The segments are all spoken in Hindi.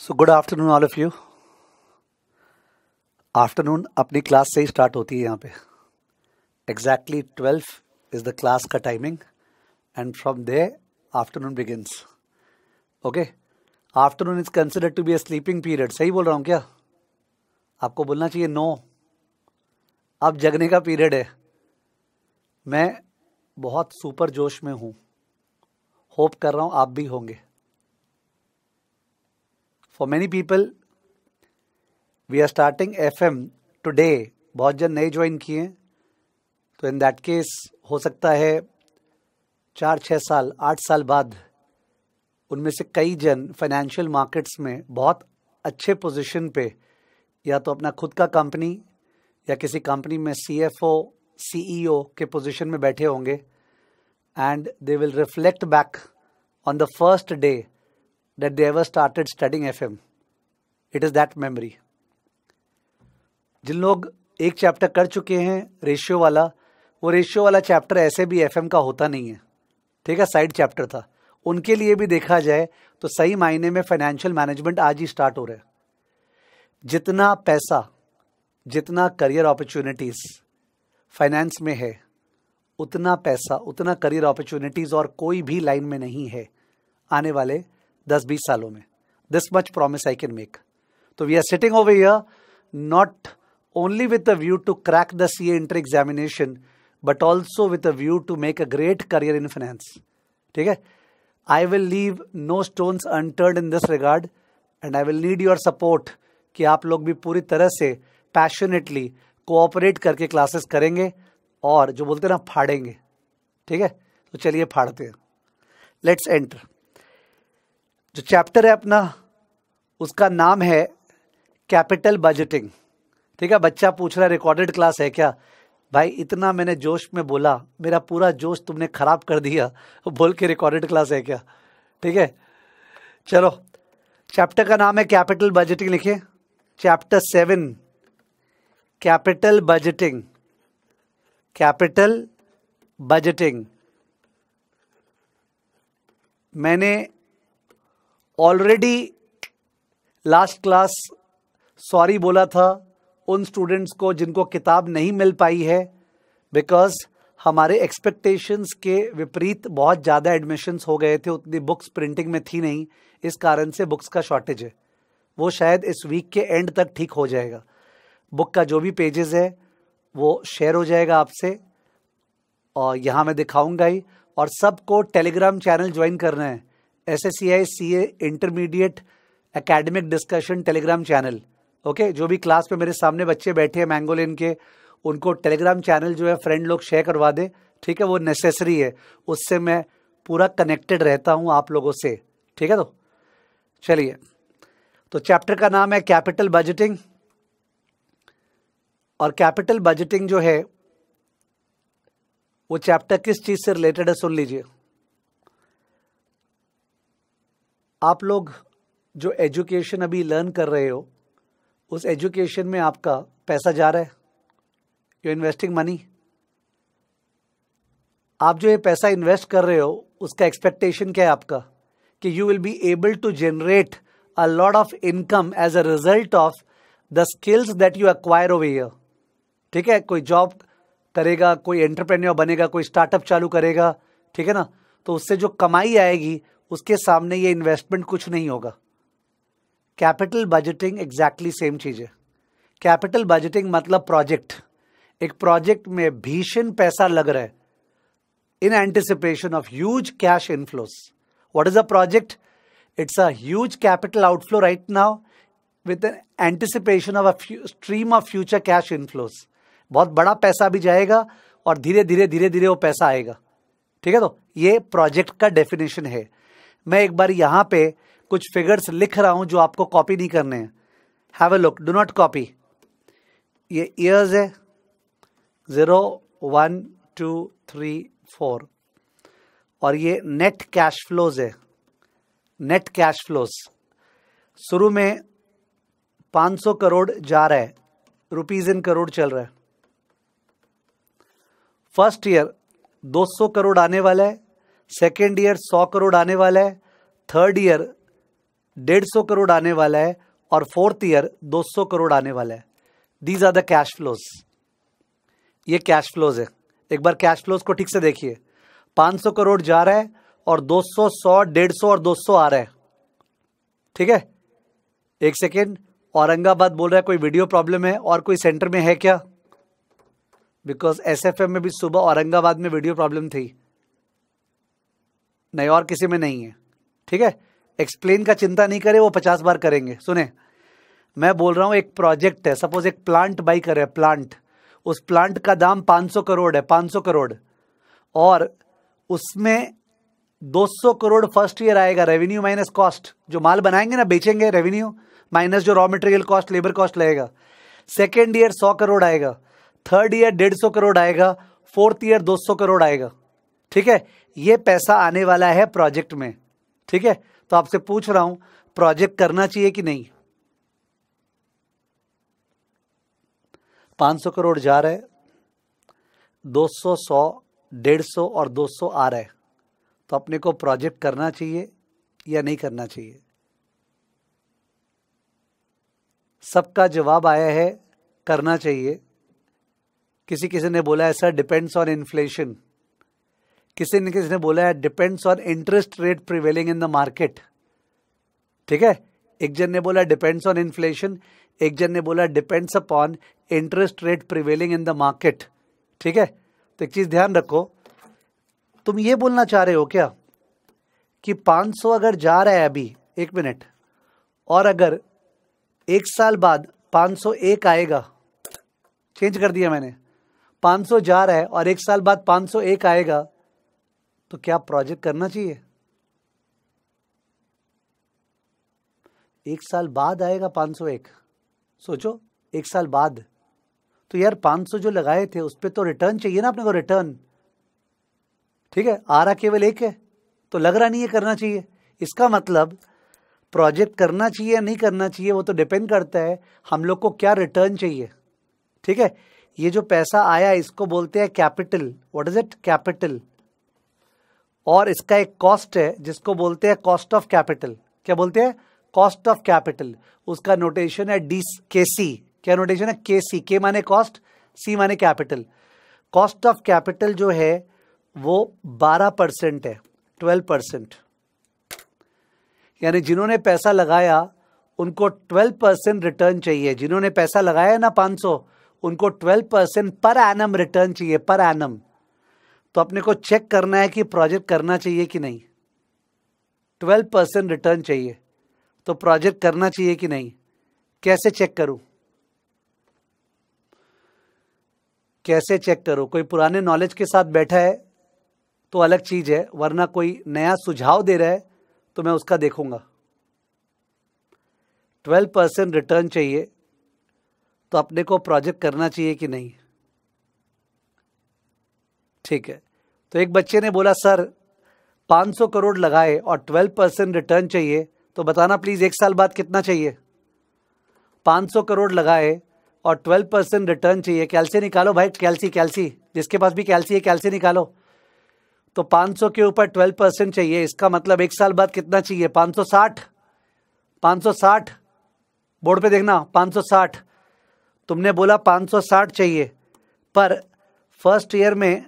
So good afternoon all of you afternoon अपनी क्लास से ही स्टार्ट होती है यहाँ पे। Exactly twelve is the class का timing and from the afternoon begins okay afternoon is consider to be a sleeping period सही बोल रहा हूँ क्या? आपको बोलना चाहिए नो अब जगने का पीरियड है। मैं बहुत सुपर जोश में हूँ। होप कर रहा हूँ आप भी होंगे। For many people we are starting F M today बहुत जन नए ज्वाइन किए तो इन दैट केस हो सकता है चार छः साल, आठ साल बाद उनमें से कई जन फाइनेंशियल मार्केट्स में बहुत अच्छे पोजीशन पे या तो अपना खुद का कंपनी या किसी कंपनी में सी एफ़ ओ सी ई ओ के पोजीशन में बैठे होंगे। And they will reflect back on the first day that they ever started studying FM. It is that memory. जिन लोग एक चैप्टर कर चुके हैं रेशियो वाला, वो रेशियो वाला चैप्टर ऐसे भी एफएम का होता नहीं है ठीक है साइड चैप्टर था उनके लिए भी देखा जाए तो सही मायने में फाइनेंशियल मैनेजमेंट आज ही स्टार्ट हो रहा है जितना पैसा, जितना करियर अपॉर्चुनिटीज़ फाइनेंस में है, उतना पैसा, उतना करियर अपॉर्चुनिटीज़ और कोई भी लाइन में नहीं है, आने वाले दस बीस सालों में। This much promise I can make तो we are sitting over year not only with a view to crack the C inter examination but also with a view to make a great career in finance ठीक है? I will leave no stones unturned in this regard and I will need your support कि आप लोग भी पूरी तरह से पैशनेटली कोऑपरेट करके क्लासेस करेंगे और जो बोलते हैं ना, फाड़ेंगे। ठीक है? तो चलिए फाड़ते हैं। लेट्स एंटर जो चैप्टर है अपना, उसका नाम है कैपिटल बजटिंग ठीक है, बच्चा पूछ रहा है रिकॉर्डेड क्लास है क्या? भाई, इतना मैंने जोश में बोला, मेरा पूरा जोश तुमने खराब कर दिया, बोल के रिकॉर्डेड क्लास है क्या? ठीक है? चलो चैप्टर का नाम है कैपिटल बजटिंग लिखिए। Chapter seven capital budgeting capital budgeting मैंने ऑलरेडी लास्ट क्लास सॉरी बोला था, उन स्टूडेंट्स को जिनको किताब नहीं मिल पाई है बिकॉज़ हमारे एक्सपेक्टेशंस के विपरीत बहुत ज़्यादा एडमिशन्स हो गए थे, उतनी बुक्स प्रिंटिंग में थी नहीं, इस कारण से बुक्स का शॉर्टेज है। वो शायद इस वीक के एंड तक ठीक हो जाएगा। बुक का जो भी पेजेस है, वो शेयर हो जाएगा आपसे, और यहाँ मैं दिखाऊँगा ही, और सबको टेलीग्राम चैनल ज्वाइन करना है। S S C I C A intermediate academic discussion telegram channel okay जो भी क्लास पे मेरे सामने बच्चे बैठे हैं मैंगोलिन के, उनको टेलीग्राम चैनल जो है फ्रेंड लोग शेयर करवा दे। ठीक है, वो नेसेसरी है। उससे मैं पूरा कनेक्टेड रहता हूँ आप लोगों से। ठीक है तो? चलिए। तो चैप्टर का नाम है कैपिटल बजटिंग और कैपिटल बजटिंग जो है, वो चैप्टर किस चीज़ से रिलेटेड है सुन लीजिए। आप लोग जो एजुकेशन अभी लर्न कर रहे हो, उस एजुकेशन में आपका पैसा जा रहा है। यू इन्वेस्टिंग मनी आप जो ये पैसा इन्वेस्ट कर रहे हो, उसका एक्सपेक्टेशन क्या है आपका? कि you will be able to generate a lot of income as a result of the skills that you acquire over year ठीक है? कोई जॉब करेगा, कोई एंटरप्रेन्योर बनेगा, कोई स्टार्टअप चालू करेगा, ठीक है ना? तो उससे जो कमाई आएगी उसके सामने ये इन्वेस्टमेंट कुछ नहीं होगा। कैपिटल बजटिंग एग्जैक्टली सेम चीज़ है। कैपिटल बजटिंग मतलब प्रोजेक्ट एक प्रोजेक्ट में भीषण पैसा लग रहा है। In anticipation of huge cash inflows what is a project it's a huge capital outflow right now with anticipation of stream of future cash inflows बहुत बड़ा पैसा भी जाएगा और धीरे धीरे धीरे धीरे वो पैसा आएगा। ठीक है तो ये प्रोजेक्ट का डेफिनेशन है। मैं एक बार यहाँ पे कुछ फिगर्स लिख रहा हूँ जो आपको कॉपी नहीं करने हैं। Have a look do not copy ये ईयर्स है। Zero one two three four और ये नेट कैश फ्लोज है। नेट कैश फ्लोज शुरू में 500 करोड़ जा रहा है। रुपीज़ इन करोड़ चल रहा है। फ़र्स्ट ईयर 200 करोड़ आने वाला है। सेकेंड ईयर सौ करोड़ आने वाला है थर्ड ईयर डेढ़ सौ करोड़ आने वाला है और फोर्थ ईयर दो सौ करोड़ आने वाला है। These are the cash flows ये कैश फ्लोज है। एक बार कैश फ्लोज को ठीक से देखिए। 500 करोड़ जा रहा है और 200, 100, 150 और 200 आ रहा है। ठीक है? एक सेकेंड। औरंगाबाद बोल रहा है कोई वीडियो प्रॉब्लम है और कोई सेंटर में है क्या? बिकॉज़ एसएफएम में भी सुबह औरंगाबाद में वीडियो प्रॉब्लम थी। नहीं, और किसी में नहीं है। ठीक है? एक्सप्लेन का चिंता नहीं करे, वो पचास बार करेंगे। सुने, मैं बोल रहा हूँ, एक प्रोजेक्ट है। सपोज़ एक प्लांट बाई करे प्लांट उस प्लांट का दाम 500 करोड़ है 500 करोड़। और उसमें 200 करोड़ फ़र्स्ट ईयर आएगा रेवेन्यू माइनस कॉस्ट जो माल बनाएँगे ना, बेचेंगे रेवेन्यू माइनस जो raw material cost labour cost लगेगा। सेकेंड ईयर 100 करोड़ आएगा। थर्ड ईयर डेढ़ सौ करोड़ आएगा। फोर्थ ईयर 200 करोड़ आएगा। ठीक है? ये पैसा आने वाला है प्रोजेक्ट में, ठीक है? तो आपसे पूछ रहा हूँ, प्रोजेक्ट करना चाहिए कि नहीं? 500 करोड़ जा रहे 200 100 150 और 200 आ रहा। तो अपने को प्रोजेक्ट करना चाहिए या नहीं करना चाहिए? सबका जवाब आया है, करना चाहिए। किसी किसी ने बोला है सर डिपेंड्स ऑन इन्फ्लेशन किसी ने किसी ने बोला है depends on interest rate prevailing in the market ठीक है? एक जन ने बोला डिपेंड्स ऑन इन्फ्लेशन एक जन ने बोला depends upon interest rate prevailing in the market ठीक है? तो एक चीज़ ध्यान रखो, तुम ये बोलना चाह रहे हो क्या कि 500 अगर जा रहा है अभी, एक मिनट, और अगर एक साल बाद 501 आएगा, चेंज कर दिया मैंने 500 जा रहा है और एक साल बाद 501 आएगा तो क्या प्रोजेक्ट करना चाहिए? एक साल बाद आएगा 501 सोचो, एक साल बाद। तो यार 500 जो लगाए थे, उस पर तो रिटर्न चाहिए ना अपने को रिटर्न ठीक है आ रहा केवल एक है तो लग रहा नहीं है करना चाहिए। इसका मतलब प्रोजेक्ट करना चाहिए या नहीं करना चाहिए, वो तो डिपेंड करता है, हम लोग को क्या रिटर्न चाहिए। ठीक है, ये जो पैसा आया, इसको बोलते हैं capital what is it capital और इसका एक कॉस्ट है, जिसको बोलते हैं कॉस्ट ऑफ़ कैपिटल क्या बोलते हैं? कॉस्ट ऑफ़ कैपिटल उसका नोटेशन है डी के सी क्या नोटेशन है? के सी के माने कॉस्ट सी माने कैपिटल कॉस्ट ऑफ़ कैपिटल जो है, वो 12 परसेंट है 12 परसेंट। यानी जिन्होंने पैसा लगाया, उनको 12 परसेंट रिटर्न चाहिए। जिन्होंने पैसा लगाया ना 500 उनको 12 परसेंट पर एनम रिटर्न चाहिए पर एनम तो अपने को चेक करना है कि प्रोजेक्ट करना चाहिए कि नहीं। 12 परसेंट रिटर्न चाहिए। तो प्रोजेक्ट करना चाहिए कि नहीं? कैसे चेक करूँ? कैसे चेक करूँ? कोई पुराने नॉलेज के साथ बैठा है तो अलग चीज़ है, वरना कोई नया सुझाव दे रहा है तो मैं उसका देखूँगा। ट्वेल्व परसेंट रिटर्न चाहिए तो अपने को प्रोजेक्ट करना चाहिए कि नहीं? ठीक है। तो एक बच्चे ने बोला, सर 500 करोड़ लगाए और 12 परसेंट रिटर्न चाहिए तो बताना प्लीज़ एक साल बाद कितना चाहिए? 500 करोड़ लगाए और 12 परसेंट रिटर्न चाहिए। कैलसी निकालो भाई, कैलसी कैलसी, जिसके पास भी कैलसी है, कैलसी निकालो। तो 500 के ऊपर 12 परसेंट चाहिए, इसका मतलब एक साल बाद कितना चाहिए? 560 560 बोर्ड पे देखना 560 तुमने बोला 560 चाहिए, पर फ़र्स्ट ईयर में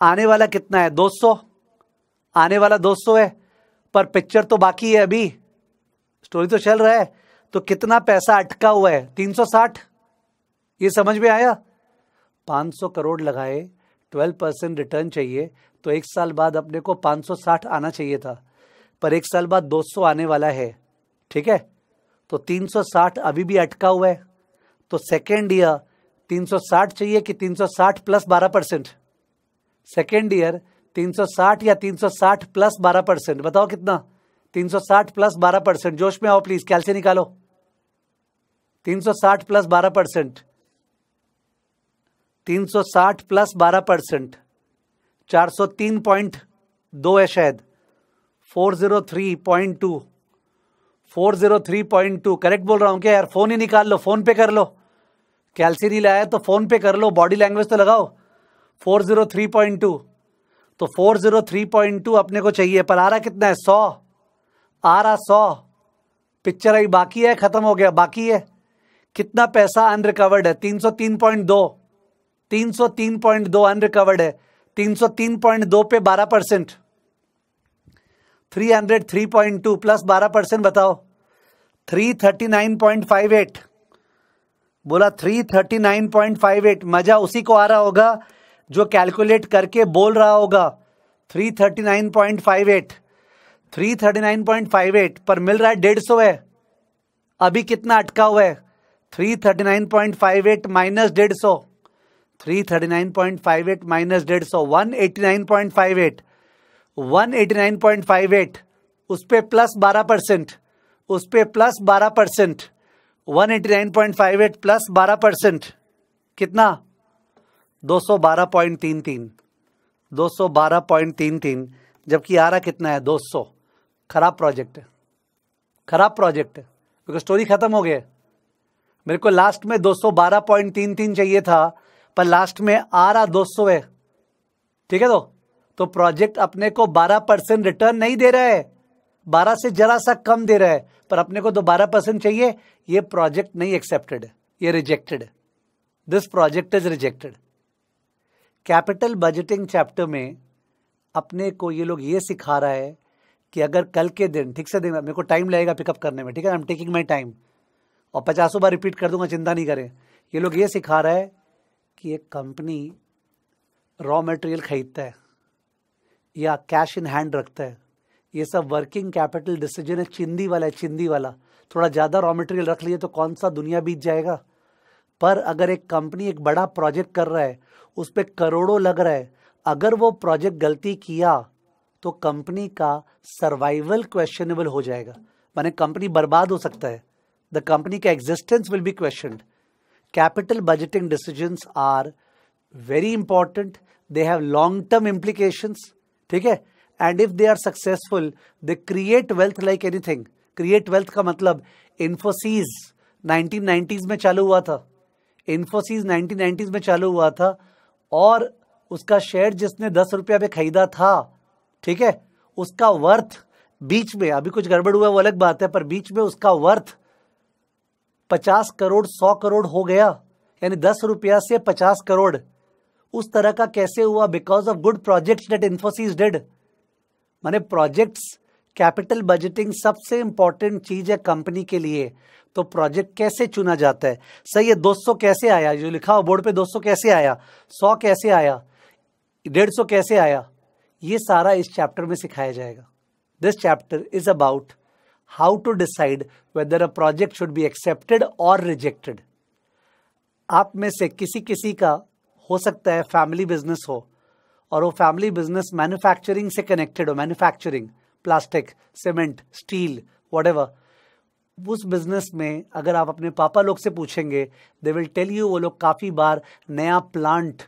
आने वाला कितना है? 200 आने वाला 200 है, पर पिक्चर तो बाकी है अभी। स्टोरी तो चल रहा है तो कितना पैसा अटका हुआ है? 360 ये समझ में आया? 500 करोड़ लगाए 12 परसेंट रिटर्न चाहिए तो एक साल बाद अपने को 560 आना चाहिए था, पर एक साल बाद 200 आने वाला है, ठीक है? तो 360 अभी भी अटका हुआ है तो सेकेंड ईयर 360 चाहिए कि 360 प्लस 12 परसेंट? सेकेंड ईयर 360 या 360 प्लस 12 परसेंट। बताओ कितना? 360 प्लस 12 परसेंट। जोश में आओ प्लीज़ कैलसे निकालो। 360 प्लस 12 परसेंट। 360 plus 12 percent. चार सौ तीन पॉइंट दो है शायद। Four zero three point two four zero three point two correct बोल रहा हूँ क्या यार? फ़ोन ही निकाल लो फ़ोन पे कर लो। कैल्सी नहीं लाया तो फ़ोन पे कर लो। बॉडी लैंग्वेज तो लगाओ। Four zero three point two. तो four zero three point two अपने को चाहिए। पर आ रहा कितना है? सौ। आ रहा सौ। पिक्चर आई बाकी है, खत्म हो गया। बाकी है। कितना पैसा अनरिकवर्ड है? 303.2 303.2 अनरिकवर्ड है। 303.2 पे 12 percent. Three hundred three point two plus बारह परसेंट बताओ। Three thirty nine point five eight. बोला three thirty nine point five eight. मज़ा उसी को आ रहा होगा। जो कैलकुलेट करके बोल रहा होगा three thirty nine point five eight three thirty nine point five eight पर मिल रहा है डेढ़ सौ है। अभी कितना अटका हुआ है? Three thirty nine point five eight minus डेढ़ सौ। Three thirty nine point five eight minus डेढ़ सौ। One eighty nine point five eight one eighty nine point five eight उस पर प्लस बारह परसेंट। उस पर प्लस बारह percent. One eighty nine point five eight plus बारह परसेंट। कितना? दो सौ बारह पॉइंट तीन तीन। दो सौ बारह पॉइंट तीन तीन, जबकि आ रहा कितना है? दो सौ। खराब प्रोजेक्ट खराब प्रोजेक्ट क्योंकि स्टोरी खत्म हो गया मेरे को लास्ट में दो सौ बारह पॉइंट तीन तीन चाहिए था, पर लास्ट में आ रहा दो सौ है। ठीक है तो? तो प्रोजेक्ट अपने को बारह परसेंट रिटर्न नहीं दे रहा है। बारह से जरा सा कम दे रहा है, पर अपने को तो बारह परसेंट चाहिए। ये प्रोजेक्ट नहीं एक्सेप्टेड है। ये रिजेक्टेड है। This project is rejected capital budgeting chapter में अपने को ये लोग ये सिखा रहा है कि अगर कल के दिन, ठीक से दिन, मेरे को टाइम लगेगा पिकअप करने में, ठीक है? I am taking my time और पचासों बार रिपीट कर दूँगा, चिंता नहीं करें। ये लोग ये सिखा रहा है कि एक कंपनी रॉ मटेरियल खरीदता है या कैश इन हैंड रखता है। ये सब वर्किंग कैपिटल डिसीज़न है, चिंदी वाला है, चिंदी वाला। थोड़ा ज़्यादा रॉ मटेरियल रख लिए तो कौन सा दुनिया बीत जाएगा? पर अगर एक कंपनी एक बड़ा प्रोजेक्ट कर रहा है, उस पर करोड़ों लग रहा है, अगर वो प्रोजेक्ट गलती किया तो कंपनी का सर्वाइवल क्वेश्चनेबल हो जाएगा। माने कंपनी बर्बाद हो सकता है। द कंपनी का existence will be question capital budgeting decision are very important they have long term implications ठीक है? And if they are successful they create wealth like anything create wealth का मतलब इन्फोसीज 1990s में चालू हुआ था। इन्फोसीज 1990s में चालू हुआ था और उसका शेयर जिसने दस रुपया पे खरीदा था, ठीक है, उसका वर्थ बीच में, अभी कुछ गड़बड़ हुआ वो अलग बात है, पर बीच में उसका वर्थ पचास करोड़, सौ करोड़ हो गया, यानी दस रुपया से पचास करोड़। उस तरह का कैसे हुआ? Because of good projects that Infosys did माने प्रोजेक्ट्स कैपिटल बजटिंग सबसे इंपॉर्टेंट चीज़ है कंपनी के लिए। तो प्रोजेक्ट कैसे चुना जाता है? सही है 200 कैसे आया? जो लिखा हो बोर्ड पे 200 कैसे आया? 100 कैसे आया? डेढ़ सौ कैसे आया? ये सारा इस चैप्टर में सिखाया जाएगा। This chapter is about how to decide whether a project should be accepted और रिजेक्टेड आप में से किसी किसी का हो सकता है फैमिली बिज़नेस हो, और वो फैमिली बिज़नेस मैन्युफैक्चरिंग से कनेक्टेड हो manufacturing plastic cement steel what उस बिज़नेस में अगर आप अपने पापा लोग से पूछेंगे दे विल टेल यू वो लोग काफ़ी बार नया प्लांट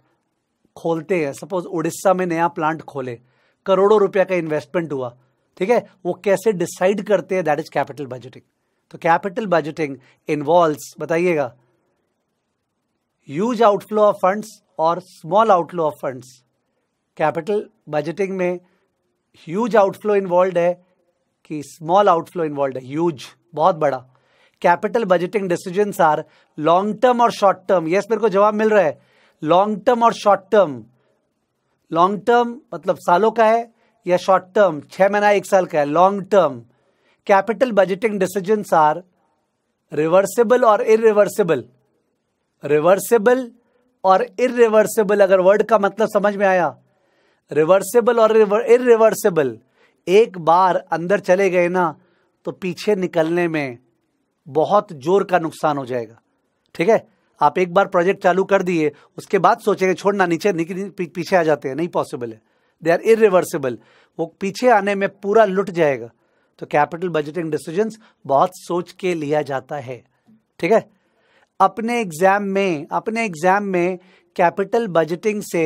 खोलते हैं। सपोज़ उड़ीसा में नया प्लांट खोले। करोड़ों रुपया का इन्वेस्टमेंट हुआ। ठीक है? वो कैसे डिसाइड करते हैं? दैट इज़ कैपिटल बजटिंग तो कैपिटल बजटिंग इन्वॉल्व बताइएगा ह्यूज आउटफ्लो ऑफ़ फंड्स और small outflow of funds capital budgeting में ह्यूज आउटफ्लो इन्वॉल्व है कि स्मॉल आउटफ्लो इन्वॉल्व है ह्यूज बहुत बड़ा। Capital budgeting decision are long term और शॉर्ट टर्म यस मेरे को जवाब मिल रहा है। लॉन्ग टर्म और शॉर्ट टर्म लॉन्ग टर्म मतलब सालों का है या शॉर्ट टर्म छह महीना, एक साल का है। Long term capital budgeting decision are reversible और इरिवर्सिबल रिवर्सिबल और इरिवर्सिबल अगर वर्ड का मतलब समझ में आया। रिवर्सिबल और इरिवर्सिबल एक बार अंदर चले गए ना तो पीछे निकलने में बहुत ज़ोर का नुकसान हो जाएगा। ठीक है? आप एक बार प्रोजेक्ट चालू कर दिए, उसके बाद सोचेंगे छोड़ना नीचे पीछे आ जाते हैं। नहीं पॉसिबल है। दे आर इरिवर्सिबल वो पीछे आने में पूरा लुट जाएगा। तो कैपिटल बजटिंग डिसीज़न बहुत सोच के लिया जाता है। ठीक है? अपने एग्ज़ाम में, अपने एग्ज़ाम में कैपिटल बजटिंग से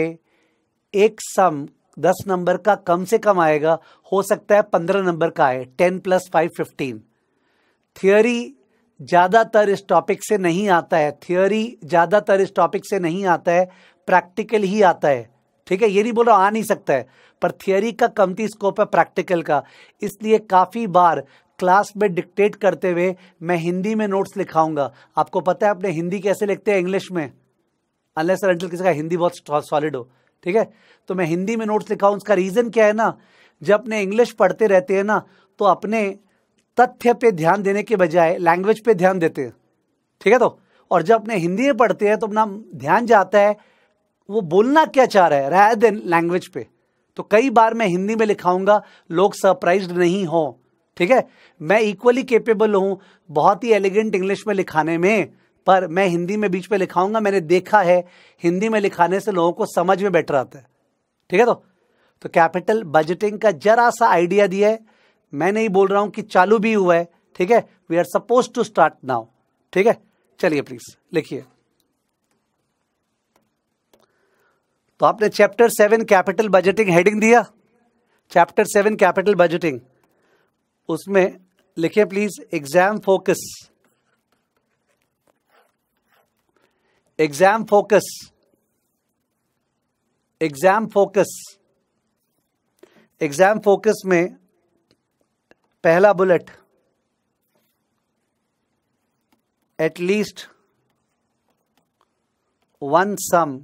एक सम दस नंबर का कम से कम आएगा, हो सकता है पंद्रह नंबर का आए, ten plus five fifteen. Theory ज़्यादातर इस टॉपिक से नहीं आता है, थियोरी ज़्यादातर इस टॉपिक से नहीं आता है, प्रैक्टिकल ही आता है। ठीक है, ये नहीं बोलो आ नहीं सकता है, पर थियोरी का कमती स्कोप है प्रैक्टिकल का। इसलिए काफ़ी बार क्लास में डिक्टेट करते हुए मैं हिंदी में नोट्स लिखाऊँगा। आपको पता है, अपने हिंदी कैसे लिखते हैं, इंग्लिश में? अनलेस रेंटल किसी का हिंदी बहुत सॉलिड हो। ठीक है? तो मैं हिंदी में नोट्स लिखाऊं उसका रीजन क्या है ना? जब अपने इंग्लिश पढ़ते रहते हैं ना तो अपने तथ्य पे ध्यान देने के बजाय लैंग्वेज पे ध्यान देते हैं। ठीक है तो? और जब अपने हिंदी में पढ़ते हैं तो अपना ध्यान जाता है, वो बोलना क्या चाह रहा है राय देन लैंग्वेज पे। तो कई बार मैं हिंदी में लिखाऊँगा, लोग सरप्राइज़ नहीं हो। ठीक है? मैं इक्वली केपेबल हूँ, बहुत ही एलिगेंट इंग्लिश में लिखाने में। पर मैं हिंदी में बीच में लिखाऊँगा, मैंने देखा है, हिंदी में लिखाने से लोगों को समझ में बेटर आता है। ठीक है तो? तो कैपिटल बजटिंग का जरा सा आइडिया दिया है। मैं नहीं बोल रहा हूँ कि चालू भी हुआ है, ठीक है? We are suppose to start now ठीक है? चलिए प्लीज़ लिखिए। तो आपने chapter seven capital budgeting heading दिया। चैप्टर सेवन कैपिटल बजटिंग उसमें लिखिए please exam focus exam focus exam focus exam focus में पहला bullet at least one sum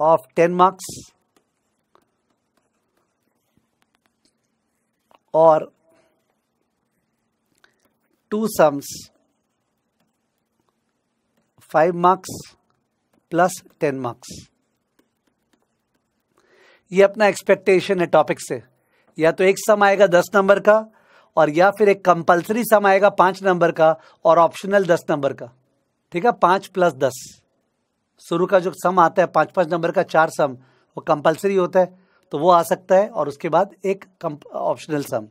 of 10 marks. Or two sums 5 marks plus ten marks ये अपना एक्सपेक्टेशन है टॉपिक से। या तो एक सम आएगा दस नंबर का, और या फिर एक कंपलसरी सम आएगा पाँच नंबर का, और ऑप्शनल दस नंबर का। ठीक है? पाँच प्लस दस। शुरू का जो सम आता है, पाँच पाँच नंबर का चार सम वो कंपलसरी होता है तो वो आ सकता है, और उसके बाद एक ऑप्शनल सम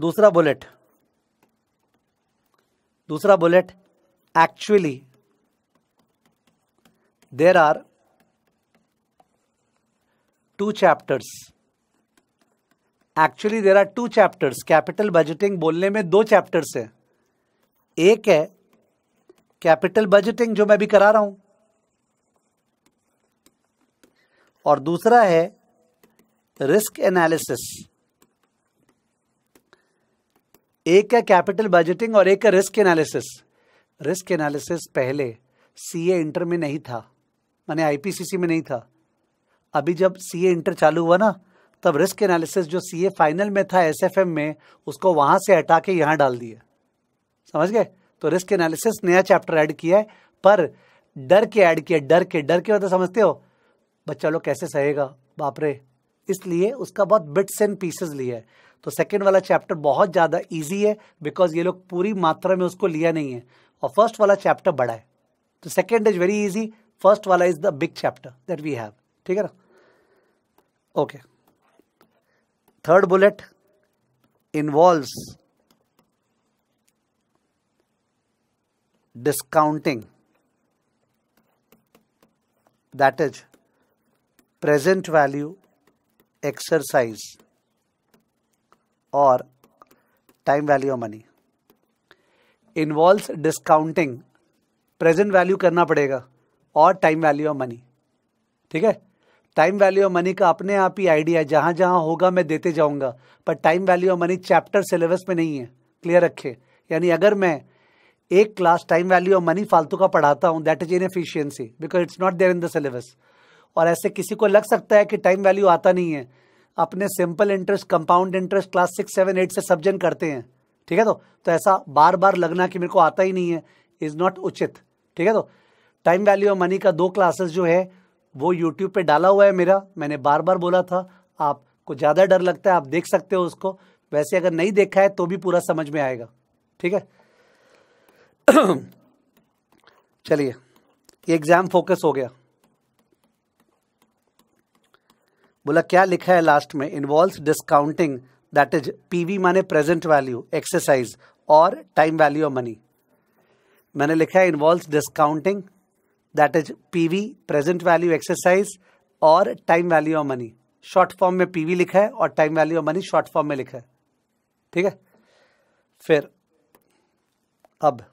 दूसरा बुलेट दूसरा bullet actually there are two chapters actually there are two chapters capital budgeting बोलने में दो चैप्टर्स है। एक है कैपिटल बजटिंग जो मैं भी करा रहा हूँ। और दूसरा है रिस्क एनालिसिस एक है कैपिटल बजटिंग और एक है रिस्क एनालिसिस रिस्क एनालिसिस पहले सीए इंटर में नहीं था। मैंने आईपीसीसी में नहीं था। अभी जब सीए इंटर चालू हुआ ना, तब रिस्क एनालिसिस जो सीए फाइनल में था एसएफएम में, उसको वहाँ से हटा के यहाँ डाल दिया। समझ गए? तो रिस्क एनालिसिस नया चैप्टर ऐड किया है, पर डर के ऐड किया, डर के डर के वजह समझते हो? बच्चा लोग कैसे सहेगा? बाप रे। इसलिए उसका बहुत बिट्स एंड पीसेस लिया है। तो सेकेंड वाला चैप्टर बहुत ज़्यादा ईजी है बिकॉज़ ये लोग पूरी मात्रा में उसको लिया नहीं है। और फ़र्स्ट वाला चैप्टर बड़ा है। तो second is very easy first वाला is the big chapter that we have ठीक है ना okay third bullet involves discounting that is present value exercise or time value of money. Involves discounting. Present value करना पड़ेगा. और टाइम वैल्यू ऑफ़ मनी ठीक है? टाइम वैल्यू ऑफ़ मनी का अपने आप ही आइडिया जहाँ जहाँ होगा मैं देते जाऊँगा। पर time value of money chapter syllabus में नहीं है। क्लियर रखे। यानी अगर मैं एक class time value of money फालतू का पढ़ाता हूँ that is inefficiency because it's not there in the syllabus और ऐसे किसी को लग सकता है कि टाइम वैल्यू आता नहीं है। अपने simple interest compound interest class six seven eight से सब जन करते हैं। ठीक है तो? तो ऐसा बार बार लगना कि मेरे को आता ही नहीं है इज़ नॉट उचित। ठीक है तो? टाइम वैल्यू ऑफ़ मनी का दो क्लासेस जो है, वो यूट्यूब पे डाला हुआ है मेरा। मैंने बार बार बोला था, आपको ज़्यादा डर लगता है, आप देख सकते हो उसको। वैसे अगर नहीं देखा है तो भी पूरा समझ में आएगा। ठीक है? चलिए एग्ज़ाम फोकस हो गया। बोला, क्या लिखा है लास्ट में? Involve discounting that is PV माने प्रेजेंट वैल्यू एक्सरसाइज और टाइम वैल्यू ऑफ़ मनी मैंने लिखा है involve discounting that is PV present value exercise और time value of money short form में पीवी लिखा है और time value of money short form में लिखा है। ठीक है? फिर, अब,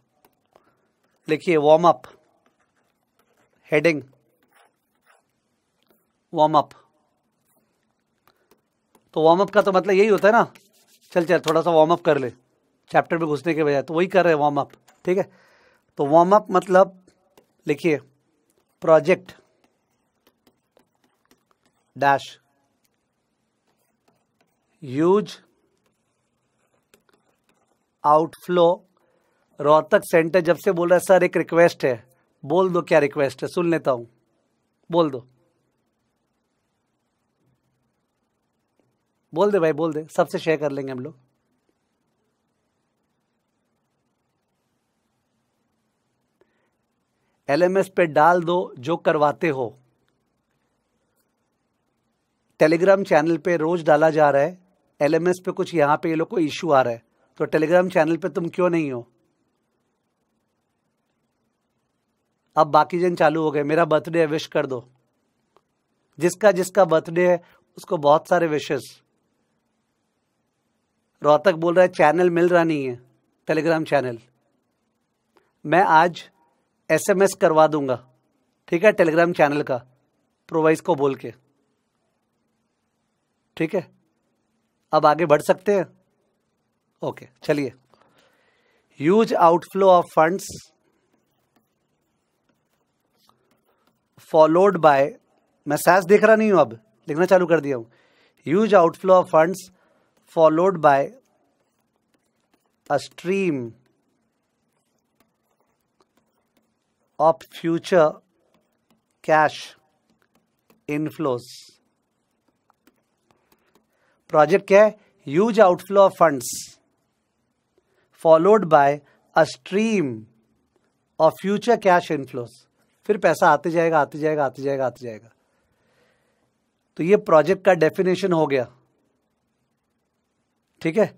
लिखिए warm up heading warm up तो वार्म अप का तो मतलब यही होता है ना? चल चल, थोड़ा सा वार्म अप कर ले। चैप्टर में घुसने के बजाय तो वही कर रहे हैं वार्म अप ठीक है? तो वार्म अप मतलब लिखिए project dash huge outflow Rohtak centre जब से बोल रहा है, सर, एक रिक्वेस्ट है। बोल दो, क्या रिक्वेस्ट है? सुन लेता हूँ। बोल दो। बोल दे भाई, बोल दे। सबसे शेयर कर लेंगे हम लोग। एलएमएस पे डाल दो जो करवाते हो। टेलीग्राम चैनल पे रोज डाला जा रहा है। एलएमएस पे कुछ यहाँ पे ये लोग को इशू आ रहा है। तो टेलीग्राम चैनल पे तुम क्यों नहीं हो? अब बाकी जन चालू हो गए। मेरा बर्थडे है विश कर दो। जिसका जिसका बर्थडे है, उसको बहुत सारे विशेष रोहतक बोल रहा है चैनल मिल रहा नहीं है टेलीग्राम चैनल मैं आज एसएमएस करवा दूँगा। ठीक है? टेलीग्राम चैनल का। प्रोवाइस को बोल के। ठीक है? अब आगे बढ़ सकते हैं? ओके चलिए। Huge outflow of funds followed by मैं सैस देख रहा नहीं हूँ अब, लिखना चालू कर दिया हूँ। Huge outflow of funds followed by stream of future cash inflows. Project क्या है huge outflow of funds followed by a stream of future cash inflows फिर पैसा आते जाएगा आते जाएगा आते जाएगा आते जाएगा। तो ये प्रोजेक्ट का डेफिनेशन हो गया। ठीक है?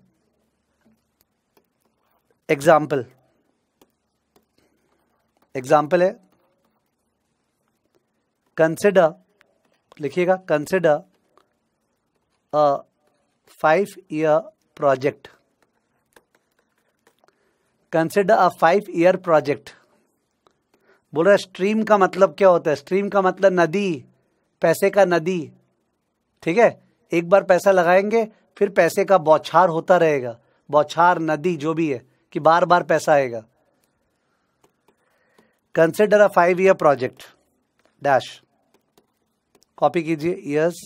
एग्ज़ाम्पल एग्ज़ाम्पल है। कंसिडर लिखिएगा consider a five year project consider a five year project बोल रहा स्ट्रीम का मतलब क्या होता है? स्ट्रीम का मतलब नदी, पैसे का नदी। ठीक है? एक बार पैसा लगाएँगे, फिर पैसे का बौछार होता रहेगा। बौछार, नदी, जो भी है, कि बार बार पैसा आएगा। Consider a five year project dash copy कीजिए years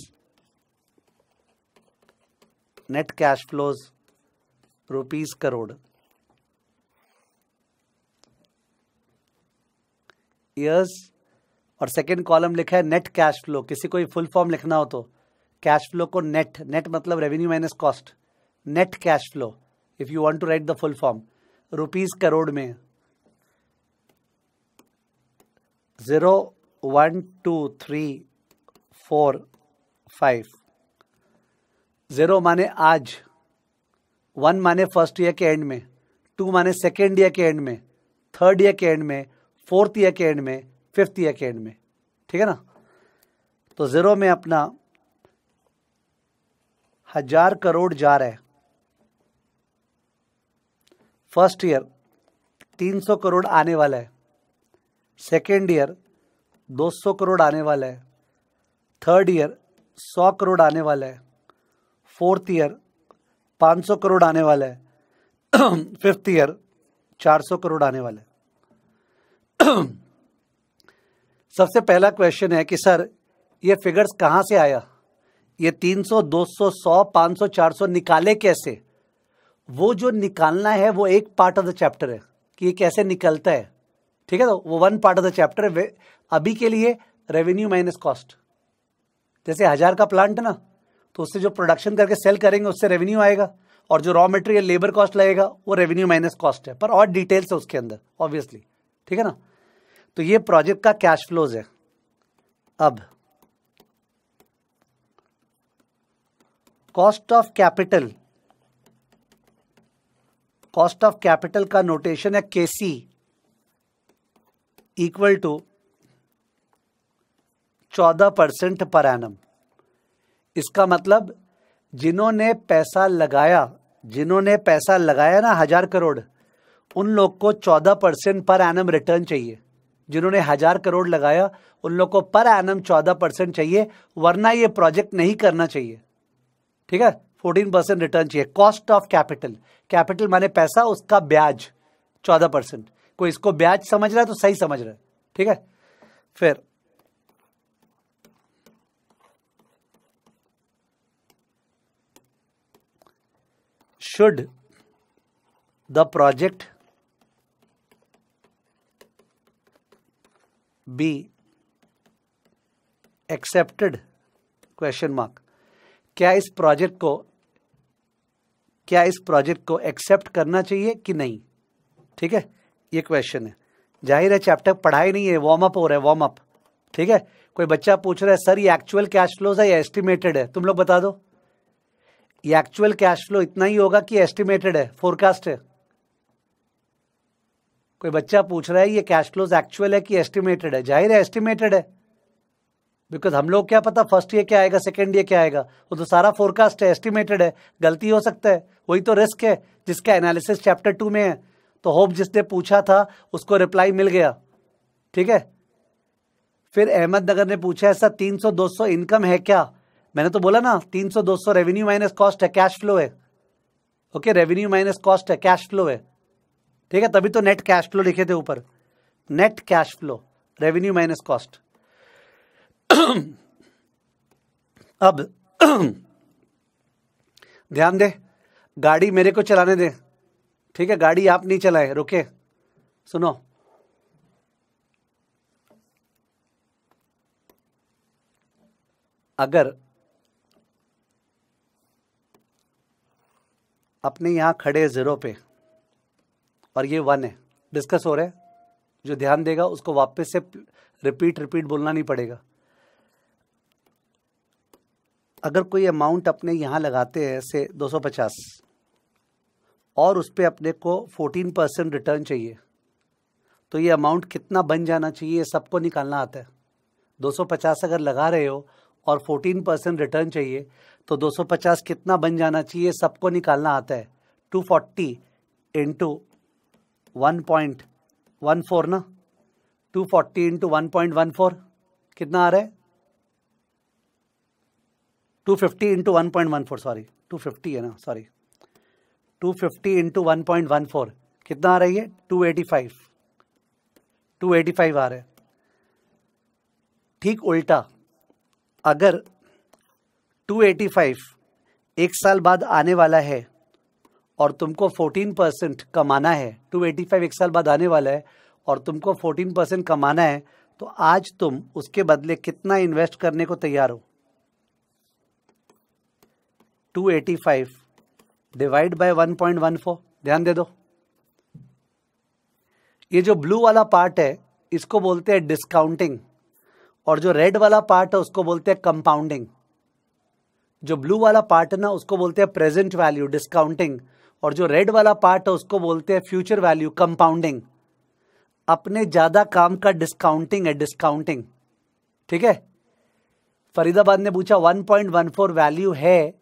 net cash flows rupees crore years और सेकेंड कॉलम लिखा है नेट कैश फ्लो किसी को फुल फॉर्म लिखना हो तो. कैश फ्लो को नेट नेट मतलब revenue minus cost net cash flow if you want to write the full form rupees crore में. Zero one two three four five zero माने आज वन माने फ़र्स्ट ईयर के एंड में टू माने सेकेंड ईयर के एंड में थर्ड ईयर के एंड में फोर्थ ईयर के एंड में फिफ्थ ईयर के एंड में. ठीक है ना? तो ज़ीरो में अपना हज़ार करोड़ जा रहे हैं. फ़र्स्ट ईयर तीन सौ करोड़ आने वाला है. सेकेंड ईयर दो सौ करोड़ आने वाला है। थर्ड ईयर सौ करोड़ आने वाला है। फोर्थ ईयर पाँच सौ करोड़ आने वाला है। फिफ्थ ईयर चार सौ करोड़ आने वाला है। सबसे पहला क्वेश्चन है कि सर ये फिगर्स कहाँ से आया? ये 300, 200, 100, 500, 400 निकाले कैसे? वो जो निकालना है वो एक पार्ट ऑफ़ द चैप्टर है कि ये कैसे निकलता है। ठीक है तो वो one part of the chapter अभी के लिए रेवेन्यू माइनस कॉस्ट जैसे हज़ार का प्लांट ना तो उससे जो प्रोडक्शन करके सेल करेंगे, उससे रेवेन्यू आएगा, और जो रॉ मटेरियल लेबर कॉस्ट लगेगा, वो रेवेन्यू माइनस कॉस्ट है, पर और डिटेल्स है उसके अंदर ऑब्वियसली ठीक है ना? तो ये प्रोजेक्ट का कैश फ्लोज है। अब cost of capital cost of capital का नोटेशन है केसी इक्वल टू चौदह परसेंट पर एनम इसका मतलब जिन्होंने पैसा लगाया, जिन्होंने पैसा लगाया ना हज़ार करोड़, उन लोग को चौदह परसेंट पर एनम रिटर्न चाहिए। जिन्होंने हज़ार करोड़ लगाया, उन लोग को पर एनम चौदह परसेंट चाहिए, वरना ये प्रोजेक्ट नहीं करना चाहिए। ठीक है? फोर्टीन परसेंट रिटर्न चाहिए। कॉस्ट ऑफ़ कैपिटल कैपिटल माने पैसा, उसका ब्याज, चौदह परसेंट। कोई इसको ब्याज समझ रहा है तो सही समझ रहा है। ठीक है? फिर। Should the project be accepted? Question mark. क्या इस प्रोजेक्ट को, क्या इस प्रोजेक्ट को एक्सेप्ट करना चाहिए कि नहीं? ठीक है? ये क्वेश्चन है। ज़ाहिर है चैप्टर पढ़ाई नहीं है वार्म अप हो रहा है वार्म अप ठीक है? कोई बच्चा पूछ रहा है सर ये एक्चुअल कैश फ्लोज है या एस्टिमेटेड है? तुम लोग बता दो। ये एक्चुअल कैश फ्लो इतना ही होगा कि एस्टिमेटेड है फोरकास्ट है। कोई बच्चा पूछ रहा है, ये कैश फ्लोज एक्चुअल है कि एस्टिमेटेड है? ज़ाहिर है एस्टिमेटेड है। बिकॉज़ हम लोग क्या पता फ़र्स्ट ईयर क्या आएगा सेकेंड ईयर क्या आएगा? वो तो सारा फोरकास्ट है एस्टिमेटेड है। गलती हो सकता है, वही तो रिस्क है, जिसका एनालिसिस चैप्टर टू में है। तो होप जिसने पूछा था, उसको रिप्लाई मिल गया। ठीक है? फिर अहमदनगर ने पूछा, ऐसा तीन सौ, दो सौ इनकम है क्या? मैंने तो बोला ना, तीन सौ, दो सौ रेवेन्यू माइनस कॉस्ट है कैश फ्लो है। ओके रेवेन्यू माइनस कॉस्ट है कैश फ्लो है। ठीक है? तभी तो नेट कैश फ्लो लिखे थे ऊपर। Net cash flow revenue minus cost अब, ध्यान दे, गाड़ी मेरे को चलाने दे। ठीक है, गाड़ी आप नहीं चलाए, रुके। सुनो। अगर अपने यहाँ खड़े ज़ीरो पे, और ये वन है डिस्कस हो रहा है, जो ध्यान देगा, उसको वापस से रिपीट रिपीट बोलना नहीं पड़ेगा। अगर कोई अमाउंट अपने यहाँ लगाते हैं से 250 और उस पर अपने को 14 परसेंट रिटर्न चाहिए। तो ये अमाउंट कितना बन जाना चाहिए, ये सबको निकालना आता है। 250 अगर लगा रहे हो और 14 परसेंट रिटर्न चाहिए तो 250 कितना बन जाना चाहिए सबको निकालना आता है। 240 forty into one point one four ना? 240 forty into one point one four कितना आ रहा है? Two fifty into one point one four sorry two fifty है ना sorry two fifty into one point one four कितना आ रही है? Two eighty five two eighty five आ रहा है। ठीक उल्टा। अगर टू एटी फाइव एक साल बाद आने वाला है और तुमको फोर्टीन परसेंट कमाना है टू एटी फाइव एक साल बाद आने वाला है और तुमको फोर्टीन परसेंट कमाना है तो आज तुम उसके बदले कितना इन्वेस्ट करने को तैयार हो? 285 डिवाइड बाय 1.14 ध्यान दे दो। ये जो ब्लू वाला पार्ट है, इसको बोलते हैं डिस्काउंटिंग और जो रेड वाला पार्ट है, उसको बोलते हैं कंपाउंडिंग जो ब्लू वाला पार्ट है ना, उसको बोलते हैं प्रेजेंट वैल्यू डिस्काउंटिंग और जो रेड वाला पार्ट है, उसको बोलते हैं फ्यूचर वैल्यू कंपाउंडिंग अपने ज़्यादा काम का डिस्काउंटिंग है डिस्काउंटिंग ठीक है? फरीदाबाद ने पूछा 1.14 वैल्यू है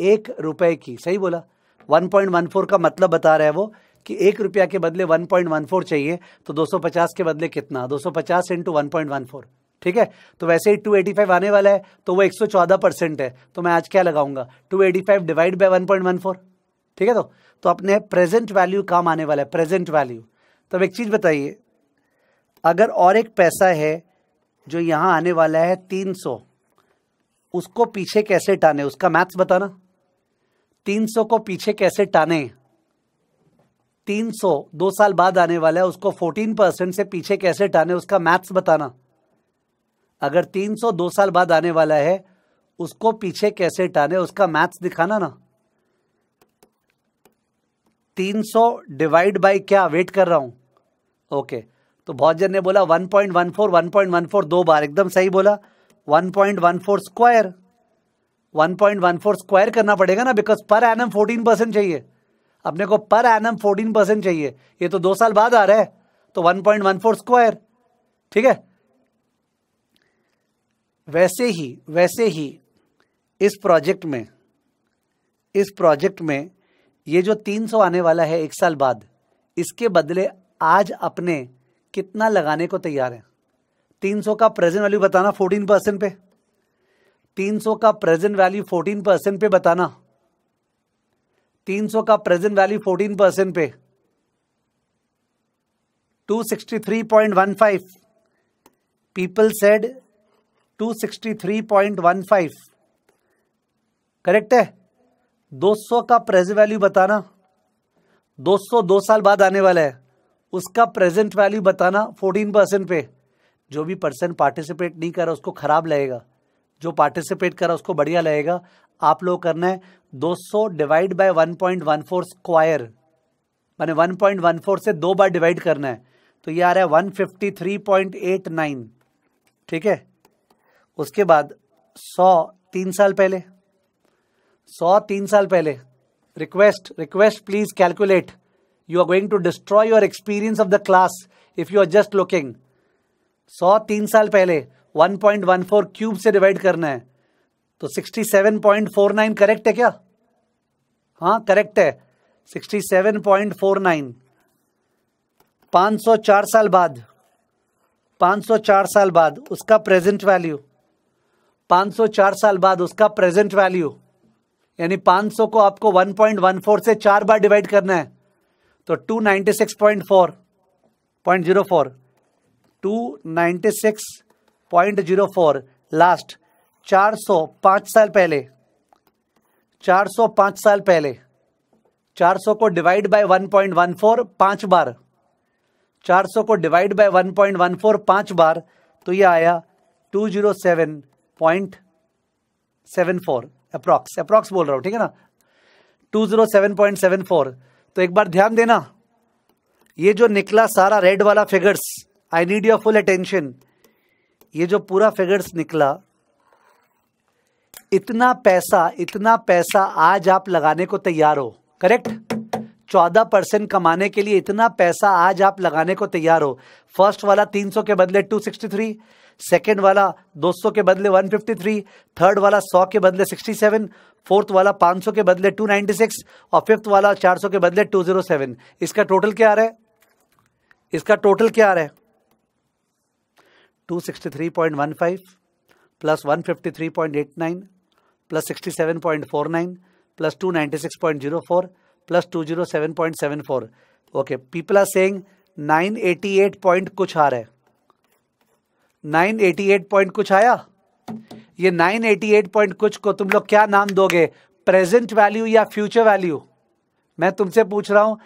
एक रुपए की। सही बोला? 1.14 का मतलब बता रहा है वो कि एक रुपया के बदले 1.14 चाहिए तो 250 के बदले कितना? 250 सौ पचास इंटू वन ठीक है? तो वैसे ही 285 आने वाला है तो वो 114 परसेंट है। तो मैं आज क्या लगाऊँगा? 285 डिवाइड बाय 1.14 ठीक है तो? तो अपने प्रेजेंट वैल्यू काम आने वाला है प्रेजेंट वैल्यू तब एक चीज़ बताइए, अगर और एक पैसा है जो यहाँ आने वाला है 300 उसको पीछे कैसे टाने? उसका मैथ्स बताना। 300 को पीछे कैसे टाने? 300 दो साल बाद आने वाला है, उसको 14 परसेंट से पीछे कैसे टाने, उसका मैथ्स बताना। अगर 300 दो साल बाद आने वाला है, उसको पीछे कैसे टाने, उसका मैथ्स दिखाना ना। 300 डिवाइड बाय क्या? वेट कर रहा हूँ। ओके तो बहुत जन ने बोला 1.14 1.14 दो बार, एकदम सही बोला। 1.14 स्क्वायर 1.14 स्क्वायर करना पड़ेगा ना बिकॉज़ पर एनम 14 परसेंट चाहिए। अपने को पर एनम 14 परसेंट चाहिए। ये तो दो साल बाद आ रहा है तो 1.14 स्क्वायर ठीक है? वैसे ही वैसे ही इस प्रोजेक्ट में, इस प्रोजेक्ट में ये जो 300 आने वाला है एक साल बाद, इसके बदले आज अपने कितना लगाने को तैयार है? 300 का प्रेजेंट वैल्यू बताना 14 परसेंट पे। 300 का प्रेजेंट वैल्यू 14 परसेंट पे बताना। 300 का प्रेजेंट वैल्यू 14 परसेंट पे। 263.15 पीपल सेड 263.15 करेक्ट है? 200 का प्रेजेंट वैल्यू बताना। 200 दो साल बाद आने वाला है। उसका प्रेजेंट वैल्यू बताना 14 परसेंट पे। जो भी पर्सन पार्टिसिपेट नहीं कर रहा, उसको खराब लगेगा। जो पार्टिसिपेट करा, उसको बढ़िया लगेगा। आप लोग करना है 200 डिवाइड बाय 1.14 स्क्वायर माने 1.14 से दो बार डिवाइड करना है। तो ये आ रहा है 153.89 ठीक है? उसके बाद 100 तीन साल पहले 100 तीन साल पहले request request please calculate you are going to destroy your experience of the class if you are just looking सौ तीन साल पहले 1.14 क्यूब से डिवाइड करना है। तो 67.49 करेक्ट है क्या? हाँ करेक्ट है। 67.49 504 साल बाद 504 साल बाद उसका प्रेजेंट वैल्यू 504 साल बाद उसका प्रेजेंट वैल्यू यानी 500 को आपको 1.14 से चार बार डिवाइड करना है। तो 296.4.04 296.04 लास्ट 405 साल पहले 405 साल पहले 400 को डिवाइड बाय 1.14 पाँच बार 400 को डिवाइड बाय 1.14 पाँच बार तो ये आया 207.74 अप्रॉक्स अप्रॉक्स बोल रहा हूँ, ठीक है ना? 207.74 तो एक बार ध्यान देना, ये जो निकला सारा रेड वाला figures I need your full attention ये जो पूरा फिगर्स निकला, इतना पैसा इतना पैसा आज आप लगाने को तैयार हो करेक्ट चौदह परसेंट कमाने के लिए इतना पैसा आज आप लगाने को तैयार हो। फ़र्स्ट वाला 300 के बदले 263 सेकेंड वाला 200 के बदले 153 थर्ड वाला 100 के बदले 67 फोर्थ वाला 500 के बदले 296 और फिफ्थ वाला 400 के बदले 207 इसका टोटल क्या आ रहा है? इसका टोटल क्या आ रहा है? 263.15 plus 153.89 plus 67.49 plus 296.04 plus 207.74 okay people are saying 988 point कुछ आ रहा है 988 पॉइंट कुछ आया ये 988 पॉइंट कुछ को तुम लोग क्या नाम दोगे प्रेजेंट वैल्यू या फ्यूचर वैल्यू मैं तुमसे पूछ रहा हूँ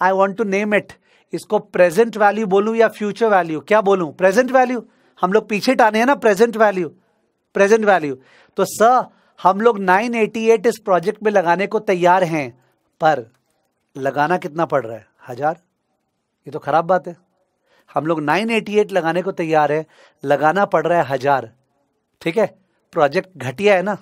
I want to name it इसको प्रेजेंट वैल्यू बोलूँ या फ्यूचर वैल्यू क्या बोलूँ प्रेजेंट वैल्यू हम लोग पीछे टाने हैं ना प्रेजेंट वैल्यू प्रेजेंट वैल्यू तो सर हम लोग 988 इस प्रोजेक्ट में लगाने को तैयार हैं, पर लगाना कितना पड़ रहा है? हज़ार? ये तो खराब बात है। हम लोग 988 लगाने को तैयार है, लगाना पड़ रहा है हज़ार। ठीक है? प्रोजेक्ट घटिया है ना?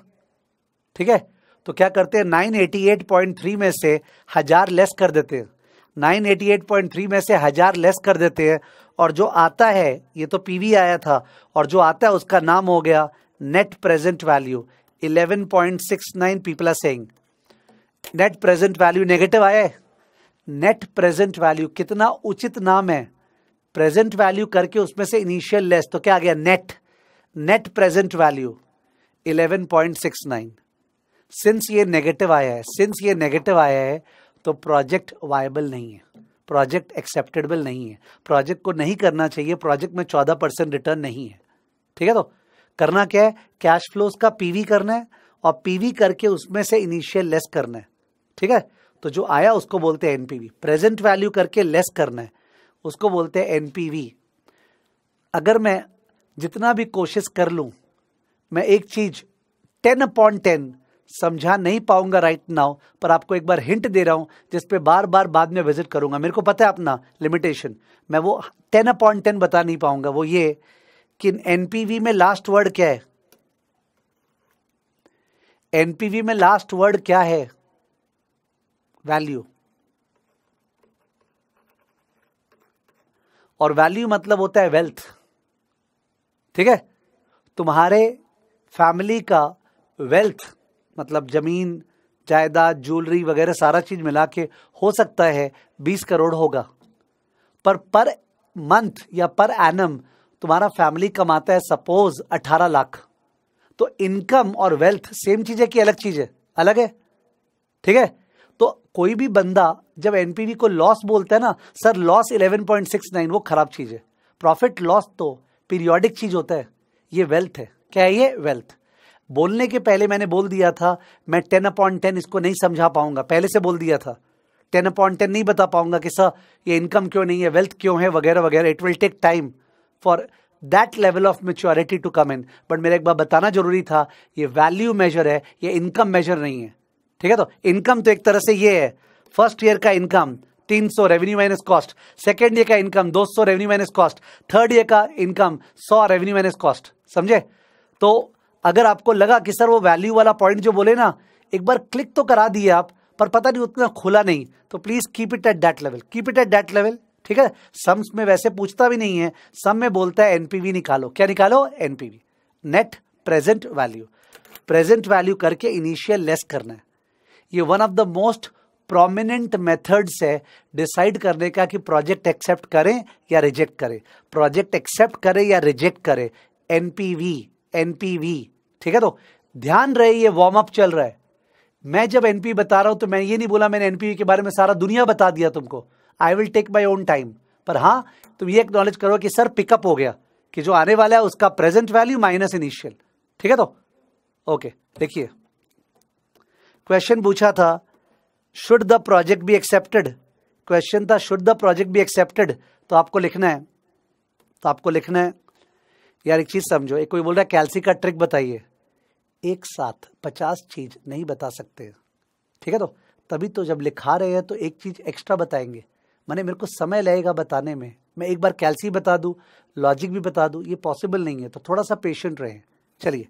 ठीक है? तो क्या करते हैं? 988.3 में से हज़ार लेस कर देते हैं। 988.3 में से हज़ार लेस कर देते हैं और जो आता है, ये तो पीवी आया था, और जो आता है उसका नाम हो गया net present value 11.69 people are saying net present value negative आया है। नेट प्रेजेंट वैल्यू कितना उचित नाम है। प्रेजेंट वैल्यू करके उसमें से इनिशियल लेस तो क्या आ गया? Net net present value 11.69 since ये नेगेटिव आया है सिंस ये नेगेटिव आया है तो प्रोजेक्ट वायबल नहीं है। प्रोजेक्ट एक्सेप्टेबल नहीं है। प्रोजेक्ट को नहीं करना चाहिए, प्रोजेक्ट में चौदह परसेंट रिटर्न नहीं है। ठीक है तो? करना क्या है? कैश फ्लोज का पीवी करना है और पीवी करके उसमें से इनिशियल लेस करना है। ठीक है? तो जो आया उसको बोलते हैं एनपीवी। प्रेजेंट वैल्यू करके लेस करना है। उसको बोलते हैं एनपीवी। अगर मैं जितना भी कोशिश कर लूँ, मैं एक चीज़, टेन अपॉन टेन समझा नहीं पाऊँगा राइट नाउ पर आपको एक बार हिंट दे रहा हूँ, जिस पे बार बार बाद में विज़िट करूँगा। मेरे को पता है अपना लिमिटेशन मैं वो टेन अपॉइंट टेन बता नहीं पाऊँगा। वो ये कि एनपीवी में लास्ट वर्ड क्या है? एनपीवी में लास्ट वर्ड क्या है? वैल्यू और वैल्यू मतलब होता है वेल्थ ठीक है? तुम्हारे फैमिली का वेल्थ मतलब ज़मीन, जायदाद ज्वेलरी वगैरह सारा चीज़ मिला के हो सकता है बीस करोड़ होगा। पर पर मंथ या पर एनम तुम्हारा फैमिली कमाता है सपोज़ अठारह लाख। तो इनकम और वेल्थ सेम चीज़ है कि अलग चीज़ है अलग है। ठीक है? तो कोई भी बंदा जब एनपीवी को लॉस बोलता है ना सर लॉस 11.69 वो खराब चीज़ है। प्रॉफिट लॉस तो पीरियोडिक चीज़ होता है। ये वेल्थ है। क्या है ये? वेल्थ बोलने के पहले मैंने बोल दिया था, मैं टेन अपॉइंट टेन इसको नहीं समझा पाऊँगा। पहले से बोल दिया था। टेन अपॉइंट टेन नहीं बता पाऊँगा कि सर, ये इनकम क्यों नहीं है वेल्थ क्यों है, वगैरह वगैरह। It will take time for that level of maturity to come in but मेरा एक बार बताना ज़रूरी था, ये वैल्यू मेजर है, ये इनकम मेजर नहीं है। ठीक है तो इनकम तो एक तरह से ये है। फ़र्स्ट ईयर का इनकम तीन सौ revenue minus cost second year का इनकम दो सौ revenue minus cost third year का इनकम सौ रेवेन्यू माइनस कॉस्ट समझे? तो अगर आपको लगा कि सर वो वैल्यू वाला पॉइंट जो बोले ना, एक बार क्लिक तो करा दिए आप, पर पता नहीं उतना खुला नहीं तो please keep it at that level keep it at that level ठीक है? सम्स में वैसे पूछता भी नहीं है सम में बोलता है एनपीवी निकालो। क्या निकालो? NPV net present value present value करके इनिशियल लेस करना है। ये one of the most prominent methods है डिसाइड करने का कि प्रोजेक्ट एक्सेप्ट करें या रिजेक्ट करें। प्रोजेक्ट एक्सेप्ट करें या रिजेक्ट करें। एनपीवी एनपीवी ठीक है तो ध्यान रहे, ये वार्म अप चल रहा है। मैं जब एनपी बता रहा हूँ तो मैं ये नहीं बोला, मैंने एनपी के बारे में सारा दुनिया बता दिया तुमको। I will take my own time पर हाँ तुम ये एक्नॉलेज करो कि सर पिकअप हो गया, कि जो आने वाला है उसका प्रेजेंट वैल्यू माइनस इनिशियल ठीक है तो? ओके देखिए। क्वेश्चन पूछा था should the project be accepted question था should the project be accepted तो आपको लिखना है। तो आपको लिखना है। यार एक चीज़ समझो, एक कोई बोल रहा है कैल्सी का ट्रिक बताइए। एक साथ पचास चीज़ नहीं बता सकते। ठीक है तो? तभी तो जब लिखा रहे हैं तो एक चीज़ एक्स्ट्रा बताएँगे। मैंने मेरे को समय लगेगा बताने में। मैं एक बार कैल्सी बता दूँ लॉजिक भी बता दूँ, ये पॉसिबल नहीं है तो थोड़ा सा पेशेंट रहे। चलिए।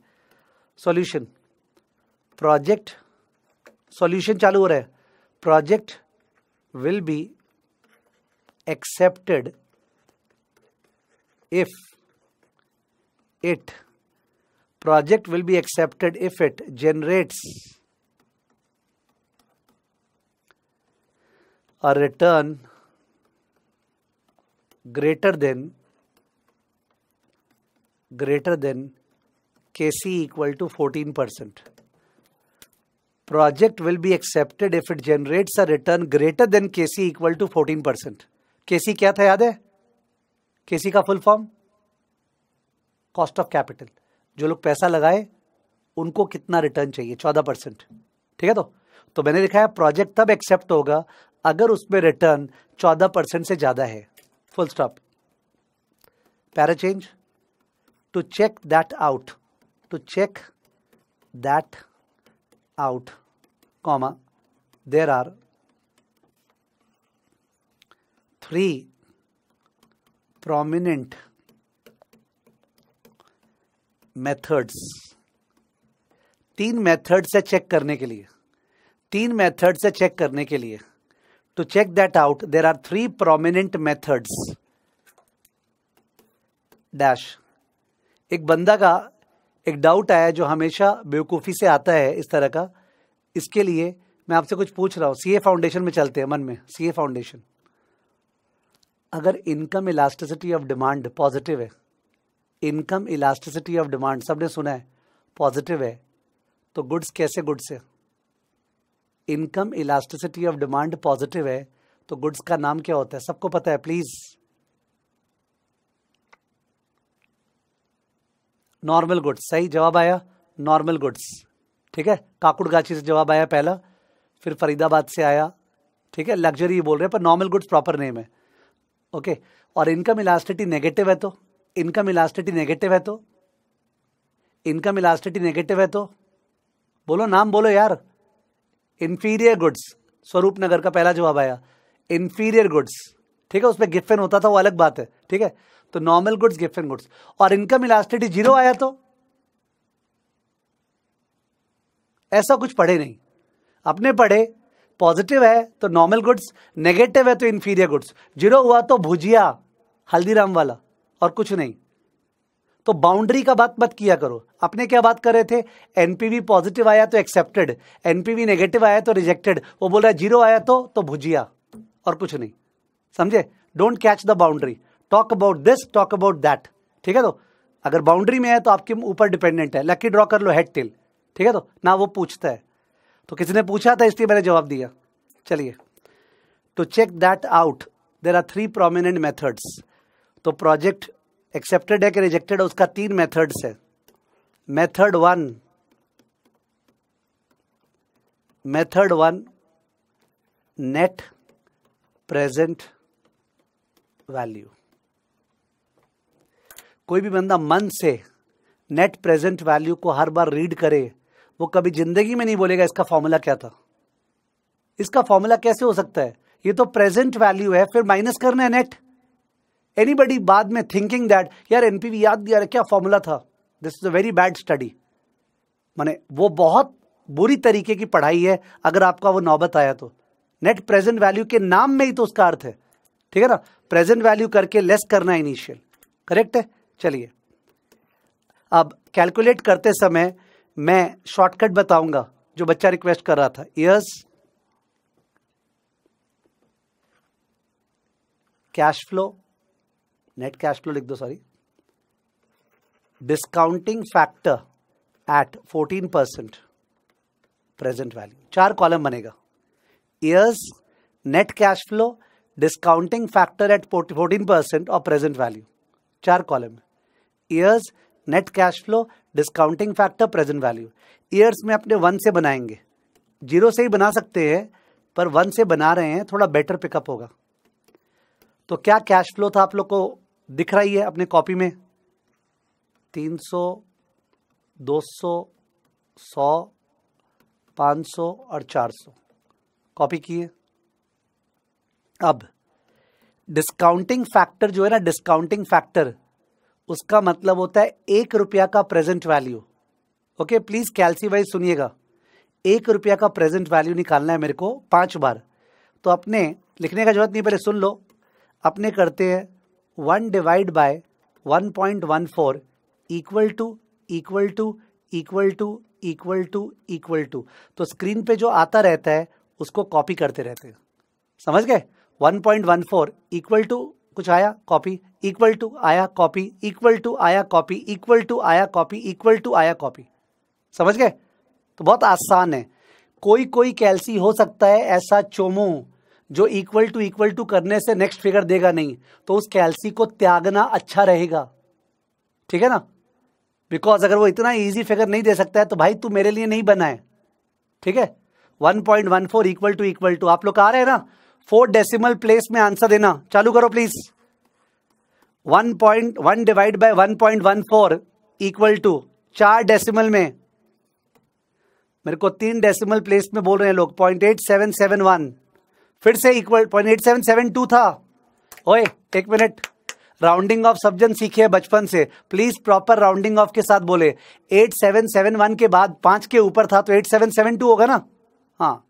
सॉल्यूशन प्रोजेक्ट सॉल्यूशन चालू हो रहा है। Project will be accepted if it project will be accepted if it generates a return greater than greater than kc equal to 14% project will be accepted if it generates a return greater than kc equal to 14% kc क्या था याद है केसी का full form cost of capital जो लोग पैसा लगाए, उनको कितना रिटर्न चाहिए? चौदह परसेंट। ठीक है तो? तो मैंने लिखा है प्रोजेक्ट तब एक्सेप्ट होगा अगर उसमें रिटर्न चौदह परसेंट से ज़्यादा है। Full stop para change to check that out to check that out comma there are three prominent methods तीन मेथड से चेक करने के लिए। तीन मेथड से चेक करने के लिए। To check that out there are three prominent methods dash एक बंदा का एक डाउट आया जो हमेशा बेवकूफ़ी से आता है इस तरह का। इसके लिए मैं आपसे कुछ पूछ रहा हूँ। सीए फाउंडेशन में चलते हैं मन में। सीए फाउंडेशन अगर income elasticity of demand positive है इनकम इलास्टिसिटी ऑफ़ डिमांड सबने सुना है पॉजिटिव है तो गुड्स कैसे गुड्स है? Income elasticity of demand positive है तो गुड्स का नाम क्या होता है? सबको पता है प्लीज़ नॉर्मल गुड्स सही जवाब आया? नॉर्मल गुड्स ठीक है? काकुड़गाची से जवाब आया पहला, फिर फरीदाबाद से आया, ठीक है? लग्जरी बोल रहे हैं, पर नॉर्मल गुड्स प्रॉपर नेम है। ओके और इनकम इलास्टिटी नेगेटिव है तो? इनकम इलास्टिटी नेगेटिव है तो? इनकम इलास्टिटी नेगेटिव है तो? बोलो, नाम बोलो यार। इन्फीरियर गुड्स स्वरूप नगर का पहला जवाब आया। इन्फीरियर गुड्स ठीक है, उसमें गिफ्ट होता था, वो अलग बात है, ठीक है? तो नॉर्मल गुड्स गिफ्ट गुड्स और इनकम इलास्टिटी ज़ीरो आया तो? ऐसा कुछ पढ़े नहीं। अपने पढ़े पॉजिटिव है तो नॉर्मल गुड्स नेगेटिव है तो इंफीरियर गुड्स ज़ीरो हुआ तो भुजिया, हल्दीराम वाला। और कुछ नहीं। तो बाउंड्री का बात मत किया करो। अपने क्या बात कर रहे थे? एनपीवी पॉजिटिव आया तो एक्सेप्टेड एनपीवी नेगेटिव आया तो रिजेक्टेड वो बोल रहा है, ज़ीरो आया तो तो भुजिया और कुछ नहीं। समझे? Don't catch the boundary talk about this talk about that ठीक है तो? अगर बाउंड्री में है तो आपके ऊपर डिपेंडेंट है। लकी ड्रॉ कर लो हेड टिल ठीक है तो? ना वो पूछता है। तो किसी ने पूछा था? इसलिए मैंने जवाब दिया। चलिए। To check that out there are three prominent methods तो प्रोजेक्ट एक्सेप्टेड है कि रिजेक्टेड है, उसका तीन मेथड्स है। Method one method one net present value कोई भी बंदा मन से नेट प्रेजेंट वैल्यू को हर बार रीड करे, वो कभी ज़िंदगी में नहीं बोलेगा, इसका फॉर्मूला क्या था? इसका फॉर्मूला कैसे हो सकता है? ये तो प्रेजेंट वैल्यू है, फिर माइनस करना है नेट एनीबडी बाद में थिंकिंग दैट यार एनपीवी याद दिया क्या फॉर्मूला था this is a very bad study माने वो बहुत बुरी तरीके की पढ़ाई है, अगर आपका वो नौबत आया तो। नेट प्रेजेंट वैल्यू के नाम में ही तो उसका अर्थ है। ठीक है ना? प्रेजेंट वैल्यू करके लेस करना इनिशियल करेक्ट है? चलिए। अब कैलकुलेट करते समय मैं शॉर्टकट बताऊँगा, जो बच्चा रिक्वेस्ट कर रहा था। Years cash flow net cash flow लिख दो sorry discounting factor at 14 percent present value चार कॉलम बनेगा. Years net cash flow discounting factor at fourteen percent और प्रेजेंट वैल्यू चार column years net cash flow discounting factor present value years में अपने वन से बनाएँगे. ज़ीरो से ही बना सकते हैं, पर वन से बना रहे हैं, थोड़ा बेटर पिकअप होगा. तो क्या कैश फ्लो था आप लोग को दिख रही है अपने कॉपी में। तीन सौ, दो सौ सौ सौ और चार सौ। कॉपी किए। अब डिस्काउंटिंग फैक्टर जो है ना डिस्काउंटिंग फैक्टर उसका मतलब होता है एक रुपया का प्रेजेंट वैल्यू ओके प्लीज़ कैलसी वाइज सुनिएगा। एक रुपया का प्रेजेंट वैल्यू निकालना है मेरे को पाँच बार। तो अपने, लिखने का ज़रूरत नहीं, पहले सुन लो। अपने करते हैं। One divide by one point one four equal to equal to equal to equal to equal to. तो स्क्रीन पे जो आता रहता है, उसको कॉपी करते रहते हैं। समझ गए? One point one four equal to, कुछ आया? कॉपी। इक्वल टू, आया, कॉपी। इक्वल टू, आया, कॉपी। इक्वल टू, आया, कॉपी। इक्वल टू, आया, कॉपी। समझ गए? तो बहुत आसान है। कोई कोई कैल्सी हो सकता है ऐसा चोमो। जो इक्वल टू इक्वल टू करने से नेक्स्ट फिगर देगा नहीं तो उस कैलसी को त्यागना अच्छा रहेगा। ठीक है ना? बिकॉज़ अगर वो इतना इजी फिगर नहीं दे सकता है तो भाई तू मेरे लिए नहीं बना है। ठीक है? One point one four equal to equal to आप लोग आ रहे हैं ना? फोर डेसिमल प्लेस में आंसर देना। चालू करो please one point one divide by one point one four equal to चार डेसिमल में। मेरे को तीन डेसिमल प्लेस में बोल रहे हैं लोग। Point eight seven seven one फिर से equal point eight seven seven two था। ओए, एक मिनट राउंडिंग ऑफ़ सब्जन सीखे बचपन से। प्लीज़ प्रॉपर राउंडिंग ऑफ़ के साथ बोले। एट सेवन सेवन वन के बाद पाँच के ऊपर था तो एट सेवन सेवन टू होगा ना? हाँ।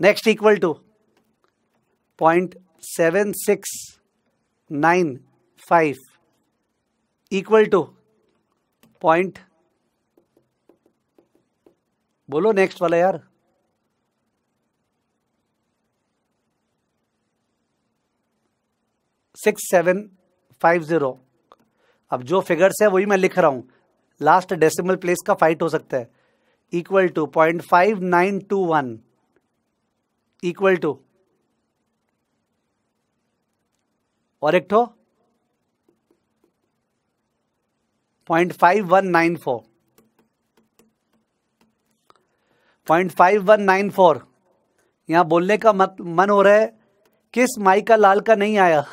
Next equal to point seven six nine five equal to point बोलो नेक्स्ट वाला यार। सिक्स सेवन फाइव ज़ीरो अब जो फिगर्स है, वही मैं लिख रहा हूँ। लास्ट डेसिमल प्लेस का फाइट हो सकता है। Equal to point five nine two one equal to और एक ठो। Point five one nine four point five one nine four यहाँ बोलने का मत मन हो रहा है, किस माई का लाल का नहीं आया?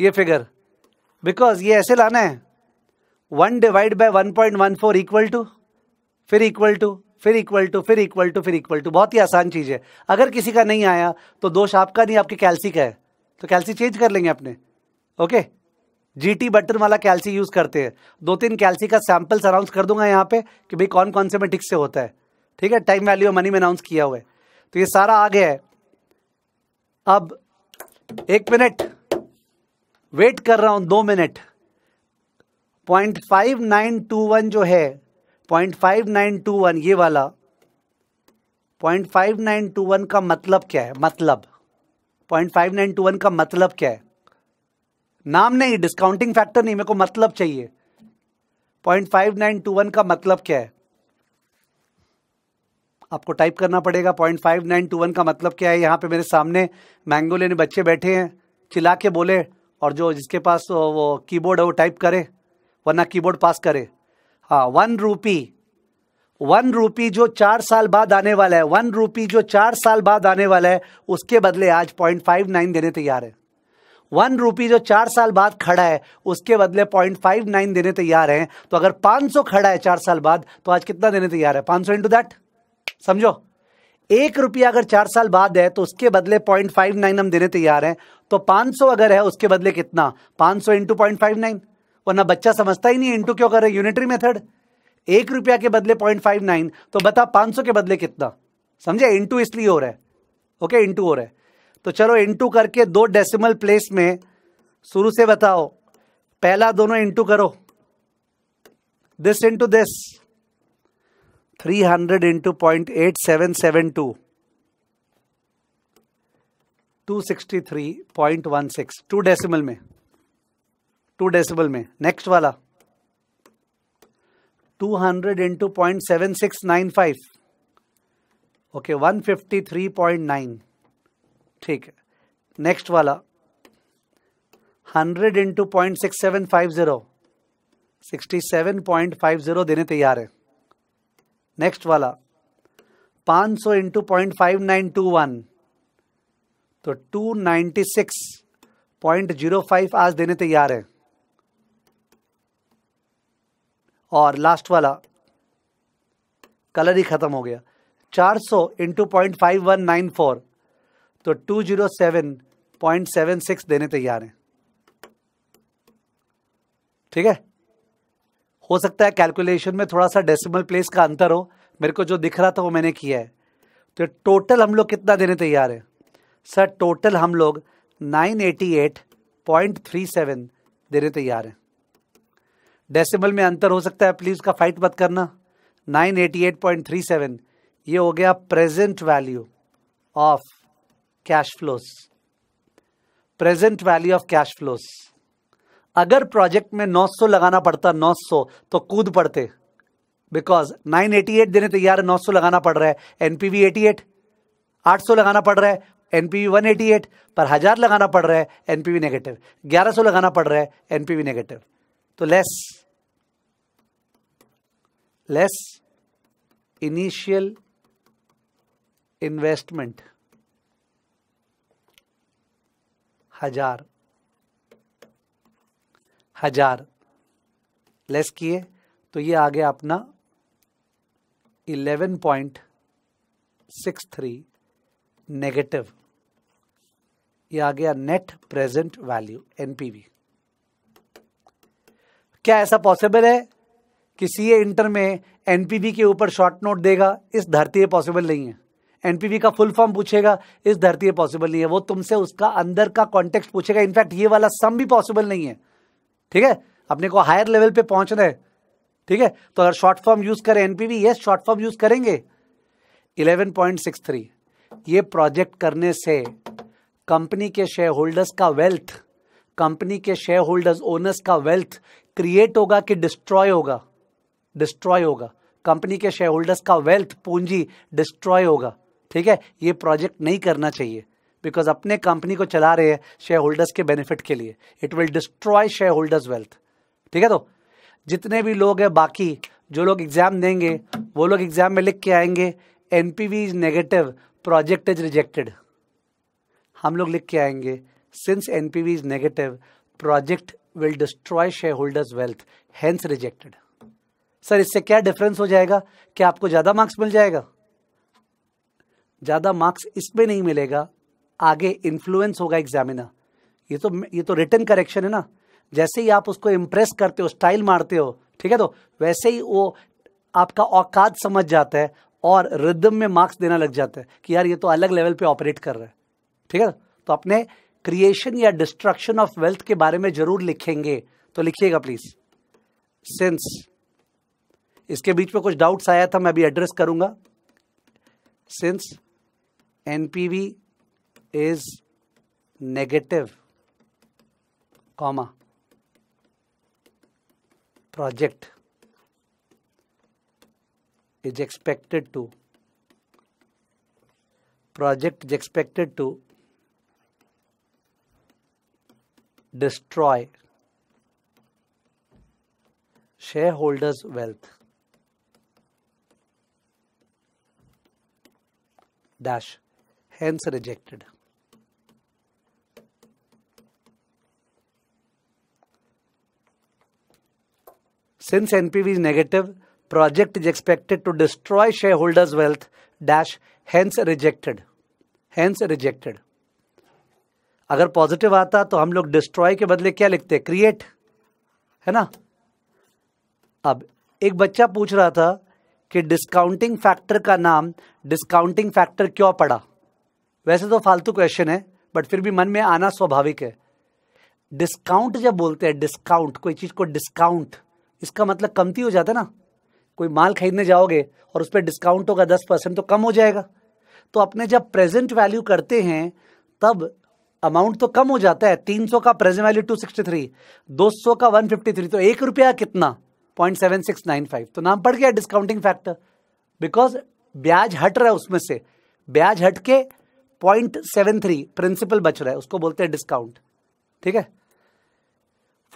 ये फिगर बिकॉज़ ये ऐसे लाना है. One divide by one point one four equal to फिर इक्वल टू फिर इक्वल टू फिर इक्वल टू फिर इक्वल टू बहुत ही आसान चीज़ है. अगर किसी का नहीं आया तो दोष आपका नहीं, आपके कैल्सी का है. तो कैल्सी चेंज कर लेंगे अपने. ओके जीटी बटन वाला कैल्सी यूज़ करते हैं. दो तीन कैल्सी का सैंपल्स अनाउंस कर दूँगा यहाँ पे कि भाई कौन कौन से में से होता है. ठीक है? टाइम वैल्यू मनी में अनाउंस किया हुआ है. तो ये सारा आ गया है. अब एक मिनट वेट कर रहा हूँ दो minute. Point five nine two one जो है, point five nine two one, ये वाला, point five nine two one का मतलब क्या है? मतलब। Point five nine two one का मतलब क्या है? नाम नहीं डिस्काउंटिंग फैक्टर नहीं, मेरे को मतलब चाहिए। Point five nine two one का मतलब क्या है? आपको टाइप करना पड़ेगा, point five nine two one का मतलब क्या है? यहाँ पे मेरे सामने मैंगो लेने बच्चे बैठे हैं, चिल्ला के बोले और जो जिसके पास वो कीबोर्ड है, वो टाइप करे, वरना कीबोर्ड पास करे। हाँ वन रूपी वन रूपी जो चार साल बाद आने वाला है वन रूपी जो चार साल बाद आने वाला है, उसके बदले आज पॉइंट फाइव नाइन देने तैयार है। वन रूपी जो चार साल बाद खड़ा है, उसके बदले पॉइंट फाइव नाइन देने तैयार है। तो अगर पाँच सौ खड़ा है चार साल बाद तो आज कितना देने तैयार है? पाँच सौ इंटू दैट समझो? एक रुपया अगर चार साल बाद है तो उसके बदले पॉइंट फाइव नाइन हम देने तैयार हैं। तो पाँच सौ अगर है, उसके बदले कितना? पाँच सौ इंटू पॉइंट फाइव नाइन। वरना बच्चा समझता ही नहीं इंटू क्यों कर रहे यूनिटरी मेथड एक रुपया के बदले पॉइंट फाइव नाइन तो बता पाँच सौ के बदले कितना? समझे? इंटू इसलिए हो रहा है। ओके इंटू हो रहा है। तो चलो इंटू करके दो डेसिमल प्लेस में शुरू से बताओ। पहला दोनों इंटू करो। This into this three hundred into point eight seven seven two two sixty three point one six two decimal में. टू डेसिमल में. नेक्स्ट वाला. Two hundred into point seven six nine five okay one fifty three point nine ठीक है. नेक्स्ट वाला. Hundred into point six seven five zero sixty seven point five zero देने तैयार है. नेक्स्ट वाला। पाँच सौ into point five nine two one तो two ninety six point zero five आज देने तैयार है। और लास्ट वाला। कलर ही खत्म हो गया। 400 सौ into point five one nine four तो two zero seven point seven six देने तैयार हैं। ठीक है? हो सकता है कैलकुलेशन में थोड़ा सा डेसिमल प्लेस का अंतर हो। मेरे को जो दिख रहा था वो मैंने किया है। तो टोटल हम लोग कितना देने तैयार है? सर टोटल हम लोग 988.37 देने तैयार हैं। डेसिमल में अंतर हो सकता है प्लीज़ का फाइट मत करना। 988.37 ये हो गया present value of cash flows present value of cash flows अगर प्रोजेक्ट में 900 लगाना पड़ता 900 तो कूद पड़ते। बिकॉज़ 988 देने तैयार है 900 लगाना पड़ रहा है। एनपीवी 88 800 लगाना पड़ रहा है। एनपीवी 188 पर हज़ार लगाना पड़ रहा है। एनपीवी नेगेटिव 1100 लगाना पड़ रहा है। एनपीवी नेगेटिव तो लेस लेस इनिशियल इन्वेस्टमेंट हज़ार। हज़ार। लेस किए तो ये आ गया अपना eleven point six three negative ये आ गया नेट प्रेजेंट वैल्यू एनपीवी क्या ऐसा पॉसिबल है? कि सीए इंटर में एनपीवी के ऊपर शॉर्ट नोट देगा, इस धरती पे पॉसिबल नहीं है। एनपीवी का फुल फॉर्म पूछेगा, इस धरती पे पॉसिबल नहीं है। वो तुमसे उसका अंदर का कॉन्टेक्स्ट पूछेगा। इनफैक्ट ये वाला सम भी पॉसिबल नहीं है। ठीक है? अपने को हायर लेवल पे पहुँचना है। ठीक है? तो अगर शॉर्ट फॉर्म यूज़ करें NPV yes short form use करेंगे। 11.63 ये प्रोजेक्ट करने से कंपनी के शेयर होल्डर्स का वेल्थ कंपनी के शेयर होल्डर्स ओनर्स का वेल्थ क्रिएट होगा कि डिस्ट्रॉय होगा? डिस्ट्रॉय होगा। कंपनी के शेयर होल्डर्स का वेल्थ पूंजी डिस्ट्रॉय होगा। ठीक है? ये प्रोजेक्ट नहीं करना चाहिए। बिकॉज़ अपने कंपनी को चला रहे हैं शेयर होल्डर्स के बेनिफिट के लिए। It will destroy shareholders wealth ठीक है तो? जितने भी लोग हैं, बाकी जो लोग एग्ज़ाम देंगे, वो लोग एग्ज़ाम में लिख के आएँगे NPV is negative project is rejected हम लोग लिख के आएँगे since NPV is negative project will destroy shareholders wealth hence rejected sir इससे क्या डिफरेंस हो जाएगा? क्या आपको ज़्यादा मार्क्स मिल जाएगा? ज़्यादा मार्क्स इसमें नहीं मिलेगा आगे इन्फ्लुएंस होगा एग्जामिनर ये तो ये तो रिटर्न करेक्शन है ना। जैसे ही आप उसको इम्प्रेस करते हो स्टाइल मारते हो, ठीक है तो वैसे ही वो आपका औकात समझ जाता है और रिदम में मार्क्स देना लग जाता है कि यार ये तो अलग लेवल पे ऑपरेट कर रहा है, ठीक है तो। अपने क्रिएशन या डिस्ट्रक्शन ऑफ़ वेल्थ के बारे में ज़रूर लिखेंगे। तो लिखिएगा प्लीज़ सिंस इसके बीच में कुछ डाउट्स आया था, मैं अभी एड्रेस करूँगा। Since NPV is negative comma project is expected to project is expected to destroy shareholders wealth. Dash. Hence rejected. Since NPV is negative, project is expected to destroy shareholders' wealth. Dash, hence rejected. Hence rejected. अगर पॉजिटिव आता तो हम लोग डिस्ट्रॉय के बदले क्या लिखते हैं क्रिएट है ना अब एक बच्चा पूछ रहा था कि डिस्काउंटिंग फैक्टर का नाम डिस्काउंटिंग फैक्टर क्यों पड़ा वैसे तो फालतू क्वेश्चन है बट फिर भी मन में आना स्वाभाविक है डिस्काउंट जब बोलते हैं डिस्काउंट कोई चीज़ को डिस्काउंट इसका मतलब कमती हो जाता ना। कोई माल खरीदने जाओगे और उस पर डिस्काउंट होगा, दस परसेंट तो कम हो जाएगा। तो अपने जब प्रेजेंट वैल्यू करते हैं, तब अमाउंट तो कम हो जाता है। तीन सौ का present value two sixty three दो सौ का वन फिफ्टी थ्री तो एक रुपया कितना? Point seven six nine five तो नाम पड़ गया डिस्काउंटिंग फैक्टर बिकॉज़ ब्याज हट रहा है उसमें से। ब्याज हट के पॉइंट सेवन थ्री प्रिंसिपल बच रहा है। उसको बोलते हैं डिस्काउंट ठीक है?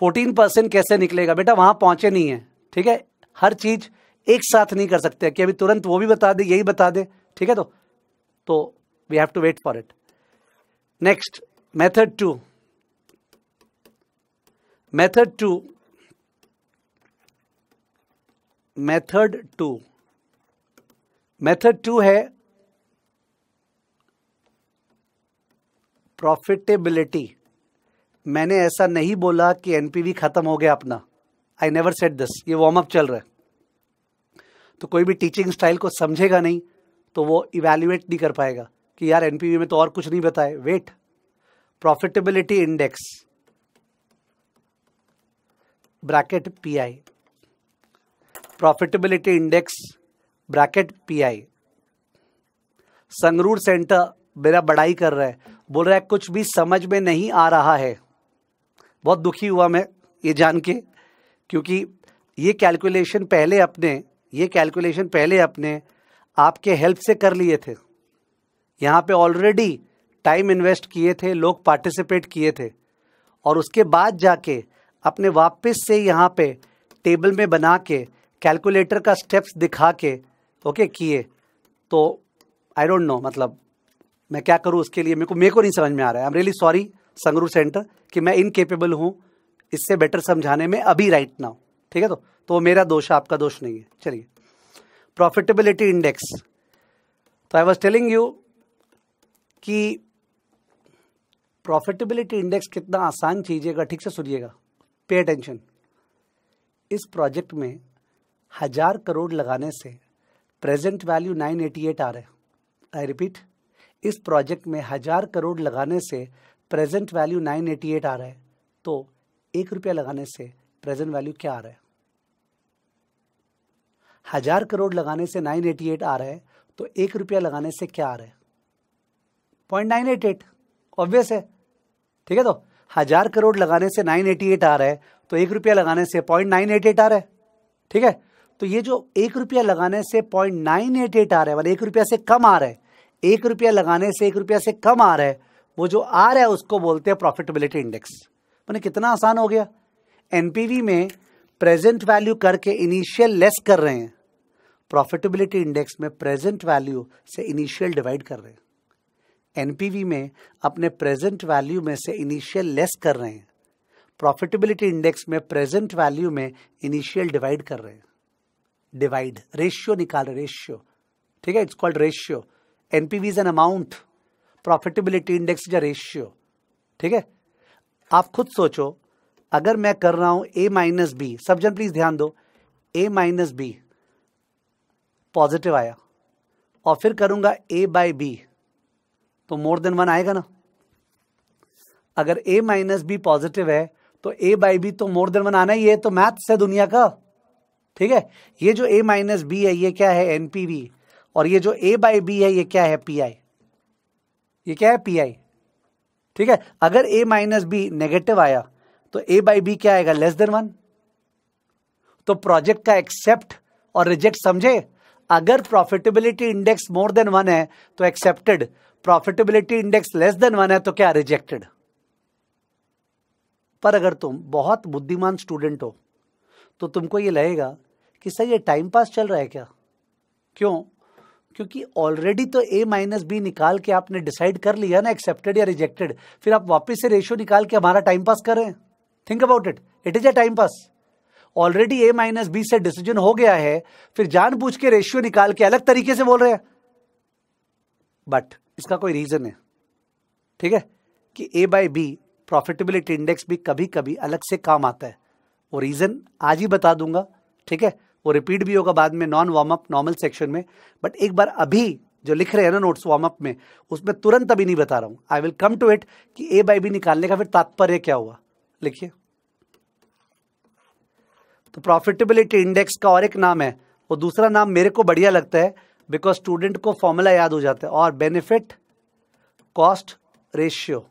फोर्टीन परसेंट कैसे निकलेगा? बेटा, वहाँ पहुँचे नहीं है, ठीक है? हर चीज़ एक साथ नहीं कर सकते कि अभी तुरंत वो भी बता दे, यही बता दे, ठीक है? तो तो we have to wait for it next method two method two method two method two है प्रॉफिटेबिलिटी मैंने ऐसा नहीं बोला कि एनपीवी खत्म हो गया अपना। आई नेवर सेट दिस ये वार्म अप चल रहा है। तो कोई भी टीचिंग स्टाइल को समझेगा नहीं तो वो इवेल्युएट नहीं कर पाएगा कि यार एनपीवी में तो और कुछ नहीं बताए। Wait profitability index bracket PI profitability index bracket PI Sangrur center मेरा बड़ाई कर रहा है। बोल रहा है कुछ भी समझ में नहीं आ रहा है। बहुत दुखी हुआ मैं ये जान के, क्योंकि ये कैलकुलेशन पहले अपने, ये कैलकुलेशन पहले अपने आपके हेल्प से कर लिए थे। यहाँ पे ऑलरेडी टाइम इन्वेस्ट किए थे, लोग पार्टिसिपेट किए थे। और उसके बाद जाके अपने वापस से यहाँ पे टेबल में बना के कैलकुलेटर का स्टेप्स दिखा के ओके किए। तो आई डोंट नो मतलब मैं क्या करूँ उसके लिए, मेरे को मेरे को नहीं समझ में आ रहा है। I am really sorry Sangrur center कि मैं इनकेपेबल हूँ, इससे बेटर समझाने में अभी राइट नाउ ठीक है तो? तो मेरा दोष है आपका दोष नहीं है। चलिए। प्रॉफिटेबिलिटी इंडेक्स तो आई वॉज़ टेलिंग यू कि प्रॉफिटेबिलिटी इंडेक्स कितना आसान चीज़ है ठीक से सुनिएगा। पे अटेंशन इस प्रोजेक्ट में हज़ार करोड़ लगाने से प्रेजेंट वैल्यू 988 आ रहा है। आई रिपीट इस प्रोजेक्ट में हज़ार करोड़ लगाने से प्रेजेंट वैल्यू 988 आ रहा है तो एक रुपया लगाने से प्रेजेंट वैल्यू क्या आ रहा है? हज़ार करोड़ लगाने से 988 आ रहा है तो एक रुपया लगाने से क्या आ रहा है? Point nine eight eight obvious है। ठीक है तो हज़ार करोड़ लगाने से नाइन एटी एट आ रहा है तो एक रुपया लगाने से पॉइंट नाइन एट एट आ रहा है। ठीक है तो ये जो एक रुपया लगाने से पॉइंट नाइन एट एट आ रहा है मतलब एक रुपया से कम आ रहा है, एक रुपया लगाने से एक रुपया से कम आ रहा है वो जो आ रहा है उसको बोलते हैं प्रॉफिटेबिलिटी इंडेक्स मैंने कितना आसान हो गया। एनपीवी में प्रेजेंट वैल्यू करके इनिशियल लेस कर रहे हैं। प्रॉफिटेबिलिटी इंडेक्स में प्रेजेंट वैल्यू से इनिशियल डिवाइड कर रहे हैं। एनपीवी में अपने प्रेजेंट वैल्यू में से इनिशियल लेस कर रहे हैं। प्रॉफिटेबिलिटी इंडेक्स में प्रेजेंट वैल्यू में इनिशियल डिवाइड कर रहे हैं। डिवाइड रेशियो निकाल रहे रेशियो ठीक है it's called ratio NPV is an amount profitability index a ratio ठीक है? आप खुद सोचो, अगर मैं कर रहा हूँ ए माइनस बी सब जन प्लीज़ ध्यान दो ए माइनस बी पॉजिटिव आया, और फिर करूँगा ए बाय बी तो मोर देन वन आएगा ना? अगर ए माइनस बी पॉजिटिव है तो ए बाई बी तो मोर देन वन आना ही है तो मैथ्स है दुनिया का, ठीक है? ये जो ए माइनस बी है, ये क्या है? एनपीवी और ये जो ए बाई बी है, ये क्या है? पी आई ये क्या है? पी आई ठीक है? अगर ए माइनस बी नेगेटिव आया तो ए बाई बी क्या आएगा? लेस देन वन तो प्रोजेक्ट का एक्सेप्ट और रिजेक्ट समझे? अगर profitability index more than one है तो accepted profitability index less than one है तो क्या? रिजेक्टेड पर अगर तुम बहुत बुद्धिमान स्टूडेंट हो तो तुमको ये लगेगा कि सर, ये टाइम पास चल रहा है क्या? क्यों? क्योंकि ऑलरेडी तो ए माइनस बी निकाल के आपने डिसाइड कर लिया ना एक्सेप्टेड या रिजेक्टेड फिर आप वापस से रेशियो निकाल के हमारा टाइम पास कर रहे हैं। Think about it it is a time pass already A minus B से डिसीज़न हो गया है, फिर जान जानबूझ के रेशियो निकाल के अलग तरीके से बोल रहे हैं। बट इसका कोई रीजन है ठीक है? कि A by B profitability index भी कभी कभी अलग से काम आता है। वो रीजन आज ही बता दूँगा। ठीक है? वो रिपीट भी होगा बाद में non warm up normal section में बट एक बार अभी जो लिख रहे हैं ना नोट्स वार्म अप में, उसमें तुरंत अभी नहीं बता रहा हूँ। I will come to it कि ए बाई बी निकालने का फिर तात्पर्य क्या हुआ? लिखिए। तो प्रॉफिटेबिलिटी इंडेक्स का और एक नाम है। वो दूसरा नाम मेरे को बढ़िया लगता है बिकॉज़ स्टूडेंट को फॉर्मूला याद हो जाता है और benefit cost ratio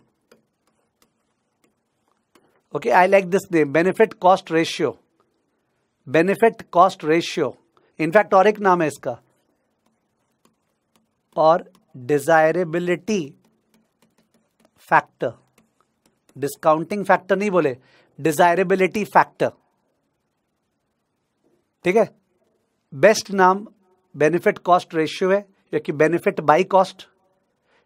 okay I like this name benefit cost ratio benefit cost ratio, in fact और एक नाम है इसका, और डिजायरेबिलिटी फैक्टर डिस्काउंटिंग फैक्टर नहीं बोले डिजायरेबिलिटी फैक्टर ठीक है? बेस्ट नाम बेनिफिट कॉस्ट रेशियो है क्योंकि benefit by cost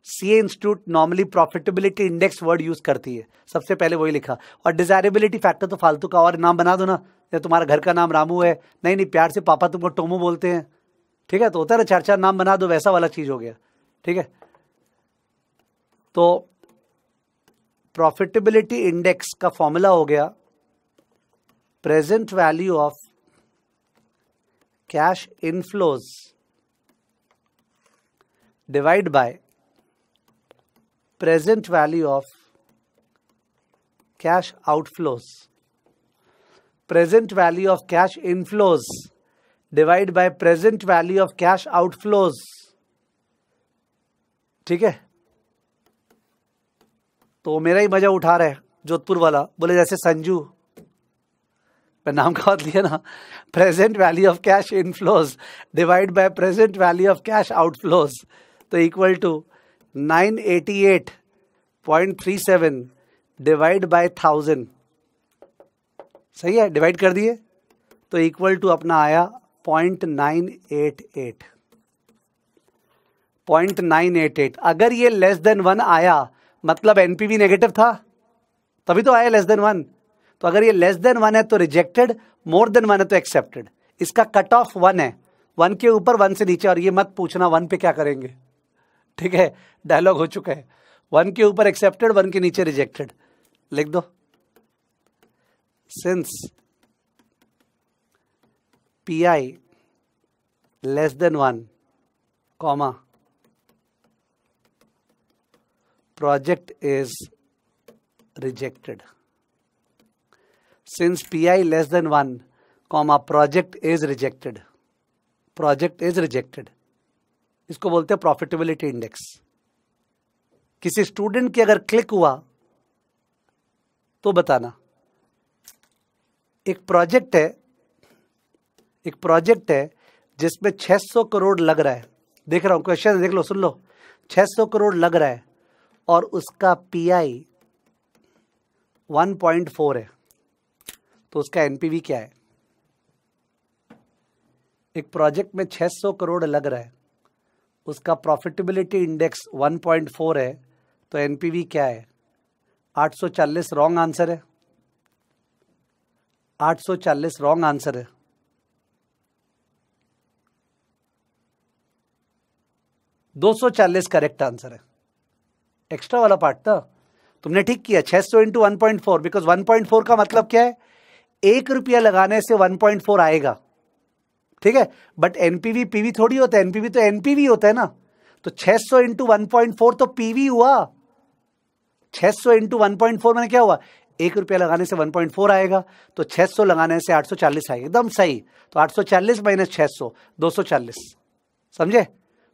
CA institute normally profitability index word use करती है, सबसे पहले वही लिखा। और डिजायरेबिलिटी फैक्टर तो फालतू का और नाम बना दो ना। या तुम्हारा घर का नाम रामू है। नहीं नहीं, प्यार से पापा तुमको टोमो बोलते हैं। ठीक है तो होता है ना चार चार, नाम बना दो, वैसा वाला चीज़ हो गया। ठीक है? तो प्रॉफिटेबिलिटी इंडेक्स का फॉर्मूला हो गया। Present value of cash inflows divide by present value of cash outflows present value of cash inflows divide by present value of cash outflows ठीक है? तो मेरा ही मज़ा उठा रहे जोधपुर वाला। बोले, जैसे संजू। मैं नाम का बात लिया ना। Present value of cash inflows divide by present value of cash outflows तो equal to nine eighty eight point three seven divide by thousand सही है? डिवाइड कर दिए। तो इक्वल टू अपना आया point nine eight eight point nine eight eight अगर ये लेस देन वन आया मतलब एनपीवी नेगेटिव था, तभी तो आया लेस देन वन तो अगर ये लेस देन वन है तो रिजेक्टेड मोर देन वन है तो एक्सेप्टेड इसका कट ऑफ़ वन है। वन के ऊपर वन से नीचे, और ये मत पूछना वन पे क्या करेंगे। ठीक है? डायलॉग हो चुका है। वन के ऊपर एक्सेप्टेड वन के नीचे रिजेक्टेड लिख दो। P I less than one comma project is rejected. Since pi less than 1, comma project is rejected. Project is rejected. इसको बोलते हैं प्रॉफिटेबिलिटी इंडेक्स किसी स्टूडेंट की अगर क्लिक हुआ तो बताना एक प्रोजेक्ट है, एक प्रोजेक्ट है जिसमें 600 करोड़ लग रहा है। देख रहा हूँ क्वेश्चन देख लो, सुन लो। 600 करोड़ लग रहा है और उसका P I one point four है। तो उसका एनपीवी क्या है? एक प्रोजेक्ट में 600 करोड़ लग रहा है। उसका प्रॉफिटेबिलिटी इंडेक्स 1.4 है। तो एनपीवी क्या है? 840 रॉन्ग आंसर है। 840 रॉन्ग आंसर है। दो सौ चालीस करेक्ट आंसर है। एक्स्ट्रा वाला पार्ट था। तुमने ठीक किया, छह सौ into one point four because one point four का मतलब क्या है? एक रुपया लगाने से वन पॉइंट फोर आएगा। ठीक है? बट एनपीवी पीवी थोड़ी होता है। एनपीवी तो एनपीवी होता है ना। तो 600 सौ इंटू वन पॉइंट फोर तो पीवी हुआ। 600 सौ इंटू वन पॉइंट फोर मैंने क्या हुआ? एक रुपया लगाने से 1.4 आएगा तो 600 लगाने से 840 आएगा। एकदम सही। तो 840 माइनस छह सौ, दो समझे?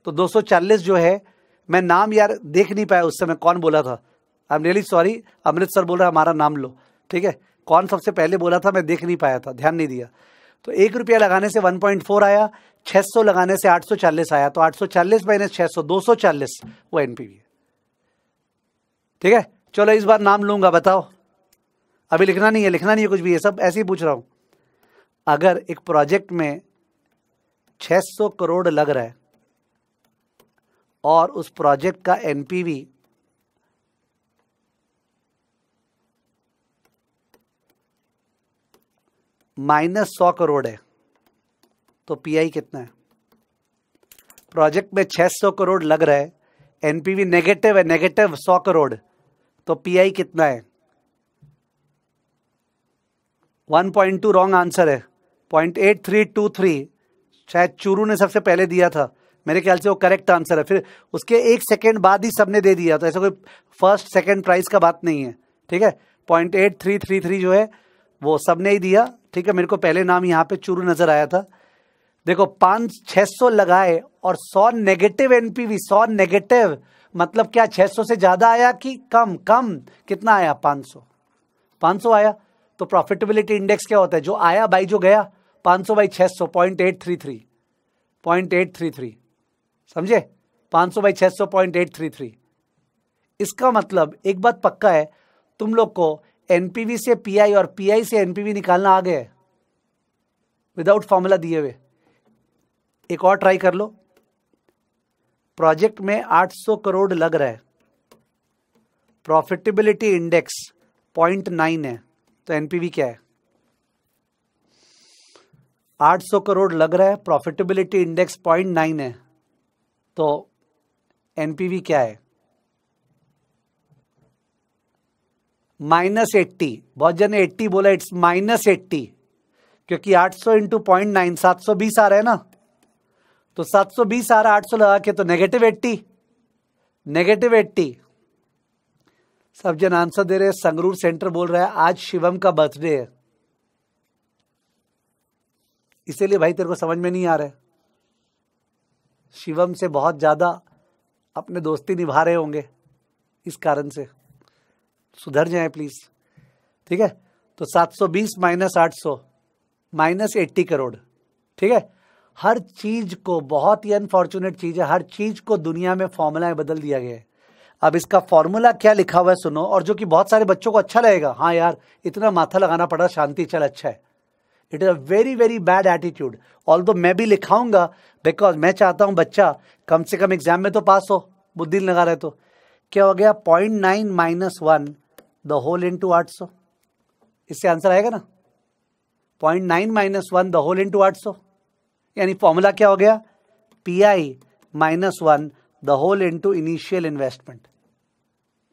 तो 240 जो है, मैं नाम यार देख नहीं पाया उस समय कौन बोला था? I am really sorry Amrit sir बोल रहा हमारा नाम लो। ठीक है? कौन सबसे पहले बोला था, मैं देख नहीं पाया था, ध्यान नहीं दिया। तो एक रुपया लगाने से 1.4 आया 600 लगाने से 840 आया तो 840 माइनस 600 240 वो एनपीवी है। ठीक है? चलो इस बार नाम लूँगा, बताओ। अभी लिखना नहीं है, लिखना नहीं है कुछ भी ये सब ऐसे ही पूछ रहा हूँ। अगर एक प्रोजेक्ट में 600 करोड़ लग रहा है और उस प्रोजेक्ट का एनपीवी माइनस सौ करोड़ है तो पीआई कितना है? प्रोजेक्ट में 600 करोड़ लग रहा है एनपीवी नेगेटिव है नेगेटिव 100 करोड़ तो पीआई कितना है? 1.2 रॉन्ग आंसर है। Point eight three two three शायद चूरू ने सबसे पहले दिया था। मेरे ख्याल से वो करेक्ट आंसर है। फिर उसके एक सेकेंड बाद ही सबने दे दिया। तो ऐसा कोई फ़र्स्ट सेकेंड प्राइज का बात नहीं है। ठीक है? Point eight three three three जो है, वो सबने ही दिया। ठीक है? मेरे को पहले नाम यहाँ पे चूरू नज़र आया था। देखो, पाँच छः सौ लगाए और सौ नेगेटिव एनपीवी सौ नेगेटिव मतलब क्या, छह सौ से ज़्यादा आया कि कम? कम। कितना आया? पाँच सौ। पाँच सौ आया। तो प्रॉफिटेबिलिटी इंडेक्स क्या होता है? जो आया बाई जो गया, पाँच सौ बाई छह सौ point eight three three point eight three three समझे? पाँच सौ बाई छह सौ पॉइंट एट थ्री थ्री इसका मतलब एक बात पक्का है, तुम लोग को एनपीवी से पीआई और पीआई से एनपीवी निकालना आ गया है। विदाउट फॉर्मूला दिए हुए। एक और ट्राई कर लो। प्रोजेक्ट में 800 करोड़ लग रहा है। प्रॉफिटेबिलिटी इंडेक्स पॉइंट नाइन है। तो एनपीवी क्या है? 800 करोड़ लग रहा है प्रॉफिटेबिलिटी इंडेक्स पॉइंट नाइन है। तो एनपीवी क्या है? Minus eighty. बहुत जन एट्टी बोला इट्स माइनस एट्टी। क्योंकि 800 सौ इंटू पॉइंट नाइन सात सौ बीस आ रहा है ना। तो 720 आ रहा है, आठ सौ लगा के तो नेगेटिव एट्टी। Negative eighty. सब जन आंसर दे रहे हैं, संगरूर सेंटर बोल रहा है, आज शिवम का बर्थडे है। इसीलिए भाई तेरे को समझ में नहीं आ रहा है। शिवम से बहुत ज़्यादा अपने दोस्ती निभा रहे होंगे, इस कारण से। सुधर जाए प्लीज़ ठीक है? तो 720 माइनस आठ सौ माइनस एट्टी करोड़। ठीक है? हर चीज़ को, बहुत ही अनफॉर्चुनेट चीज़ है, हर चीज़ को दुनिया में फॉर्मूला बदल दिया गया है। अब इसका फॉर्मूला क्या लिखा हुआ है सुनो, और जो कि बहुत सारे बच्चों को अच्छा लगेगा। हाँ यार, इतना माथा लगाना पड़ा, शांति, चल अच्छा है। It is a very very bad attitude although मैं भी लिखाऊँगा बिकॉज़ मैं चाहता हूँ बच्चा कम से कम एग्ज़ाम में तो पास हो, बुद्धि लगा रहे तो। क्या हो गया? Point nine minus one the whole into आठ सौ इससे आंसर आएगा ना? Point nine minus one the whole into आठ सौ यानी फॉर्मूला क्या हो गया? P I minus one the whole into initial investment.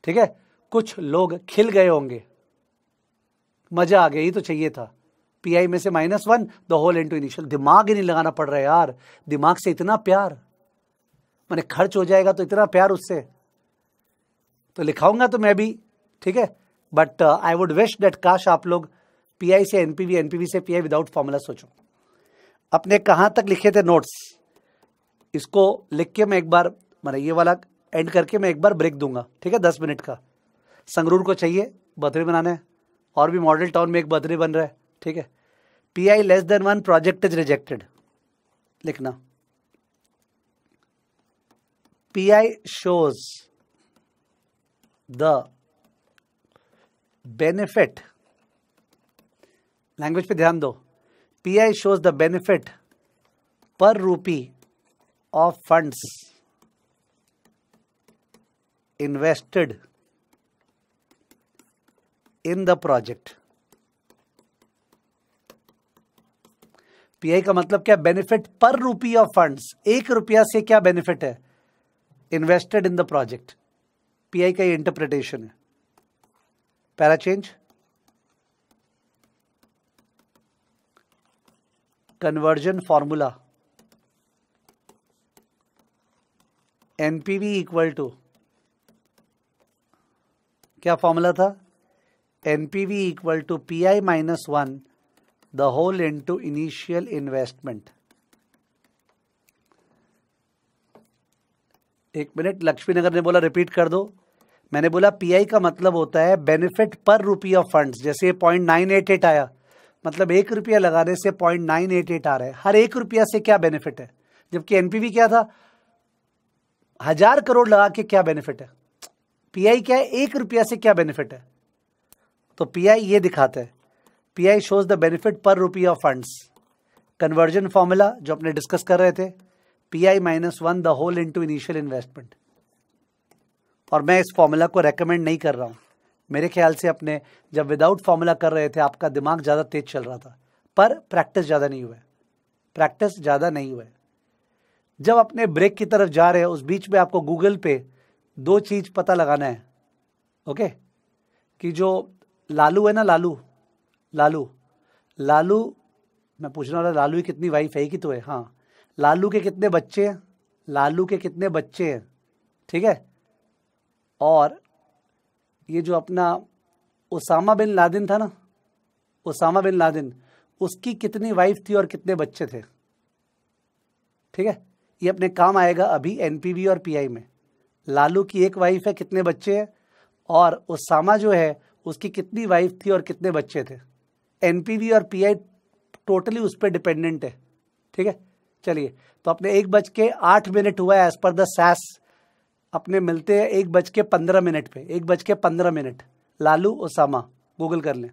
ठीक है? कुछ लोग खिल गए होंगे। मज़ा आ गया ही तो चाहिए था। पीआई में से minus one the whole into initial दिमाग ही नहीं लगाना पड़ रहा यार। दिमाग से इतना प्यार। मैंने खर्च हो जाएगा तो इतना प्यार उससे। तो लिखाऊँगा तो मैं भी, ठीक है? But I would wish that काश आप लोग पीआई से एनपीवी एनपीवी से पीआई विदाउट फॉर्मूला सोचो। अपने कहाँ तक लिखे थे नोट्स इसको लिख के मैं एक बार मैंने ये वाला एंड करके मैं एक बार ब्रेक दूँगा, ठीक है, दस मिनट का। संगरूर को चाहिए बर्थडे बनाने और भी मॉडल टाउन में एक बर्थडे बन रहा है, ठीक है। P I less than one project is rejected लिखना। P I shows the benefit language पे ध्यान दो। PI shows the benefit per rupee of funds invested in the project. PI का मतलब क्या? Benefit per rupee of funds एक रुपया से क्या बेनिफिट है? Invested in the project PI का इंटरप्रिटेशन है। Para change conversion formula NPV equal to क्या फॉर्मूला था? NPV equal to P I minus one the whole into initial investment एक मिनट लक्ष्मी नगर ने बोला रिपीट कर दो। मैंने बोला पीआई का मतलब होता है benefit per rupee of funds जैसे पॉइंट नाइन एट एट आया। मतलब एक रुपया लगाने से पॉइंट नाइन एट एट आ रहा है। हर एक रुपया से क्या बेनिफिट है? जबकि एनपीवी क्या था? हज़ार करोड़ लगा के क्या बेनिफिट है? पीआई क्या है? एक रुपया से क्या बेनिफिट है? तो पीआई ये दिखाता है। पीआई शोज़ द बेनिफिट पर रुपया ऑफ़ फंड्स कन्वर्जन फॉर्मूला जो अपने डिस्कस कर रहे थे PI minus one the whole into initial investment और मैं इस फॉर्मूला को रेकमेंड नहीं कर रहा हूँ। मेरे ख्याल से अपने, जब विदाउट फॉर्मूला कर रहे थे, आपका दिमाग ज़्यादा तेज चल रहा था। पर प्रैक्टिस ज़्यादा नहीं हुआ प्रैक्टिस ज़्यादा नहीं हुआ जब अपने ब्रेक की तरफ़ जा रहे हैं, उस बीच में आपको गूगल पे दो चीज़ पता लगाना है ओके कि जो लालू है ना, लालू लालू लालू, मैं पूछने वाला लालू की कितनी वाइफ है कि तो है हाँ। लालू के कितने बच्चे हैं? लालू के कितने बच्चे हैं? ठीक है? और ये जो अपना उसामा बिन लादिन था ना, उसामा बिन लादिन, उसकी कितनी वाइफ थी और कितने बच्चे थे? ठीक है? ये अपने काम आएगा अभी एनपीवी और पीआई में। लालू की एक वाइफ है, कितने बच्चे हैं? और उसामा जो है, उसकी कितनी वाइफ थी और कितने बच्चे थे? एनपीवी और पीआई टोटली उस पर डिपेंडेंट है। ठीक है? चलिए तो अपने एक बज के आठ मिनट हुआ है एज पर द सैस अपने मिलते हैं एक बज के पंद्रह मिनट पे, एक बज के पंद्रह मिनट लालू ओसामा गूगल कर लें।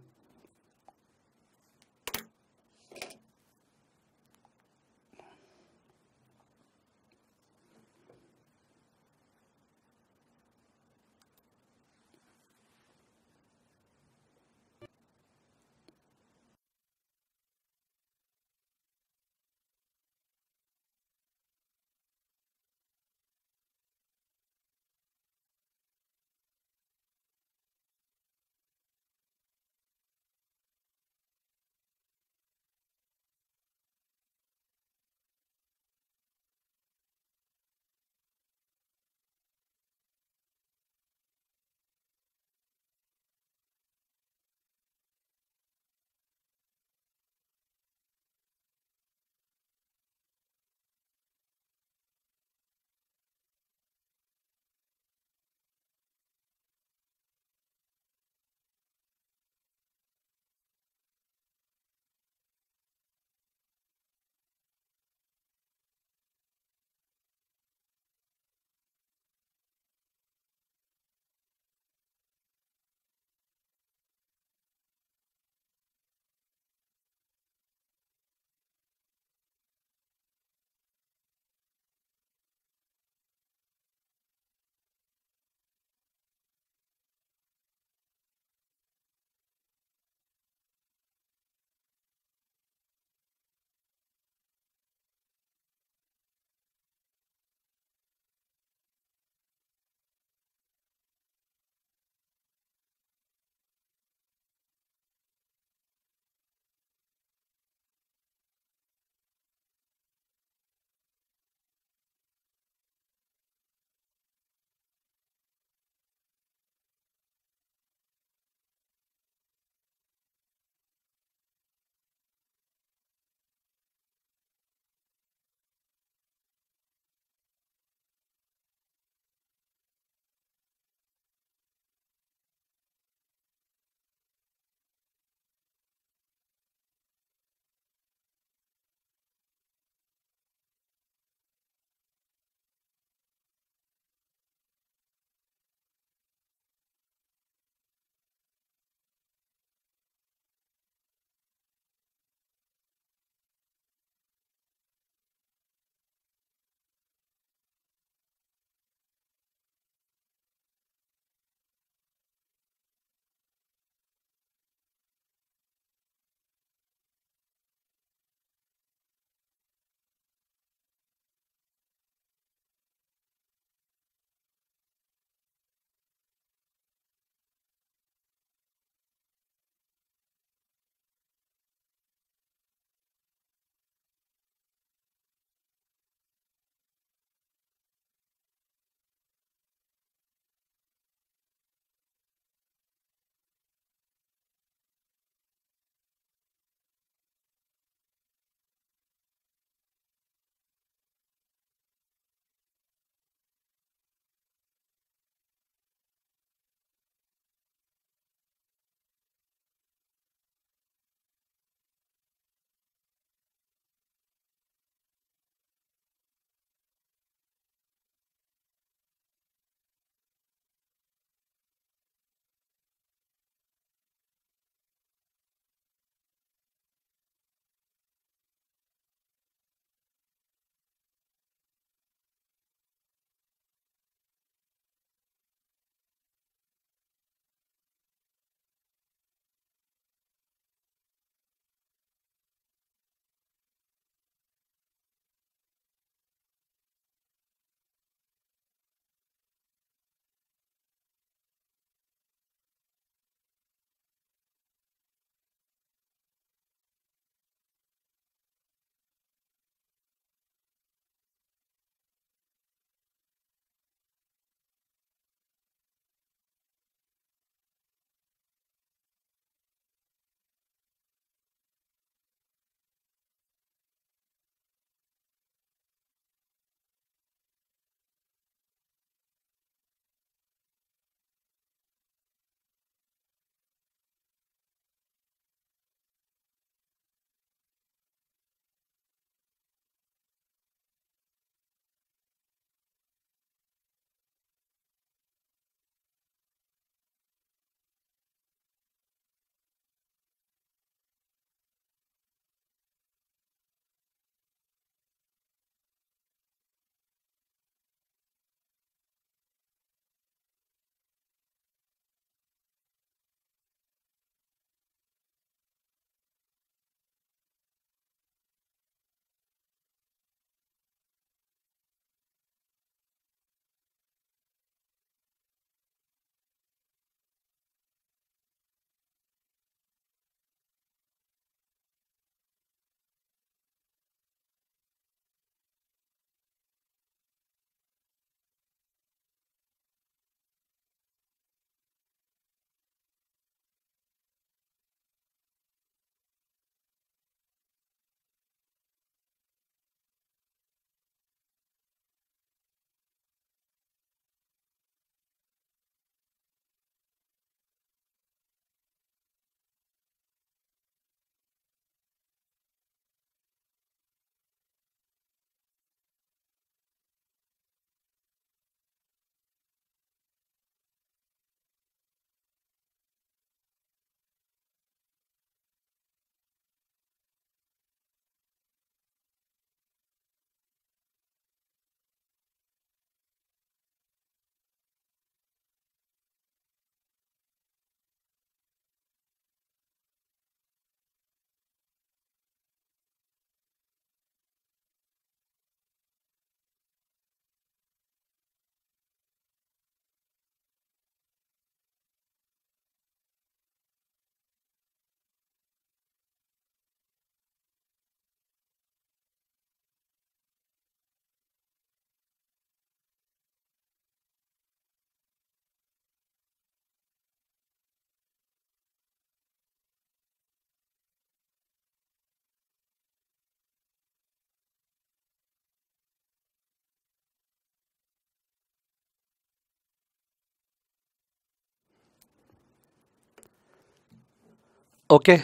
ओके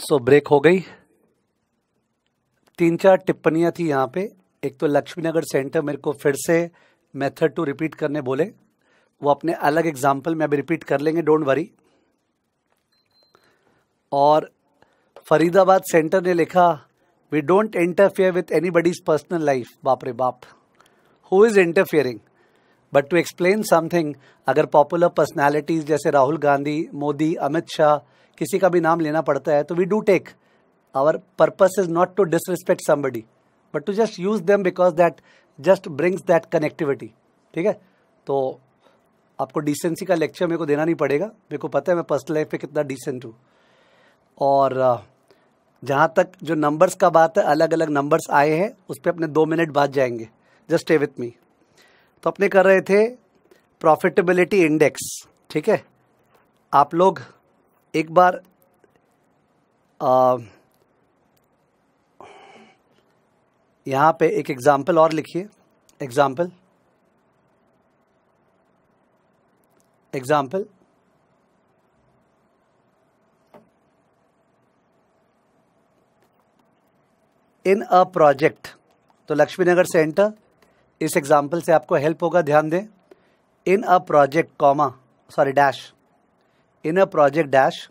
सो ब्रेक हो गई. तीन चार टिप्पणियाँ थी यहाँ पे. एक तो लक्ष्मी नगर सेंटर मेरे को फिर से मेथड टू रिपीट करने बोले. वो अपने अलग एग्ज़ाम्पल में अभी रिपीट कर लेंगे डोंट वरी और फरीदाबाद सेंटर ने लिखा we don't interfere with anybody's personal life बाप रे बाप. Who is interfering but to explain something अगर पॉपुलर पर्सनैलिटीज जैसे राहुल गांधी, मोदी, अमित शाह, किसी का भी नाम लेना पड़ता है तो we do take our purpose is not to disrespect somebody but to just use them because that just brings that connectivity ठीक है? तो आपको डिसेंसी का लेक्चर मेरे को देना नहीं पड़ेगा। मेरे को पता है मैं पर्सनल लाइफ पे कितना डिसेंट हूँ। और जहाँ तक जो नंबर्स का बात है अलग अलग नंबर्स आए हैं, उस पर अपने दो मिनट बाद जाएँगे। जस्ट स्टे विथ मी तो अपने कर रहे थे प्रॉफिटेबिलिटी इंडेक्स ठीक है? आप लोग एक बार यहाँ पे एक एग्ज़ाम्पल और लिखिए। Example example in a project तो लक्ष्मीनगर सेंटर इस एग्ज़ाम्पल से आपको हेल्प होगा, ध्यान दें। In a project comma sorry dash in a project dash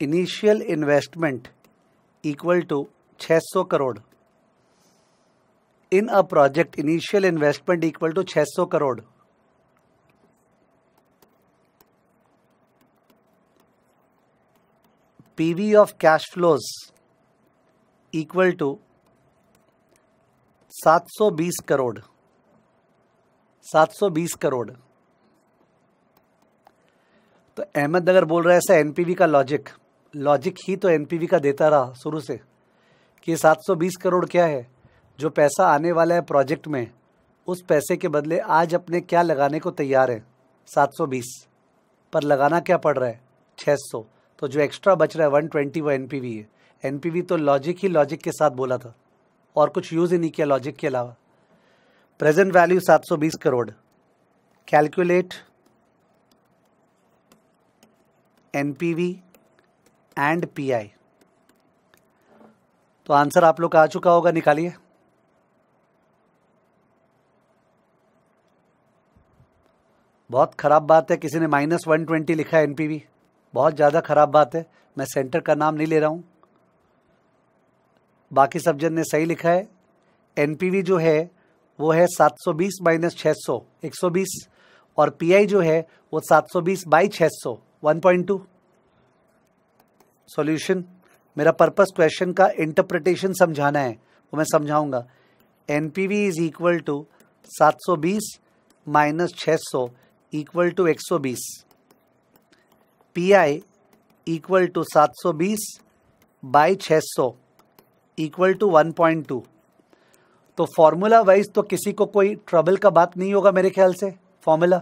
initial investment equal to 600 crore. In a project initial investment equal to 600 crore. PV of cash flows equal to 720 crore. 720 crore. तो अहमद नगर बोल रहा है ऐसा एनपीवी का लॉजिक लॉजिक ही तो एनपीवी का देता रहा शुरू से कि 720 करोड़ क्या है? जो पैसा आने वाला है प्रोजेक्ट में, उस पैसे के बदले आज अपने क्या लगाने को तैयार है? 720 पर लगाना क्या पड़ रहा है? 600 तो जो एक्स्ट्रा बच रहा है 120 वो एनपीवी है। एनपीवी तो लॉजिक ही लॉजिक के साथ बोला था। और कुछ यूज़ ही नहीं किया लॉजिक के अलावा। Present value 720 crore. Calculate NPV and PI तो आंसर आप लोग का आ चुका होगा, निकालिए। बहुत ख़राब बात है, किसी ने माइनस वन ट्वेंटी लिखा है एनपीवी बहुत ज़्यादा ख़राब बात है। मैं सेंटर का नाम नहीं ले रहा हूँ। बाकी सब जन ने सही लिखा है। एनपीवी जो है, वो है 720 माइनस छः सौ, एक सौ बीस, और पीआई जो है, वो 720 बाई छः सौ, वन पॉइंट टू। सॉल्यूशन मेरा पर्पस क्वेश्चन का इंटरप्रिटेशन समझाना है, वो मैं समझाऊँगा। NPV is equal to 720 minus छः सौ इक्वल टू एक सौ बीस। पी आई इक्वल टू सात सौ बीस बाई छः सौ equal to one point two तो फॉर्मूला वाइज तो किसी को कोई ट्रबल का बात नहीं होगा मेरे ख्याल से फॉर्मूला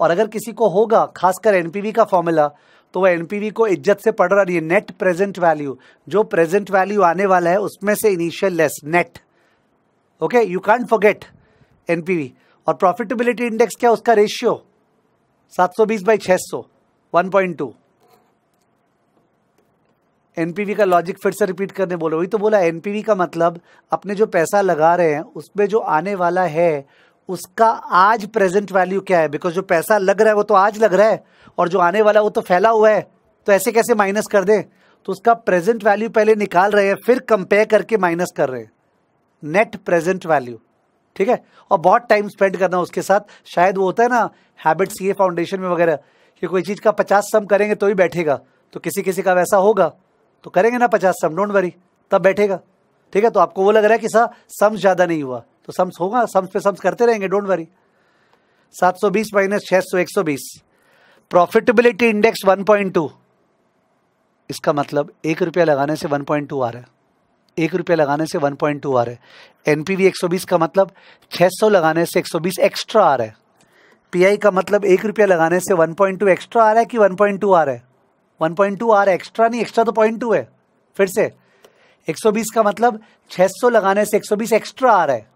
और अगर किसी को होगा, खासकर एनपीवी का फॉर्मूला तो वह एनपीवी को इज़्ज़त से पढ़ रहा नहीं नेट प्रेजेंट वैल्यू जो प्रेजेंट वैल्यू आने वाला है, उसमें से initial less net okay you can't forget NPV और प्रॉफिटेबिलिटी इंडेक्स क्या उसका रेशियो 720 सौ बीस बाई 600 1.2 एनपीवी का लॉजिक फिर से रिपीट करने बोलो। वही तो बोला, एनपीवी का मतलब अपने जो पैसा लगा रहे हैं, उसमें जो आने वाला है, उसका आज प्रेजेंट वैल्यू क्या है? बिकॉज़ जो पैसा लग रहा है, वो तो आज लग रहा है, और जो आने वाला वो तो फैला हुआ है। तो ऐसे कैसे माइनस कर दे? तो उसका प्रेजेंट वैल्यू पहले निकाल रहे हैं, फिर कंपेयर करके माइनस कर रहे हैं। नेट प्रेजेंट वैल्यू ठीक है? और बहुत टाइम स्पेंड करना उसके साथ। शायद वो होता है ना हैबिट सी फाउंडेशन में वगैरह, कि कोई चीज़ का पचास सम करेंगे तो ही बैठेगा। तो किसी किसी का वैसा होगा। तो करेंगे ना पचास सम डोंट वरी तब बैठेगा। ठीक है तो आपको वो लग रहा है कि सर सम्स ज़्यादा नहीं हुआ। तो सम्स होगा सम्स पे सम्स करते रहेंगे डोंट वरी 720 माइनस छह सौ, एक सौ बीस। प्रॉफिटेबिलिटी इंडेक्स 1.2 इसका मतलब एक रुपया लगाने से 1.2 आ रहा है। एक रुपया लगाने से 1.2 आ रहा है। एनपीवी 120 का मतलब 600 लगाने से 120 एक्स्ट्रा आ रहा है। पीआई का मतलब एक रुपया लगाने से 1.2 एक्स्ट्रा आ रहा है कि 1.2 आ रहा है? 1.2 आ रहा है एक्स्ट्रा नहीं, एक्स्ट्रा तो पॉइंट टू है, फिर से। 120 का मतलब 600 लगाने से 120 एक्स्ट्रा आ रहा है।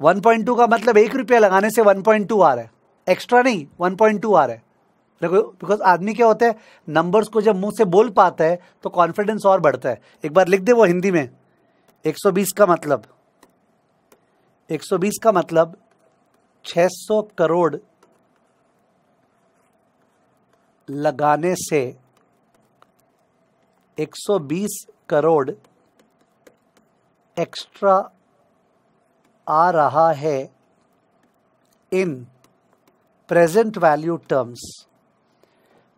1.2 का मतलब एक रुपया लगाने से 1.2 आ रहा है। एक्स्ट्रा नहीं 1.2 आ रहा है। देखो बिकॉज़ आदमी क्या होता है नंबर्स को जब मुँह से बोल पाता है तो कॉन्फिडेंस और बढ़ता है। एक बार लिख दे वो हिंदी में। 120 का मतलब 120 का मतलब 600 करोड़ लगाने से 120 करोड़ एक्स्ट्रा आ रहा है in present value terms.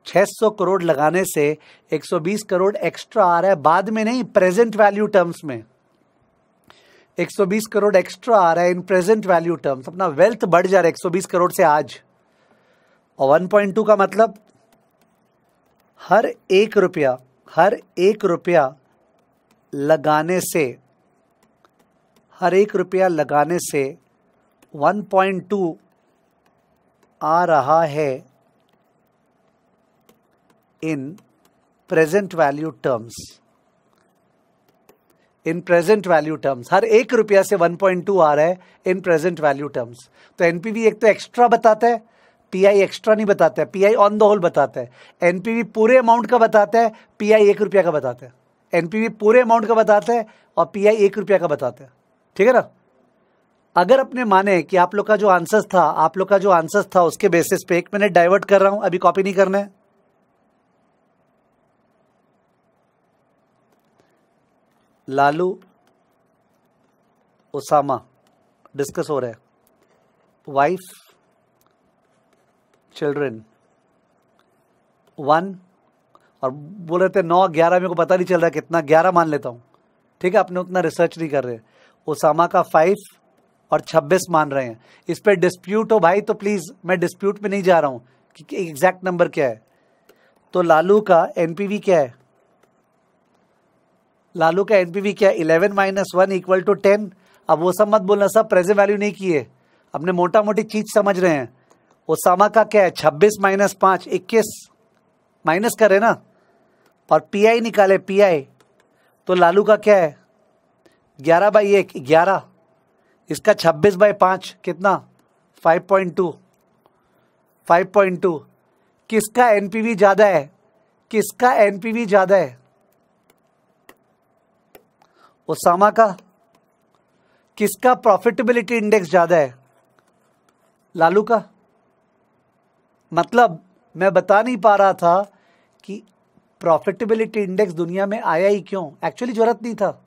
600 crore लगाने से 120 करोड़ एक्स्ट्रा आ रहा है, बाद में नहीं, प्रेजेंट वैल्यू टर्म्स में। 120 करोड़ एक्स्ट्रा आ रहा है इन प्रेजेंट वैल्यू टर्म्स। अपना वेल्थ बढ़ जा रहा है 120 करोड़ से आज। और 1.2 का मतलब हर एक रुपया हर एक रुपया लगाने से, हर एक रुपया लगाने से 1.2 आ रहा है in present value terms. In present value terms. हर एक रुपया से 1.2 आ रहा है इन प्रेजेंट वैल्यू टर्म्स। तो एनपीवी एक तो एक्स्ट्रा बताता है पीआई एक्स्ट्रा नहीं बताता है पीआई ऑन द होल बताता है। एनपीवी पूरे अमाउंट का बताता है पीआई एक रुपया का बताता है। एनपीवी पूरे अमाउंट का बताता है और पीआई एक रुपया का बताता है। ठीक है ना? अगर अपने माने कि आप लोग का जो आंसर था, आप लोग का जो आंसर था, उसके बेसिस पे एक मिनट डाइवर्ट कर रहा हूँ, अभी कॉपी नहीं करना है। लालू, उसामा डिस्कस हो रहा है। वाइफ चिल्ड्रन वन और बोल रहे थे नौ, ग्यारह, मेरे को पता नहीं चल रहा कितना, ग्यारह मान लेता हूँ। ठीक है, अपने उतना रिसर्च नहीं कर रहे। ओसामा का फाइव और छब्बीस मान रहे हैं। इस पर डिस्प्यूट हो भाई तो प्लीज़ मैं डिस्प्यूट में नहीं जा रहा हूँ कि एग्जैक्ट नंबर क्या है। तो लालू का एनपीवी क्या है? लालू का एनपीवी क्या है? Eleven minus one equal to ten अब वो सब मत बोलना, सब प्रेजेंट वैल्यू नहीं किए। अपने मोटा मोटी चीज़ समझ रहे हैं। ओसामा का क्या है? छब्बीस माइनस पाँच, इक्कीस। माइनस करे ना। और पीआई निकाले पीआई तो लालू का क्या है? ग्यारह बाई एक, ग्यारह। इसका छब्बीस बाई पाँच कितना? Five point two. Five point two. किसका एनपीवी ज़्यादा है? किसका एनपीवी ज़्यादा है? ओसामा का। किसका प्रॉफिटेबिलिटी इंडेक्स ज़्यादा है? लालू का। मतलब मैं बता नहीं पा रहा था कि प्रॉफिटेबिलिटी इंडेक्स दुनिया में आया ही क्यों। एक्चुअली ज़रूरत नहीं था।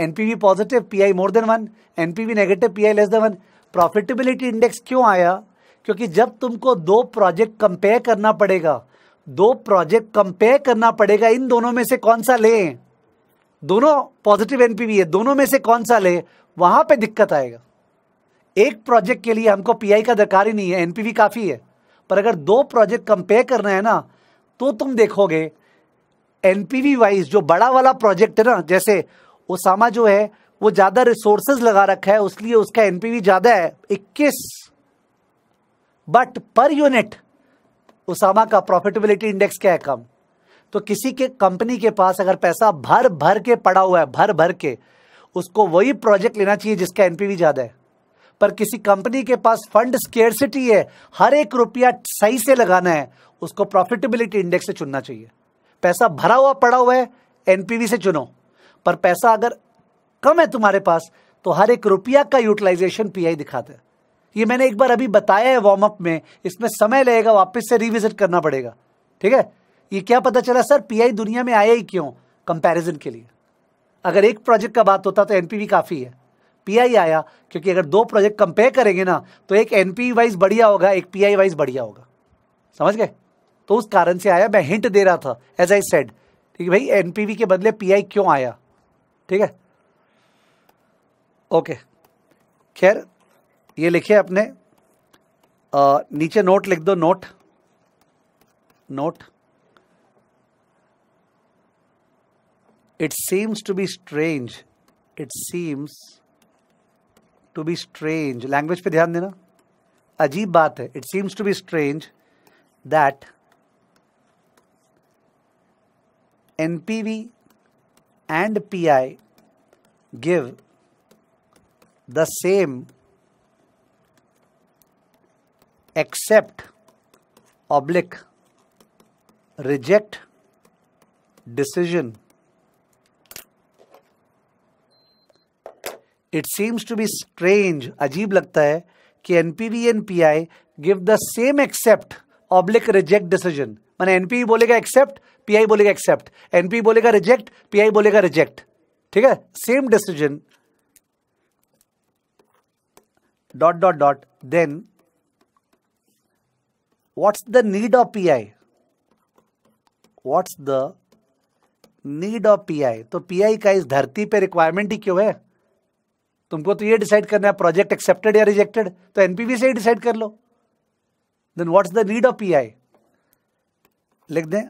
NPV positive PI more than one NPV negative PI less than one profitability index क्यों आया? क्योंकि जब तुमको दो प्रोजेक्ट कंपेयर करना पड़ेगा, दो प्रोजेक्ट कंपेयर करना पड़ेगा, इन दोनों में से कौन सा ले? दोनों पॉजिटिव एनपीवी है, दोनों में से कौन सा ले? वहाँ पे दिक्कत आएगा। एक प्रोजेक्ट के लिए हमको पीआई का दरकार ही नहीं है एनपीवी काफ़ी है। पर अगर दो प्रोजेक्ट कंपेयर करना है ना तो तुम देखोगे एनपीवी वाइज जो बड़ा वाला प्रोजेक्ट है ना, जैसे ओसामा जो है, वो ज़्यादा रिसोर्सेज लगा रखा है, उसलिए उसका एनपीवी ज़्यादा है 21 बट पर यूनिट ओसामा का प्रॉफिटेबिलिटी इंडेक्स क्या है कम? तो किसी के कंपनी के पास अगर पैसा भर भर के पड़ा हुआ है भर भर के, उसको वही प्रोजेक्ट लेना चाहिए जिसका एनपीवी ज़्यादा है। पर किसी कंपनी के पास फंड स्केरसिटी है, हर एक रुपया सही से लगाना है, उसको प्रॉफिटेबिलिटी इंडेक्स से चुनना चाहिए। पैसा भरा हुआ, पड़ा हुआ है एनपीवी से चुनो। पर पैसा अगर कम है तुम्हारे पास तो हर एक रुपया का यूटिलाइजेशन पीआई दिखाता है। ये मैंने एक बार अभी बताया है वार्म अप में, इसमें समय लगेगा, वापस से रिविजिट करना पड़ेगा। ठीक है? ये क्या पता चला, सर पीआई दुनिया में आया ही क्यों? कंपैरिजन के लिए। अगर एक प्रोजेक्ट का बात होता तो एनपीवी काफ़ी है। पीआई आया क्योंकि अगर दो प्रोजेक्ट कंपेयर करेंगे ना तो एक एनपी वाइज बढ़िया होगा एक पीआई वाइज बढ़िया होगा। समझ गए? तो उस कारण से आया मैं हिंट दे रहा था एज आई सेड ठीक है भाई एनपीवी के बदले पीआई क्यों आया? ठीक है? ओके खैर ये लिखे अपने आ, नीचे नोट लिख दो note note it seems to be strange it seems to be strange language पे ध्यान देना। अजीब बात है। It seems to be strange that NPV and pi give the same except oblique reject decision it seems to be strange अजीब लगता है कि NPV and PI give the same accept oblique reject decision मैंने एनपीवी बोलेगा एक्सेप्ट पीआई बोलेगा एक्सेप्ट एनपी बोलेगा रिजेक्ट पीआई बोलेगा रिजेक्ट ठीक है? Same decision dot dot dot then what's the need of PI what's the need of PI तो पीआई का इस धरती पे रिक्वायरमेंट ही क्यों है? तुमको तो ये डिसाइड करना है प्रोजेक्ट एक्सेप्टेड या रिजेक्टेड तो एनपीवी से ही डिसाइड कर लो। Then what's the need of PI लिख दें।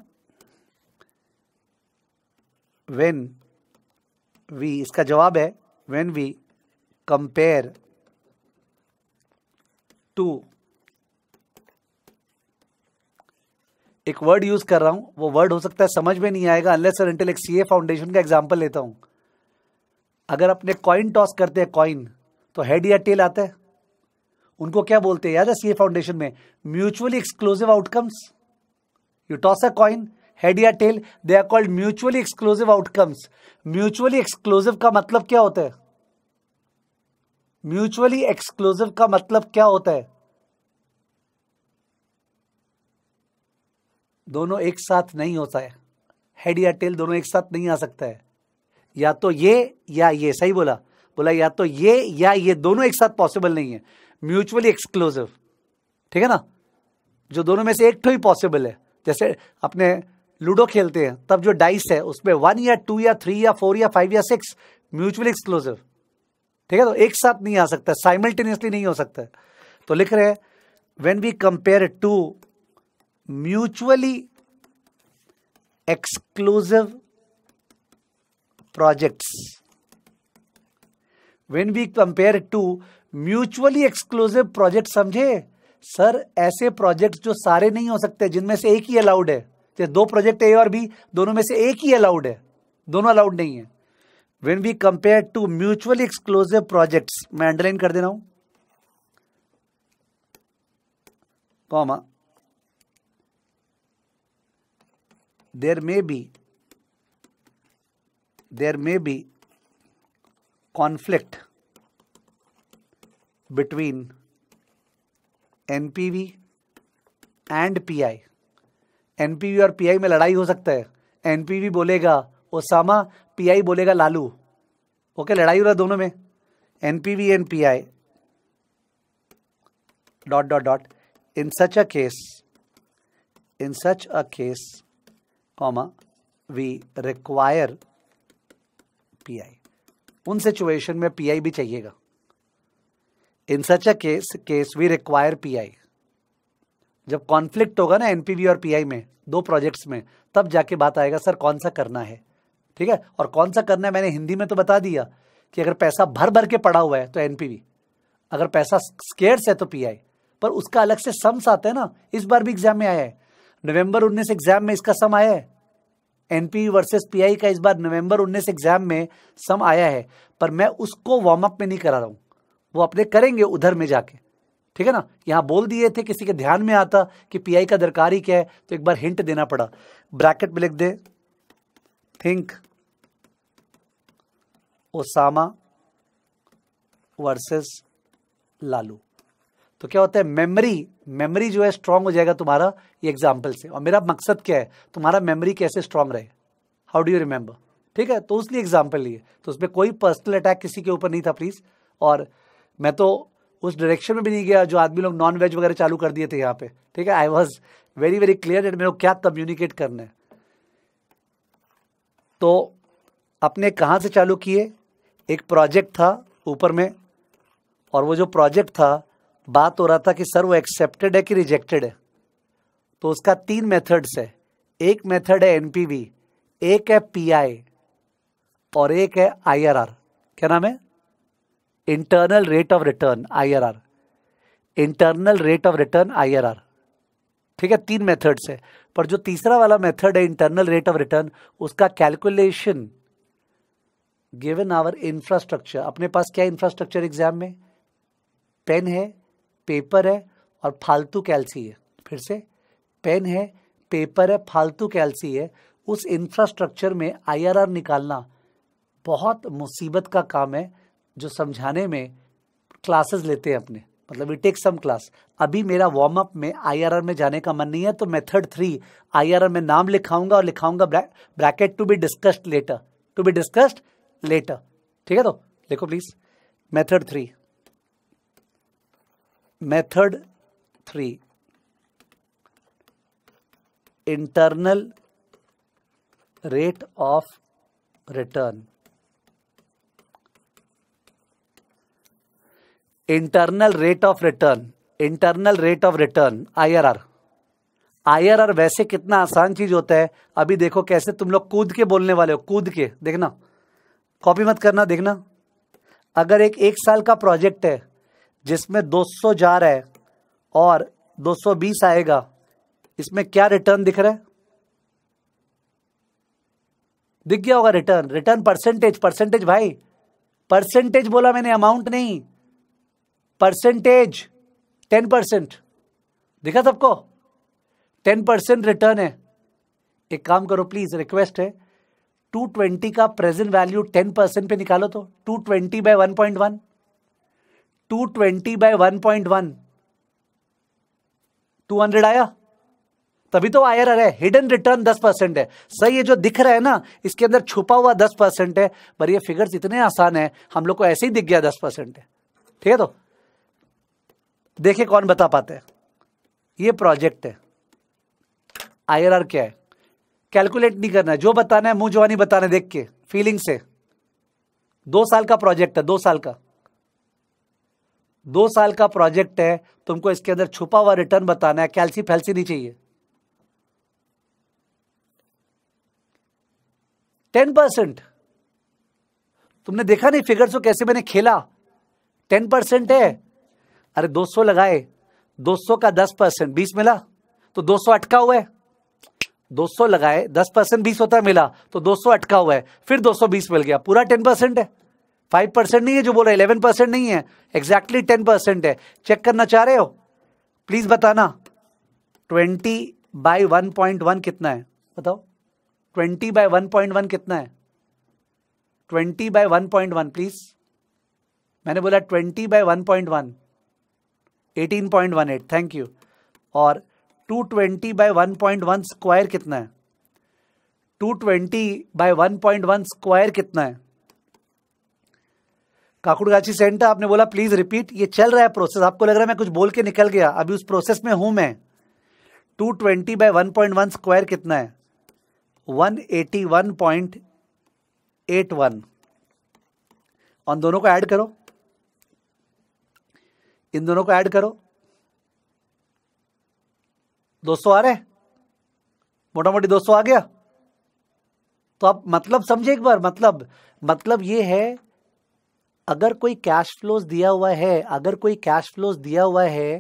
वेन वी इसका जवाब है वेन वी कंपेयर टू एक वर्ड यूज़ कर रहा हूँ, वो वर्ड हो सकता है, समझ में नहीं आएगा अनलेस और इंटेल एक सीए फाउंडेशन का एग्जांपल लेता हूँ। अगर अपने कॉइन टॉस करते हैं कॉइन तो हेड या टेल आता है। उनको क्या बोलते हैं? याद है सीए फाउंडेशन में? Mutually exclusive outcomes you toss a coin head या tail they are called mutually exclusive outcomes mutually exclusive का मतलब क्या होता है? म्यूचुअली एक्सक्लूसिव का मतलब क्या होता है? दोनों एक साथ नहीं होता है। हेड या टेल दोनों एक साथ नहीं आ सकता है। या तो ये या ये, सही बोला? बोला, या तो ये या ये, दोनों एक साथ पॉसिबल नहीं है। म्यूचुअली एक्सक्लूसिव ठीक है ना? जो दोनों में से एक तो ही पॉसिबल है। जैसे अपने लूडो खेलते हैं, तब जो डाइस है, उसमें वन या टू या थ्री या फोर या फाइव या सिक्स म्यूचुअली एक्सक्लूसिव ठीक है? तो एक साथ नहीं आ सकता साइमल्टेनियसली नहीं हो सकता तो लिख रहे हैं when we compare to mutually exclusive projects when we compare to mutually exclusive project समझे? सर ऐसे प्रोजेक्ट्स जो सारे नहीं हो सकते, जिनमें से एक ही अलाउड है। जैसे दो प्रोजेक्ट ए और बी दोनों में से एक ही अलाउड है। दोनों अलाउड नहीं है। When we compare to mutually exclusive projects मैं अंडरलाइन कर दे रहा हूँ। Comma, there may be there may be conflict between NPV and PI NPV और पीआई में लड़ाई हो सकता है। एनपीवी बोलेगा, ओसामा पीआई बोलेगा, लालू। ओके लड़ाई हो रहा दोनों में। NPV and PI dot dot dot in such a case in such a case comma we require PI उन सिचुएशन में पीआई भी चाहिएगा। In such a case case we require PI जब कॉन्फ्लिक्ट होगा ना एनपीवी और पीआई में, दो प्रोजेक्ट्स में, तब जाके बात आएगा, सर, कौन सा करना है? ठीक है? और कौन सा करना है, मैंने हिंदी में तो बता दिया कि अगर पैसा भर भर के पड़ा हुआ है तो एनपीवी अगर पैसा स्केर्स है तो पीआई पर उसका अलग से सम्स आता है ना, इस बार भी एग्ज़ाम में आया है। नवंबर 19 एग्ज़ाम में इसका सम आया है। एनपी वर्सेस पीआई का इस बार नवंबर 19 एग्ज़ाम में सम आया है, पर मैं उसको वार्म अप में नहीं करा रहा हूँ। वो अपने करेंगे उधर में जाके। ठीक है ना? यहाँ बोल दिए थे किसी के ध्यान में आता कि पीआई का दरकार ही क्या है तो एक बार हिंट देना पड़ा। ब्रैकेट में लिख दे। थिंक ओसामा वर्सेस लालू तो क्या होता है मेमोरी मेमोरी जो है स्ट्रांग हो जाएगा तुम्हारा, ये एग्ज़ाम्पल से। और मेरा मकसद क्या है? तुम्हारा मेमोरी कैसे स्ट्रांग रहे? हाउ डू यू रिमेंबर ठीक है तो उसलिए एग्ज़ाम्पल लिए। तो उसमें कोई पर्सनल अटैक किसी के ऊपर नहीं था प्लीज़ और मैं तो उस डायरेक्शन में भी नहीं गया जो आदमी लोग नॉन वेज वगैरह चालू कर दिए थे यहाँ पे। ठीक है I was very very clear at मेरे को क्या कम्युनिकेट करना है। तो अपने कहाँ से चालू किए? एक प्रोजेक्ट था ऊपर में, और वो जो प्रोजेक्ट था बात हो रहा था कि सर वो एक्सेप्टेड है कि रिजेक्टेड है? तो उसका तीन मेथड्स है। एक मेथड है एनपीवी एक है पीआई और एक है आईआरआर क्या नाम है? Internal rate of return IRR internal rate of return IRR ठीक है, तीन मेथड्स है। पर जो तीसरा वाला मेथड है इंटरनल रेट ऑफ़ रिटर्न उसका कैलकुलेशन गिवन आवर इंफ्रास्ट्रक्चर अपने पास क्या इंफ्रास्ट्रक्चर एग्ज़ाम में? पेन है पेपर है और फालतू कैलसी है। फिर से, पेन है, पेपर है, फालतू कैलसी है। उस इंफ्रास्ट्रक्चर में आईआरआर निकालना बहुत मुसीबत का काम है, जो समझाने में क्लासेस लेते हैं अपने। मतलब वी टेक सम क्लास अभी मेरा वार्म अप में आईआरआर में जाने का मन नहीं है तो मेथड थ्री आईआरआर में नाम लिखाऊँगा और लिखाऊँगा bracket to be discussed later to be discussed later ठीक है तो लिखो please method three method three, internal rate of return. Internal rate of return, internal rate of return IRR IRR वैसे कितना आसान चीज़ होता है, अभी देखो कैसे तुम लोग कूद के बोलने वाले हो, कूद के, देखना। कॉपी मत करना, देखना। अगर एक एक साल का प्रोजेक्ट है जिसमें 200 जा रहा है और 220 आएगा, इसमें क्या रिटर्न दिख रहा है? दिख गया होगा रिटर्न रिटर्न परसेंटेज परसेंटेज भाई। परसेंटेज बोला मैंने अमाउंट नहीं। परसेंटेज टेन परसेंट दिखा सबको? टेन परसेंट रिटर्न है। एक काम करो प्लीज़ रिक्वेस्ट है। टू ट्वेंटी का प्रेजेंट वैल्यू टेन परसेंट पे निकालो तो। Two twenty by one point one two twenty by one point one two hundred आया? तभी तो आयर है। हिडन रिटर्न दस परसेंट है। सही है, जो दिख रहा है ना, इसके अंदर छुपा हुआ दस परसेंट है, पर ये फिगर्स इतने आसान है, हम लोग को ऐसे ही दिख गया दस परसेंट है। ठीक है तो? देखिए कौन बता पाते हैं। ये प्रोजेक्ट है। आईआरआर क्या है? कैलकुलेट नहीं करना है। जो बताना है, मुँह जवानी बताना देख के फीलिंग से। दो साल का प्रोजेक्ट है, दो साल का। दो साल का प्रोजेक्ट है, तुमको इसके अंदर छुपा हुआ रिटर्न बताना है कैलसी फैलसी नहीं चाहिए। टेन परसेंट तुमने देखा नहीं फिगर को कैसे मैंने खेला? टेन परसेंट है। अरे 200 लगाए 200 का 10 परसेंट बीस मिला तो 200 अटका हुआ है। 200 लगाए 10 परसेंट बीस होता है मिला तो 200 अटका हुआ है, फिर 220 मिल गया, पूरा टेन परसेंट है। 5 परसेंट नहीं है जो बोल रहे, इलेवन परसेंट नहीं है एग्जैक्टली टेन परसेंट है। चेक करना चाह रहे हो? प्लीज़ बताना। 20 बाई वन पॉइंट वन कितना है? बताओ। 20 बाय 1.1 कितना है? 20 बाय 1.1 प्लीज़ मैंने बोला 20 बाय 1.1 18.18 थैंक यू और 220 बाय 1.1 स्क्वायर कितना है? 220 बाय 1.1 स्क्वायर कितना है? काकुड़गाछी सेंटर, आपने बोला, प्लीज़ रिपीट, ये चल रहा है प्रोसेस आपको लग रहा है मैं कुछ बोल के निकल गया, अभी उस प्रोसेस में हूँ मैं। 220 बाय 1.1 स्क्वायर कितना है? 181.81 और दोनों को ऐड करो। इन दोनों को ऐड करो। 200 आ रहे मोटा मोटी 200 आ गया? तो आप मतलब समझे एक बार मतलब मतलब ये है अगर कोई कैश फ्लोज दिया हुआ है, अगर कोई कैश फ्लोज दिया हुआ है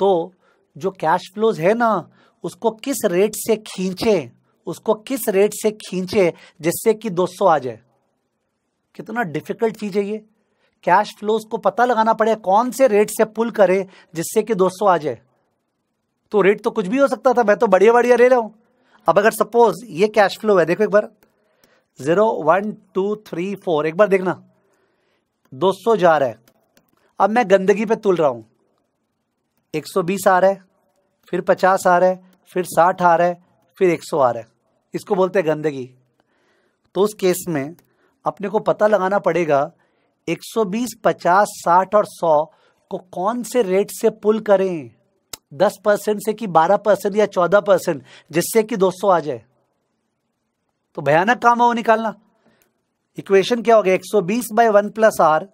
तो जो कैश फ्लोज है ना, उसको किस रेट से खींचे, उसको किस रेट से खींचे जिससे कि 200 आ जाए? कितना डिफ़िकल्ट चीज़ है ये। कैश फ्लोज को पता लगाना पड़े कौन से रेट से पुल करे जिससे कि 200 आ जाए। तो रेट तो कुछ भी हो सकता था, मैं तो बढ़िया बढ़िया ले रहा हूँ। अब अगर सपोज़ ये कैश फ्लो है, देखो एक बार। Zero one two three four एक बार देखना। 200 जा रहा है। अब मैं गंदगी पे तुल रहा हूँ। 120 आ रहा है फिर 50 आ रहा है फिर 60 आ रहा है फिर 100 आ रहा है। इसको बोलते हैं गंदगी। तो उस केस में अपने को पता लगाना पड़ेगा 120, 50, 60 और 100 को कौन से रेट से पुल करें? 10 परसेंट से कि 12 परसेंट या 14 परसेंट जिससे कि 200 आ जाए। तो भयानक काम है वो निकालना। इक्वेशन क्या हो गया? 120 बाय वन प्लस आर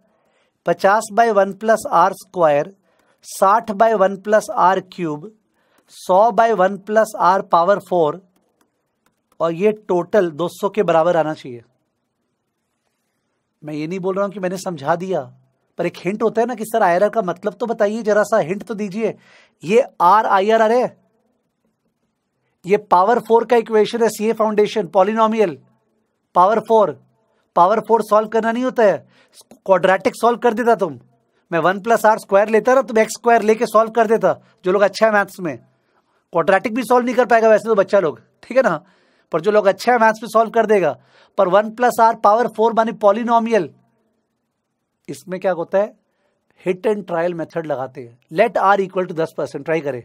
पचास by one plus R square साठ by one plus R cube सौ by one plus R power four और ये टोटल 200 के बराबर आना चाहिए। मैं ये नहीं बोल रहा हूँ कि मैंने समझा दिया, पर एक हिंट होता है ना कि सर आई का मतलब तो बताइए, जरा सा हिंट तो दीजिए। ये आर आई आर आर है। ये पावर फोर का इक्वेशन है CA foundation polynomial power four power four solve करना नहीं होता है। क्वाड्रेटिक सॉल्व कर देता तुम। मैं वन प्लस आर स्क्वायर लेता ना, तुम एक्स स्क्वायर लेके सॉल्व कर देता, जो लोग अच्छा है मैथ्स में। क्वाड्रेटिक भी सॉल्व नहीं कर पाएगा वैसे तो बच्चा लोग, ठीक है ना? पर जो लोग अच्छा है मैथ्स में सॉल्व कर देगा। पर one plus R power four मानी पॉलिनोमियल इसमें क्या होता है? हिट एंड ट्रायल मेथड लगाते हैं। लेट आर इक्वल टू दस परसेंट ट्राई करें।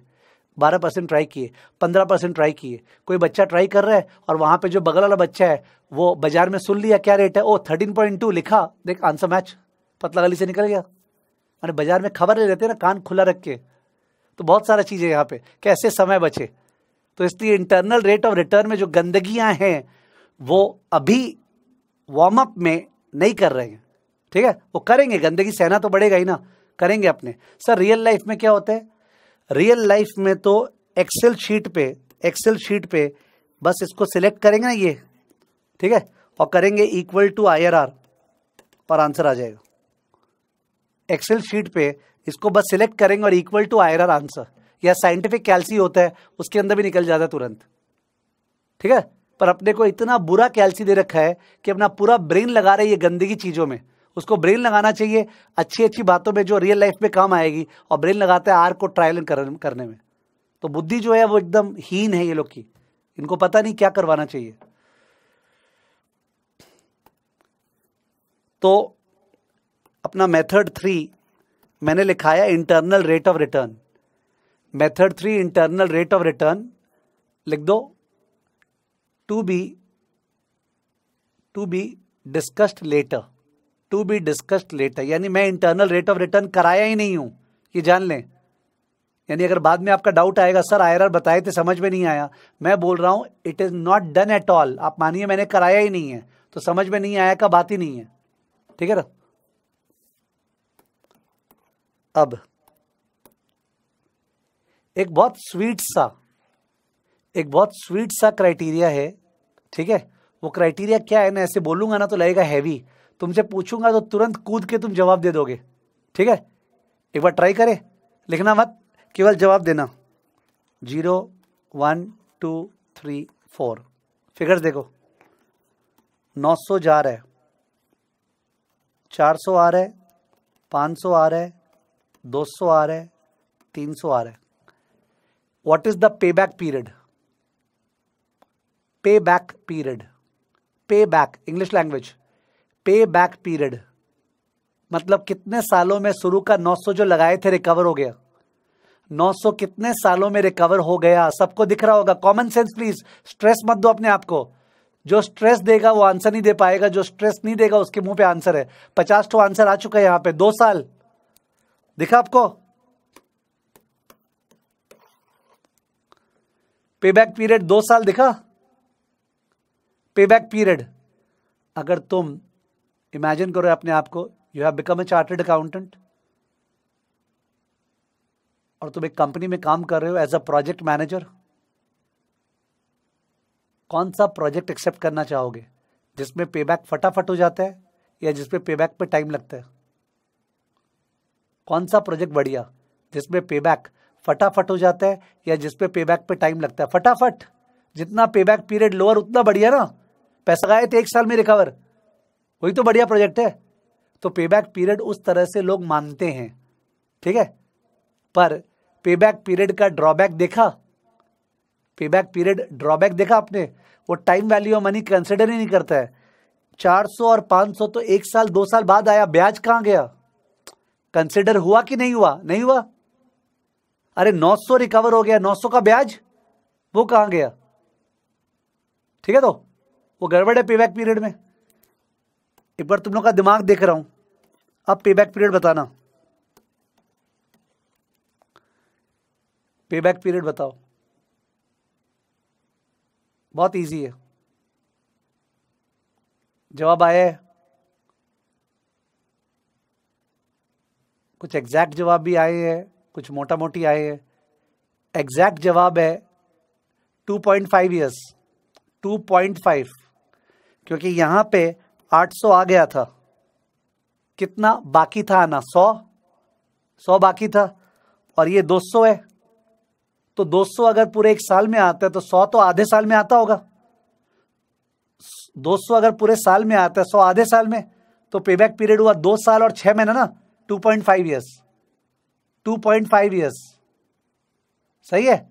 बारह परसेंट ट्राई किए, पंद्रह परसेंट ट्राई किए। कोई बच्चा ट्राई कर रहा है और वहाँ पे जो बगल वाला बच्चा है, वो बाज़ार में सुन लिया, क्या रेट है? ओ थर्टीन पॉइंट टू लिखा। देख आंसर मैच पतला गली से निकल गया। मैंने बाज़ार में खबर ले लेते ना, कान खुला रख के। तो बहुत सारा चीज़ है यहाँ पे। कैसे समय बचे? तो इसलिए इंटरनल रेट ऑफ़ रिटर्न में जो गंदगियाँ हैं, वो अभी वार्म अप में नहीं कर रहे हैं। ठीक है? वो करेंगे। गंदगी सहना तो बढ़ेगा ही ना। करेंगे अपने। सर रियल लाइफ में क्या होता है? रियल लाइफ में तो एक्सेल शीट पे एक्सेल शीट पे बस इसको सिलेक्ट करेंगे ना ये, ठीक है? और करेंगे इक्वल टू आई और आंसर आ जाएगा। एक्सेल शीट पे इसको बस सिलेक्ट करेंगे और इक्वल टू आईआरआर आंसर या साइंटिफिक कैल्सी होता है, उसके अंदर भी निकल जाता है तुरंत। ठीक है? पर अपने को इतना बुरा कैल्सी दे रखा है कि अपना पूरा ब्रेन लगा रहे ये गंदगी चीज़ों में। उसको ब्रेन लगाना चाहिए। अच्छी अच्छी बातों में जो रियल लाइफ में काम आएगी और ब्रेन लगाते हैं आर को ट्रायल करने में। तो बुद्धि जो है वो एकदम हीन है ये लोग की। इनको पता नहीं क्या करवाना चाहिए। तो अपना मेथड थ्री मैंने लिखाया internal rate of return method three internal rate of return लिख दो। To be to be discussed later to be discussed later यानी मैं इंटरनल रेट ऑफ़ रिटर्न कराया ही नहीं हूँ, ये जान लें। यानी अगर बाद में आपका डाउट आएगा सर आई बताए थे, समझ में नहीं आया। मैं बोल रहा हूँ it is not done at all आप मानिए मैंने कराया ही नहीं है तो समझ में नहीं आया का बात ही नहीं है। ठीक है ना? अब, एक बहुत स्वीट सा, एक बहुत स्वीट सा क्राइटेरिया है, ठीक है? वो क्राइटेरिया क्या है? ना ऐसे बोलूँगा ना तो लगेगा हैवी तुमसे पूछूँगा तो तुरंत कूद के तुम जवाब दे दोगे। ठीक है? एक बार ट्राई करें। लिखना मत, केवल जवाब देना। Zero one two three four figures देखो। नौ सौ जा रहा है। चार सौ आ रहा है। पाँच सौ आ रहा है। दो सौ आ रहा है। तीन सौ आ रहा है। What is the pay back period pay back period pay back English english language back period मतलब कितने सालों में शुरू का 900 जो लगाए थे रिकवर हो गया। 900 कितने सालों में रिकवर हो गया? सबको दिख रहा होगा। कॉमन सेंस प्लीज़ स्ट्रेस मत दो अपने आप को। जो स्ट्रेस देगा, वो आंसर नहीं दे पाएगा। जो स्ट्रेस नहीं देगा, उसके मुँह पे आंसर है। पचास टू आंसर आ चुका है यहाँ पे। दो साल। दिखा आपको? पेबैक पीरियड दो साल दिखा? पेबैक पीरियड अगर तुम इमेजिन करो अपने आप को you have become a chartered accountant और तुम एक कंपनी में काम कर रहे हो एज अ प्रोजेक्ट मैनेजर कौन सा प्रोजेक्ट एक्सेप्ट करना चाहोगे? जिसमें पेबैक फटाफट हो जाता है या जिसमें पेबैक पे टाइम लगता है? कौन सा प्रोजेक्ट बढ़िया? जिसमें पेबैक फटाफट हो जाता है या जिसपे पेबैक पे टाइम लगता है? फटाफट! जितना पेबैक पीरियड लोअर उतना बढ़िया ना? पैसा गाए थे एक साल में रिकवर वही तो बढ़िया प्रोजेक्ट है। तो पेबैक पीरियड उस तरह से लोग मानते हैं। ठीक है? पर पेबैक पीरियड का ड्रॉबैक देखा? पेबैक पीरियड ड्रॉबैक देखा आपने? वो time value of money consider ही नहीं करता है। 400 और 500 तो एक साल, दो साल बाद आया। ब्याज कहाँ गया? कंसिडर हुआ कि नहीं हुआ? नहीं हुआ। अरे 900 रिकवर हो गया। 900 का ब्याज? वो कहाँ गया? ठीक है तो? वो गड़बड़ है पेबैक पीरियड में। एक बार तुम लोग का दिमाग देख रहा हूँ। अब पेबैक पीरियड बताना। पेबैक पीरियड बताओ। बहुत इजी है। जवाब आया है। कुछ एग्जैक्ट जवाब भी आए हैं, कुछ मोटा मोटी आए है। एग्जैक्ट जवाब है 2.5 इयर्स 2.5 क्योंकि यहाँ पे 800 आ गया था। कितना बाकी था आना 100 100 बाकी था। और ये 200 है। तो 200 अगर पूरे एक साल में आता है तो 100 तो आधे साल में आता होगा। 200 अगर पूरे साल में आता है 100 आधे साल में तो पेबैक पीरियड हुआ दो साल और छह महीना ना? 2.5 इयर्स 2.5 ईयर्स सही है?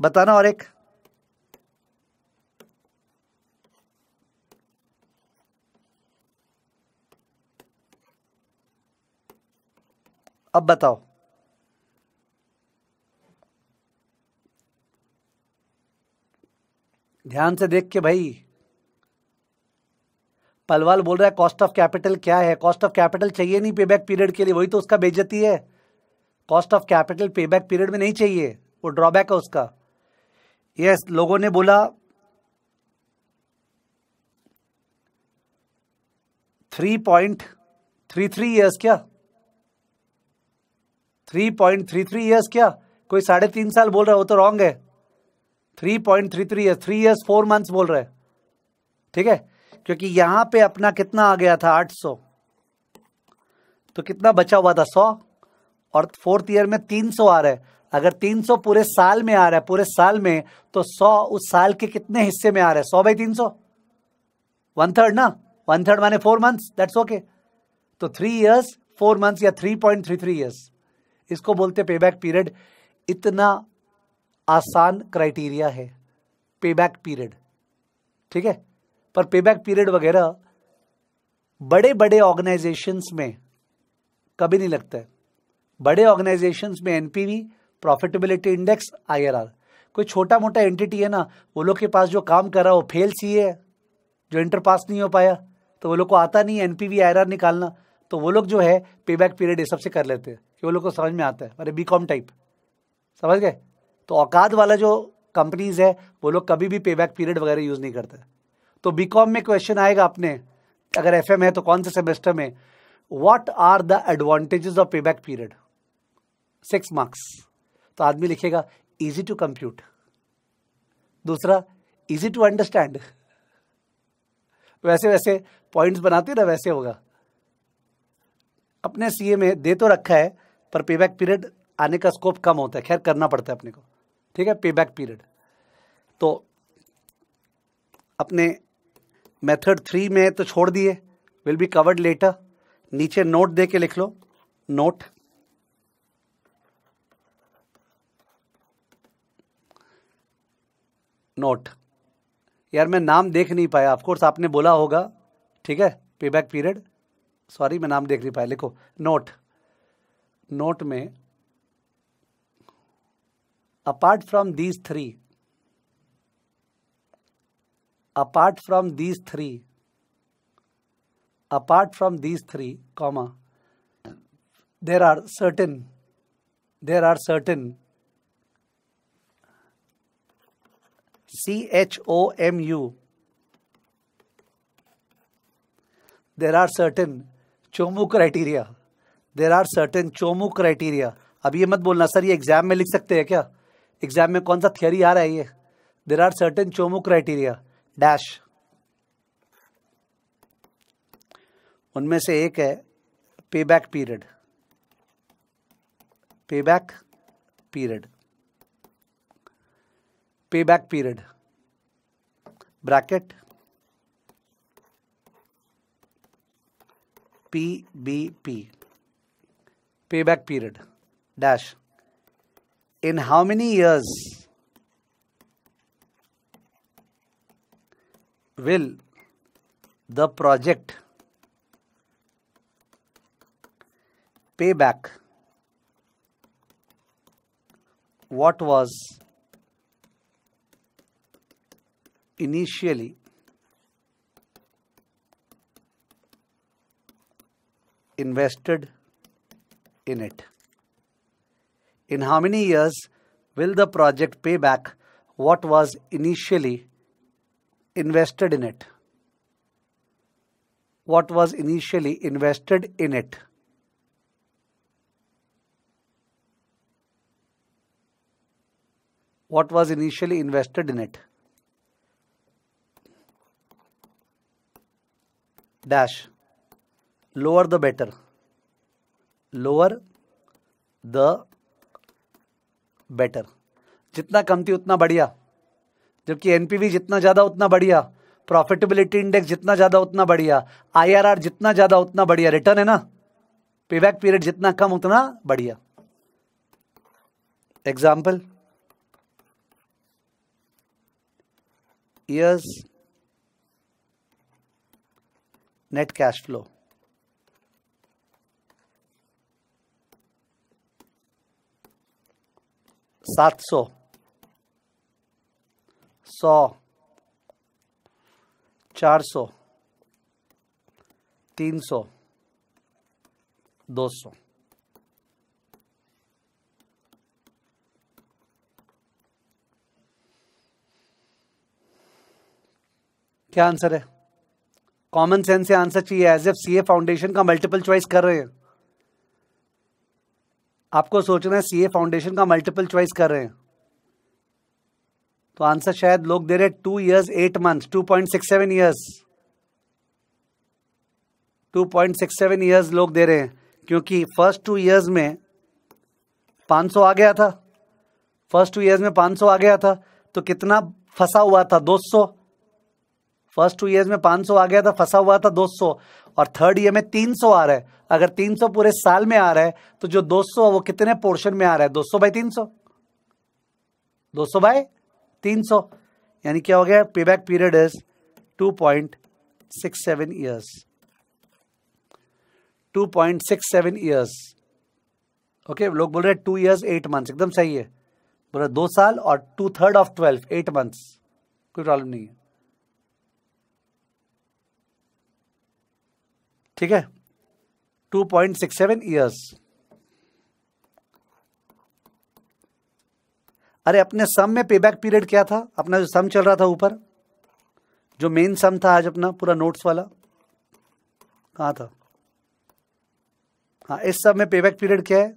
बताना और एक। अब बताओ। ध्यान से देख के भाई। पलवाल बोल रहा है कॉस्ट ऑफ़ कैपिटल क्या है? कॉस्ट ऑफ़ कैपिटल चाहिए नहीं पेबैक पीरियड के लिए वही तो उसका बेजती है। Cost of capital payback period में नहीं चाहिए वो ड्रॉबैक है उसका। यस yes, लोगों ने बोला three point three three years क्या? Three point three three years क्या? कोई साढ़े तीन साल बोल रहा है, वो तो रॉन्ग है। Three point three three years three years four months बोल रहे हैं। ठीक है? क्योंकि यहाँ पे अपना कितना आ गया था? आठ सौ। तो कितना बचा हुआ था? सौ। और फोर्थ ईयर में तीन सौ आ रहा है। अगर तीन सौ पूरे साल में आ रहा है, पूरे साल में तो सौ उस साल के कितने हिस्से में आ रहा है? सौ बाई तीन सौ। वन थर्ड ना? वन थर्ड माने फोर मंथ्स दैट्स ओके तो थ्री ईयर्स फोर मंथ्स या three point three three years इसको बोलते पे बैक पीरियड इतना आसान क्राइटेरिया है पे बैक पीरियड ठीक है? पर पे बैक पीरियड वगैरह बड़े बड़े ऑर्गेनाइजेशंस में कभी नहीं लगता है। बड़े ऑर्गेनाइजेशंस में एनपीवी प्रॉफिटेबिलिटी इंडेक्स आईआरआर कोई छोटा मोटा एंटिटी है ना, वो लोग के पास जो काम कर रहा है, वो फेल सी है। जो इंटर पास नहीं हो पाया तो वो लोग को आता नहीं एनपीवी आईआरआर निकालना। तो वो लोग जो है पे बैक पीरियड ये सबसे कर लेते हैं। कि वो लोग को समझ में आता है। अरे बी कॉम टाइप समझ गए? तो औकात वाला जो कंपनीज़ है, वो लोग कभी भी पे बैक पीरियड वगैरह यूज़ नहीं करते। तो बी कॉम में क्वेश्चन आएगा अपने। अगर एफएम है तो कौन से सेमेस्टर में? What are the advantages of pay back period six marks तो आदमी लिखेगा इजी टू कंप्यूट दूसरा इजी टू अंडरस्टैंड वैसे वैसे पॉइंट्स बनाते ना वैसे होगा। अपने सीए में दे तो रखा है पर पेबैक पीरियड आने का स्कोप कम होता है। खैर, करना पड़ता है अपने को। ठीक है? पेबैक पीरियड तो अपने मेथड थ्री में तो छोड़ दिए। विल बी कवर्ड लेटर नीचे नोट दे के लिख लो। नोट नोट यार, मैं नाम देख नहीं पाया। ऑफकोर्स आपने बोला होगा। ठीक है? पे बैक पीरियड सॉरी मैं नाम देख नहीं पाया। लिखो। नोट नोट में apart from these three apart from these three apart from these three comma there are certain there are certain C H O M U there are certain Chomu criteria there are certain Chomu criteria अब ये मत बोलना, सर, ये एग्ज़ाम में लिख सकते हैं क्या? एग्ज़ाम में कौन सा थियरी आ रहा है ये? There are certain Chomu criteria dash उनमें से एक है pay back period pay back period pay back period bracket P B P payback period. Dash. In how many years will the project pay back what was initially invested in it. In how many years will the project pay back what was initially invested in it? What was initially invested in it? What was initially invested in it? Dash. Lower the better. Lower, the better. जितना कम थी उतना बढ़िया। जबकि एनपीवी जितना ज़्यादा उतना बढ़िया। प्रॉफिटेबिलिटी इंडेक्स जितना ज़्यादा उतना बढ़िया। आईआरआर जितना ज़्यादा उतना बढ़िया। रिटर्न है ना? पेबैक पीरियड जितना कम उतना बढ़िया। Example years. Net cash flow. सात सौ। सौ। चार सौ। तीन सौ। दो सौ। क्या आंसर है? कॉमन सेंस से आंसर चाहिए as F C A foundation का मल्टीपल चॉइस कर रहे हैं। आपको सोचना है सीए फाउंडेशन का मल्टीपल चॉइस कर रहे हैं। तो आंसर शायद लोग दे रहे two years eight month two point six seven years two point six seven years लोग दे रहे हैं, क्योंकि फ़र्स्ट टू इयर्स में पाँच सौ आ गया था। फ़र्स्ट टू इयर्स में पाँच सौ आ गया था तो कितना फंसा हुआ था? दो सौ। फ़र्स्ट टू ईयर्स में 500 आ गया था, फंसा हुआ था 200 और थर्ड ईयर में 300 आ रहा है। अगर 300 पूरे साल में आ रहा है तो जो 200 वो कितने पोर्शन में आ रहा है? 200 बाई 300 200 बाय 300 यानी क्या हो गया? Pay back period is 2.67 years 2.67 years okay लोग बोल रहे हैं टू ईयर्स एट मंथ्स एकदम सही है। बोल रहे दो साल और two third of twelve eight months कोई प्रॉब्लम नहीं है। ठीक है? 2.67 ईयर्स अरे, अपने सम में पेबैक पीरियड क्या था? अपना जो सम चल रहा था ऊपर, जो मेन सम था आज अपना, पूरा नोट्स वाला, कहा था? हाँ इस सब में पेबैक पीरियड क्या है?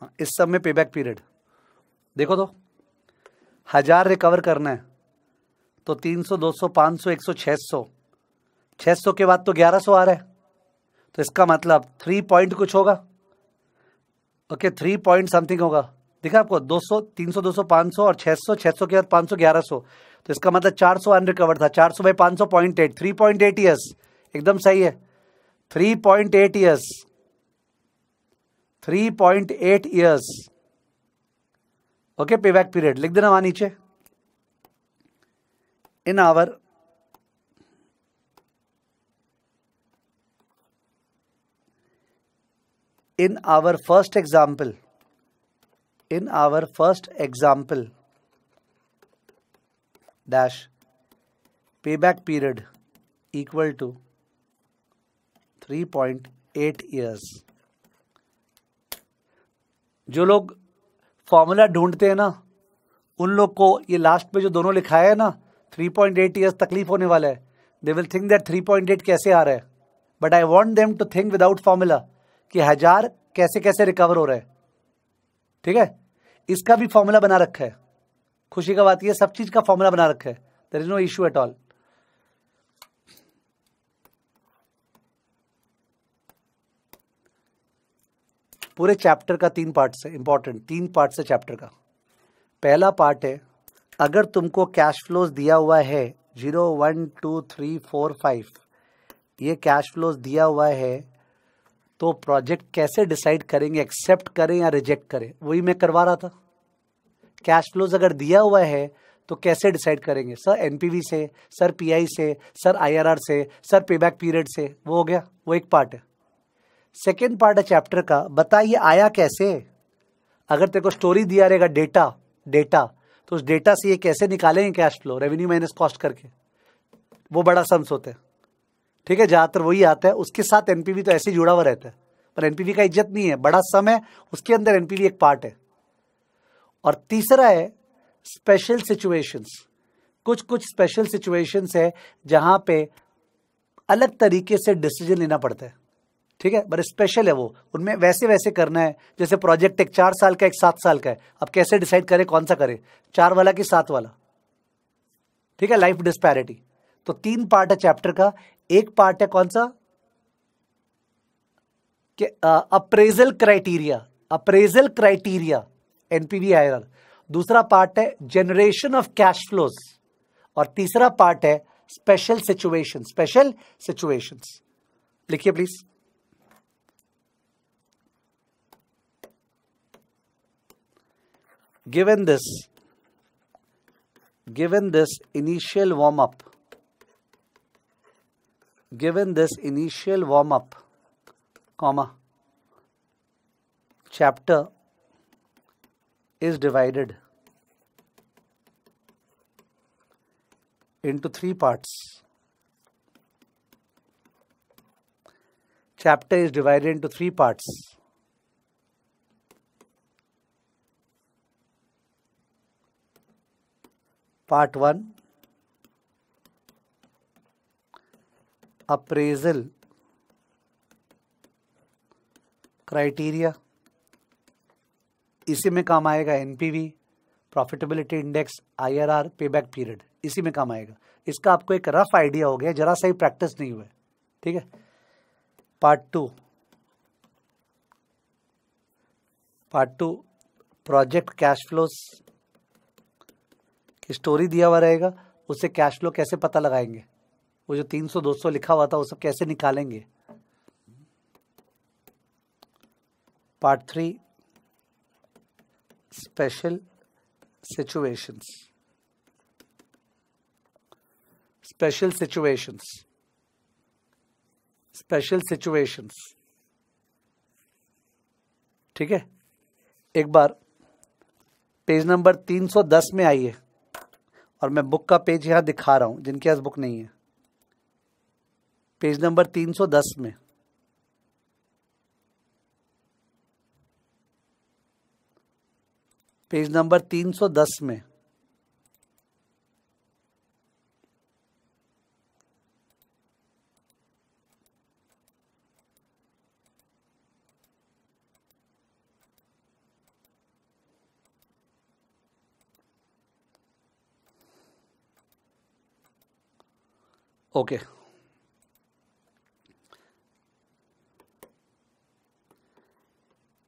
हाँ इस सब में पेबैक पीरियड देखो तो। हज़ार रिकवर करना है तो तीन सौ, दो सौ, पाँच सौ, एक सौ छः सौ। छः सौ के बाद तो ग्यारह सौ आ रहा है। तो इसका मतलब थ्री पॉइंट कुछ होगा। ओके थ्री पॉइंट समथिंग होगा। देखा आपको, दो सौ, तीन सौ, दो सौ, पाँच सौ और छः सौ छः सौ के बाद पाँच सौ, ग्यारह सौ। तो इसका मतलब चार सौ अनरिकवर था। चार सौ बाई पाँच सौ point eight three point eight years एकदम सही है। Three point eight years three point eight years okay pay back period लिख देना वहाँ नीचे. In our in our first example in our first example dash pay back period equal to three point eight years जो लोग फॉर्मूला ढूंढते हैं ना, उन लोग को ये लास्ट में जो दोनों लिखा है ना 3.8 पॉइंट ईयर्स तकलीफ़ होने वाला है। दे विल थिंक दैट 3.8 कैसे आ रहा है। But I want them to think without formula कि हज़ार कैसे कैसे रिकवर हो रहा है। ठीक है? इसका भी फॉर्मूला बना रखा है। खुशी का बात यह सब चीज़ का फॉर्मूला बना रखा है। There is no issue at all पूरे चैप्टर का तीन पार्ट है इंपॉर्टेंट तीन पार्ट है चैप्टर का। पहला पार्ट है, अगर तुमको कैश फ्लोज दिया हुआ है zero one two three four five ये कैश फ्लोज दिया हुआ है तो प्रोजेक्ट कैसे डिसाइड करेंगे एक्सेप्ट करें या रिजेक्ट करें? वही मैं करवा रहा था। कैश फ्लोज अगर दिया हुआ है तो कैसे डिसाइड करेंगे? सर एनपीवी से, सर पीआई से, सर आईआरआर से, सर पेबैक पीरियड से, वो हो गया, वो एक पार्ट है। सेकेंड पार्ट है चैप्टर का, बताइए आया कैसे? अगर तेरे को स्टोरी दिया रहेगा डेटा डेटा तो उस डेटा से ये कैसे निकालेंगे cash flow revenue minus cost करके? वो बड़ा सम्स होता हैं। ठीक है, ज़्यादातर वही आता है। उसके साथ एनपीवी तो ऐसे ही जुड़ा हुआ रहता है। पर एनपीवी का इज़्ज़त नहीं है, बड़ा सम है, उसके अंदर एनपीवी एक पार्ट है। और तीसरा है स्पेशल सिचुएशंस कुछ कुछ स्पेशल सिचुएशंस है जहाँ पे अलग तरीके से डिसीज़न लेना पड़ता है। ठीक है? बड़े स्पेशल है वो। उनमें वैसे वैसे करना है। जैसे प्रोजेक्ट एक चार साल का, एक सात साल का है। अब कैसे डिसाइड करें, कौन सा करें? चार वाला कि सात वाला? ठीक है? लाइफ डिस्पैरिटी तो तीन पार्ट है चैप्टर का। एक पार्ट है कौन सा? कि appraisal criteria appraisal criteria NPV आएगा दूसरा पार्ट है जनरेशन ऑफ़ कैश फ्लोज और तीसरा पार्ट है स्पेशल सिचुएशन स्पेशल सिचुएशंस लिखिए please given this given this initial warm up given this initial warm up comma chapter is divided into three parts. Chapter is divided into three parts part 1 appraisal criteria. इसी में काम आएगा NPV profitability index IRR payback period इसी में काम आएगा। इसका आपको एक रफ आइडिया हो गया, जरा सही प्रैक्टिस नहीं हुआ ठीक है? Part two part two project cash flows story दिया हुआ रहेगा, उससे कैश फ्लो कैसे पता लगाएँगे? वो जो 300 200 लिखा हुआ था, वो सब कैसे निकालेंगे? Part three special situations special situations special situations ठीक है? एक बार पेज नंबर 310 में आइए। और मैं बुक का पेज यहाँ दिखा रहा हूँ, जिनके पास बुक नहीं है। पेज नंबर 310 में। पेज नंबर 310 में। ओके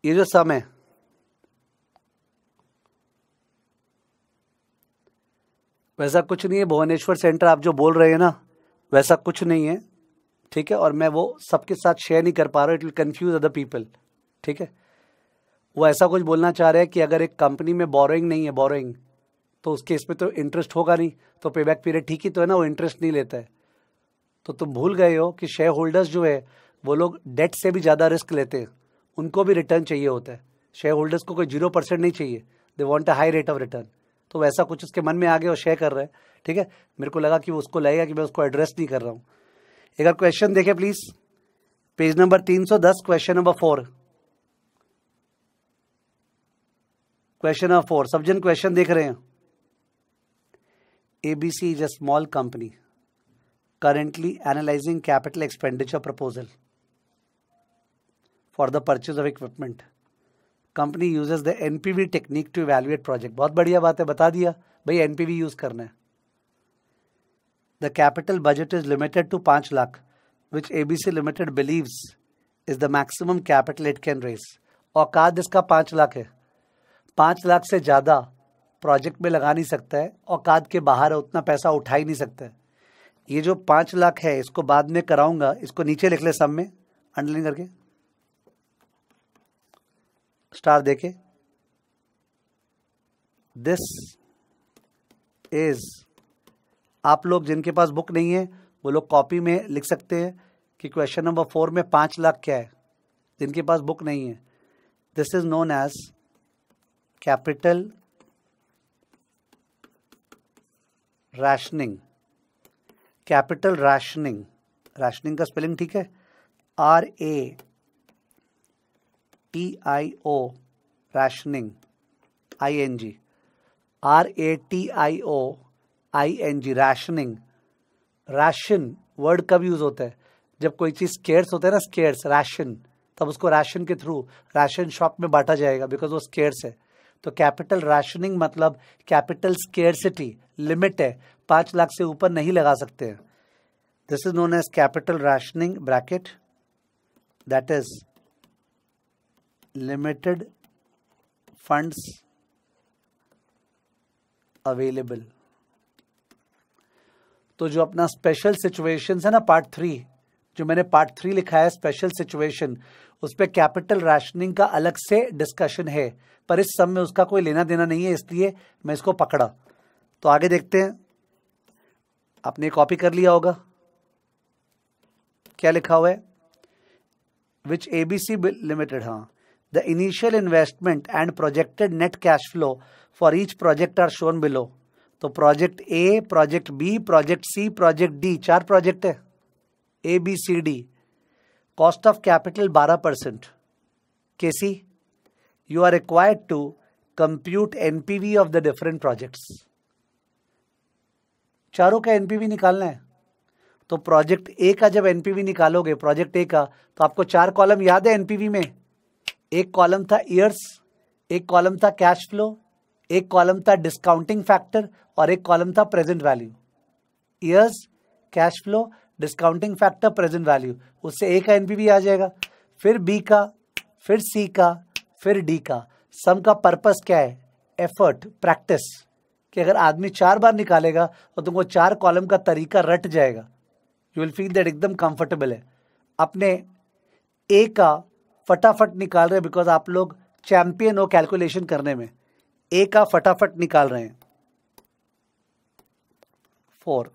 ये जो सम है वैसा कुछ नहीं है, भुवनेश्वर सेंटर आप जो बोल रहे हैं ना, वैसा कुछ नहीं है, ठीक है? और मैं वो सबके साथ शेयर नहीं कर पा रहा it will confuse other people ठीक है? वो ऐसा कुछ बोलना चाह रहे हैं कि अगर एक कंपनी में बोरोइंग नहीं है बोरोइंग तो उस केस में तो इंटरेस्ट होगा नहीं तो पेबैक पीरियड ठीक ही तो है ना, वो इंटरेस्ट नहीं लेता है। तो तुम भूल गए हो कि शेयर होल्डर्स जो है, वो लोग डेट से भी ज़्यादा रिस्क लेते हैं। उनको भी रिटर्न चाहिए होता है। शेयर होल्डर्स को कोई ज़ीरो परसेंट नहीं चाहिए। They want a high rate of return तो वैसा कुछ उसके मन में आ गया और शेयर कर रहे हैं। ठीक है? मेरे को लगा कि वो उसको लगेगा कि मैं उसको एड्रेस नहीं कर रहा हूँ। एक बार क्वेश्चन देखे प्लीज़ पेज नंबर तीन सौ दस question number four question number four सब जन क्वेश्चन देख रहे हैं। ABC is a small company currently analyzing capital expenditure proposal for the purchase of equipment. Company uses the NPV technique to evaluate project बहुत बढ़िया बात है, बता दिया। भाई एनपीवी यूज़ करना है। The capital budget is limited to पाँच lakh which ABC limited believes is the maximum capital it can raise औकात इसका पाँच लाख है। पाँच लाख से ज़्यादा प्रोजेक्ट में लगा नहीं सकता है। औकात के बाहर उतना पैसा उठा ही नहीं सकता है। ये जो पाँच लाख है, इसको बाद में कराऊँगा। इसको नीचे लिख ले सब में, अंडरलाइन करके। स्टार देखे। दिस इज़ आप लोग जिनके पास बुक नहीं है, वो लोग कॉपी में लिख सकते हैं कि क्वेश्चन नंबर फोर में पाँच लाख क्या है। जिनके पास बुक नहीं है। This is known as capital rationing capital rationing rationing का स्पेलिंग ठीक है? R A T I O rationing I N G R A T I O I N G rationing. Ration, word कब यूज़ होता है? जब कोई चीज़ स्केर्स होता है ना स्केर्स राशन, तब उसको राशन के थ्रू राशन शॉप में बांटा जाएगा बिकॉज़ वो स्केर्स है। तो कैपिटल राशनिंग मतलब कैपिटल स्केर्सिटी लिमिट है। पाँच लाख से ऊपर नहीं लगा सकते this is known as capital rationing bracket that is limited funds available तो जो अपना स्पेशल सिचुएशन है ना पार्ट थ्री जो मैंने पार्ट थ्री लिखा है स्पेशल सिचुएशन उस पर कैपिटल राशनिंग का अलग से डिस्कशन है। पर इस सब में उसका कोई लेना देना नहीं है, इसलिए मैं इसको पकड़ा। तो आगे देखते हैं। आपने कॉपी कर लिया होगा। क्या लिखा हुआ है? विच एबीसी लिमिटेड हाँ। The initial investment and projected net cash flow for each project are shown below तो project A project B project C project D चार प्रोजेक्ट है। A B C D cost of capital बारह परसेंट। के सी you are required to compute NPV of the different projects चारों का एनपीवी निकालना है। तो प्रोजेक्ट ए का जब एनपीवी निकालोगे प्रोजेक्ट ए का तो आपको चार कॉलम याद है एनपीवी में? एक कॉलम था ईयर्स एक कॉलम था कैश फ्लो एक कॉलम था डिस्काउंटिंग फैक्टर और एक कॉलम था present value years cash flow discounting factor present value उससे ए का एनपीवी आ जाएगा, फिर बी का, फिर सी का, फिर डी का। सम का पर्पस क्या है? एफर्ट प्रैक्टिस कि अगर आदमी चार बार निकालेगा तो तुमको चार कॉलम का तरीका रट जाएगा यू विल फील दैट एकदम कंफर्टेबल है। अपने ए का फटाफट निकाल रहे हैं बिकॉज़ आप लोग चैंपियन हो कैलकुलेशन करने में। ए का फटाफट निकाल रहे हैं। Four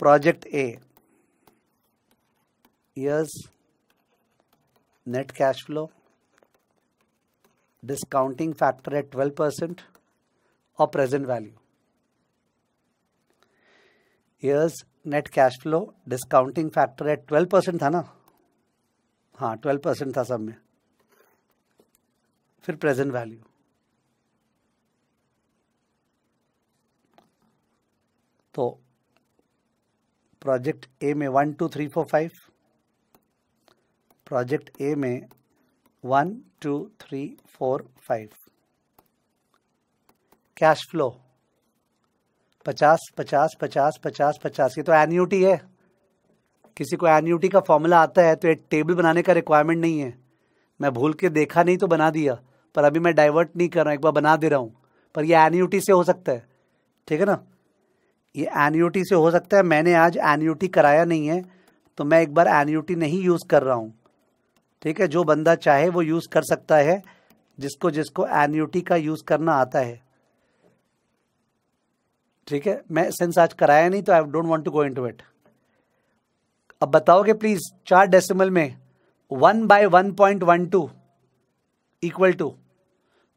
project A yes net cash flow discounting factor at twelve percent और present value years net cash flow discounting factor at twelve percent था ना? हाँ ट्वेल्व परसेंट था सब में। फिर प्रेजेंट वैल्यू तो प्रोजेक्ट ए में one two three four five project A में one, two, three, four, five. Cash flow. पचास पचास पचास पचास पचास, ये तो एन्यूटी है। किसी को एन्यूटी का फॉर्मूला आता है तो एक टेबल बनाने का रिक्वायरमेंट नहीं है। मैं भूल के देखा नहीं तो बना दिया, पर अभी मैं डाइवर्ट नहीं कर रहा एक बार बना दे रहा हूँ। पर ये एन्यूटी से हो सकता है, ठीक है ना? ये एन्यूटी से हो सकता है, मैंने आज एन्यूटी कराया नहीं है तो मैं एक बार एन्यूटी नहीं यूज़ कर रहा हूँ। ठीक है, जो बंदा चाहे वो यूज़ कर सकता है, जिसको जिसको एन्यूटी का यूज़ करना आता है। ठीक है, मैं सेंस आज कराया नहीं तो I don't want to go into it अब बताओगे प्लीज़ चार डेसिमल में one by one point one two equal to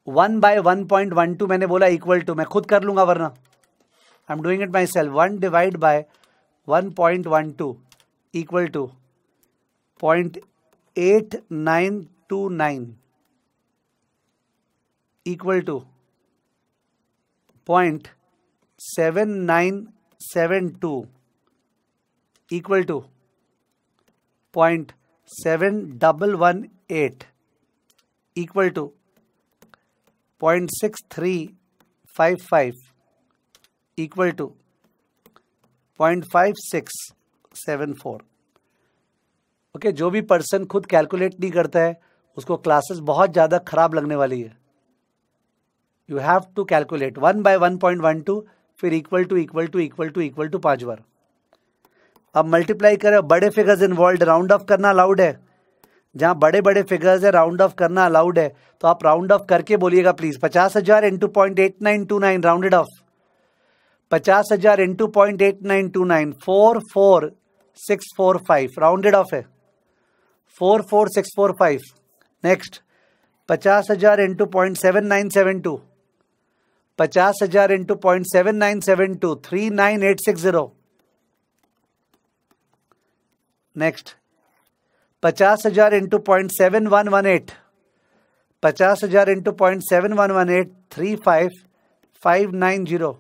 one by one point one two मैंने बोला इक्वल टू मैं खुद कर लूँगा वरना। I am doing it myself one divide by one point one two equal to point eight nine two nine equal to point seven nine seven two equal to point seven double one eight equal to point six three five five equal to point five six seven four okay, जो भी पर्सन खुद कैलकुलेट नहीं करता है, उसको क्लासेस बहुत ज़्यादा खराब लगने वाली है। You have to calculate one by one point one two फिर equal to equal to equal to equal to पाँच बार। अब मल्टीप्लाई करें, बड़े फिगर्स इन्वॉल्व राउंड ऑफ़ करना अलाउड है। जहाँ बड़े बड़े फिगर्स है राउंड ऑफ़ करना अलाउड है। तो आप राउंड ऑफ़ करके बोलिएगा प्लीज़ पचास हज़ार into point eight nine two nine rounded off पचास हज़ार into point eight nine two nine four four six four five rounded off है। Four four six four five next पचास हज़ार into point seven nine seven two पचास हज़ार into point seven nine seven two three nine eight six zero next पचास हज़ार into point seven one one eight पचास हज़ार into point seven one one eight three five five nine zero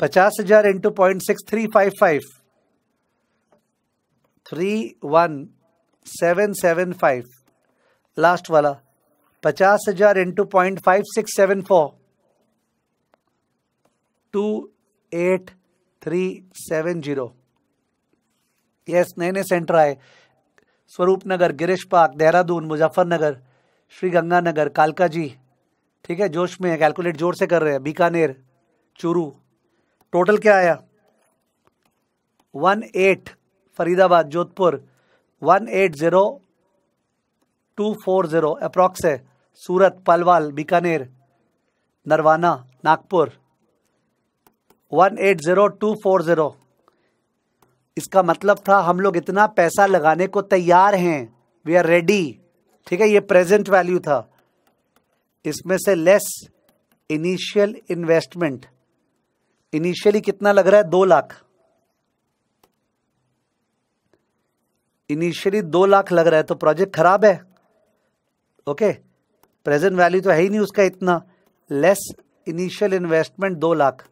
पचास हज़ार into point six three five five three one seven seven five last वाला पचास हज़ार into point five six seven four two eight three seven zero yes नए नए सेंटर आए. स्वरूप नगर गिरीश पार्क, देहरादून, मुजफ्फरनगर श्री गंगानगर कालका जी ठीक है, जोश में है कैलकुलेट ज़ोर से कर रहे हैं. बीकानेर, चूरू. टोटल क्या आया? One eight Faridabad, Jodhpur one eight zero two four zero approx है, Surat, Palwal, Bikaner, Narwana, Nagpur one eight zero two four zero इसका मतलब था, हम लोग इतना पैसा लगाने को तैयार हैं वी आर रेडी ठीक है, ये प्रेजेंट वैल्यू था। इसमें से लेस इनिशियल इन्वेस्टमेंट इनिशियली कितना लग रहा है? दो लाख। इनिशियली दो लाख लग रहा है तो प्रोजेक्ट खराब है। ओके प्रेजेंट वैल्यू तो है ही नहीं उसका इतना। लेस इनिशियल इन्वेस्टमेंट दो लाख।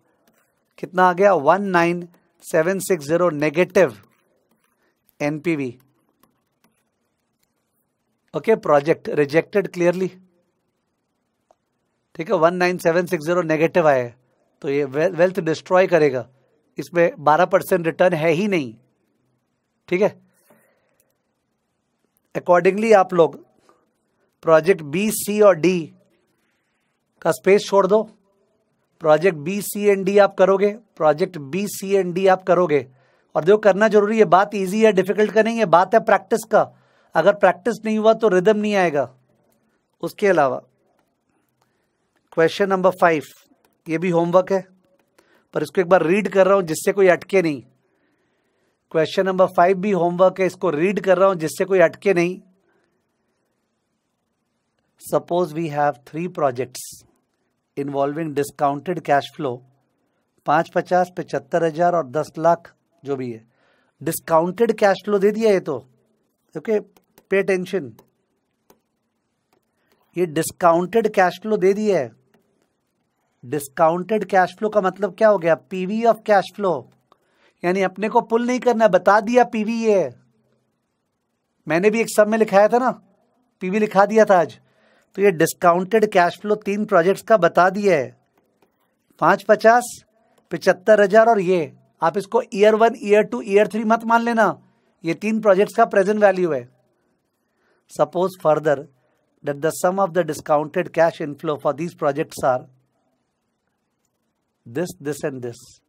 कितना आ गया? One nine seven six zero negative NPV okay project rejected clearly ठीक है? One nine seven six zero negative है। तो ये वेल्थ डिस्ट्रॉय करेगा। इसमें बारह परसेंट रिटर्न है ही नहीं। ठीक है? अकॉर्डिंगली आप लोग प्रोजेक्ट बी सी और डी का स्पेस छोड़ दो। Project B C and D आप करोगे। Project B C and D आप करोगे। और देखो, करना ज़रूरी है, बात इजी है डिफ़िकल्ट का नहीं है, बात है प्रैक्टिस का। अगर प्रैक्टिस नहीं हुआ तो रिदम नहीं आएगा। उसके अलावा क्वेश्चन नंबर फाइव ये भी होमवर्क है, पर इसको एक बार रीड कर रहा हूँ, जिससे कोई अटके नहीं। क्वेश्चन नंबर फाइव भी होमवर्क है, इसको रीड कर रहा हूँ, जिससे कोई अटके नहीं। Suppose we have three projects involving discounted cash flow पाँच पचास, पचहत्तर हज़ार और दस लाख, जो भी है। डिस्काउंटेड कैश फ्लो दे दिया ये तो। ओके पे टेंशन ये डिस्काउंटेड कैश फ्लो दे दिया है। डिस्काउंटेड कैश फ्लो का मतलब क्या हो गया? पीवी ऑफ़ कैश फ्लो यानी अपने को पुल नहीं करना बता दिया पीवी ये। मैंने भी एक सब में लिखाया था ना। पीवी लिखा दिया था आज। तो ये डिस्काउंटेड कैश फ्लो तीन प्रोजेक्ट्स का बता दिया है। पाँच पचास, पिचहत्तर हज़ार और ये। आप इसको year one year two year three मत मान लेना। ये तीन प्रोजेक्ट्स का प्रेजेंट वैल्यू है। Suppose further that the sum of the discounted cash inflow for these projects are this this and this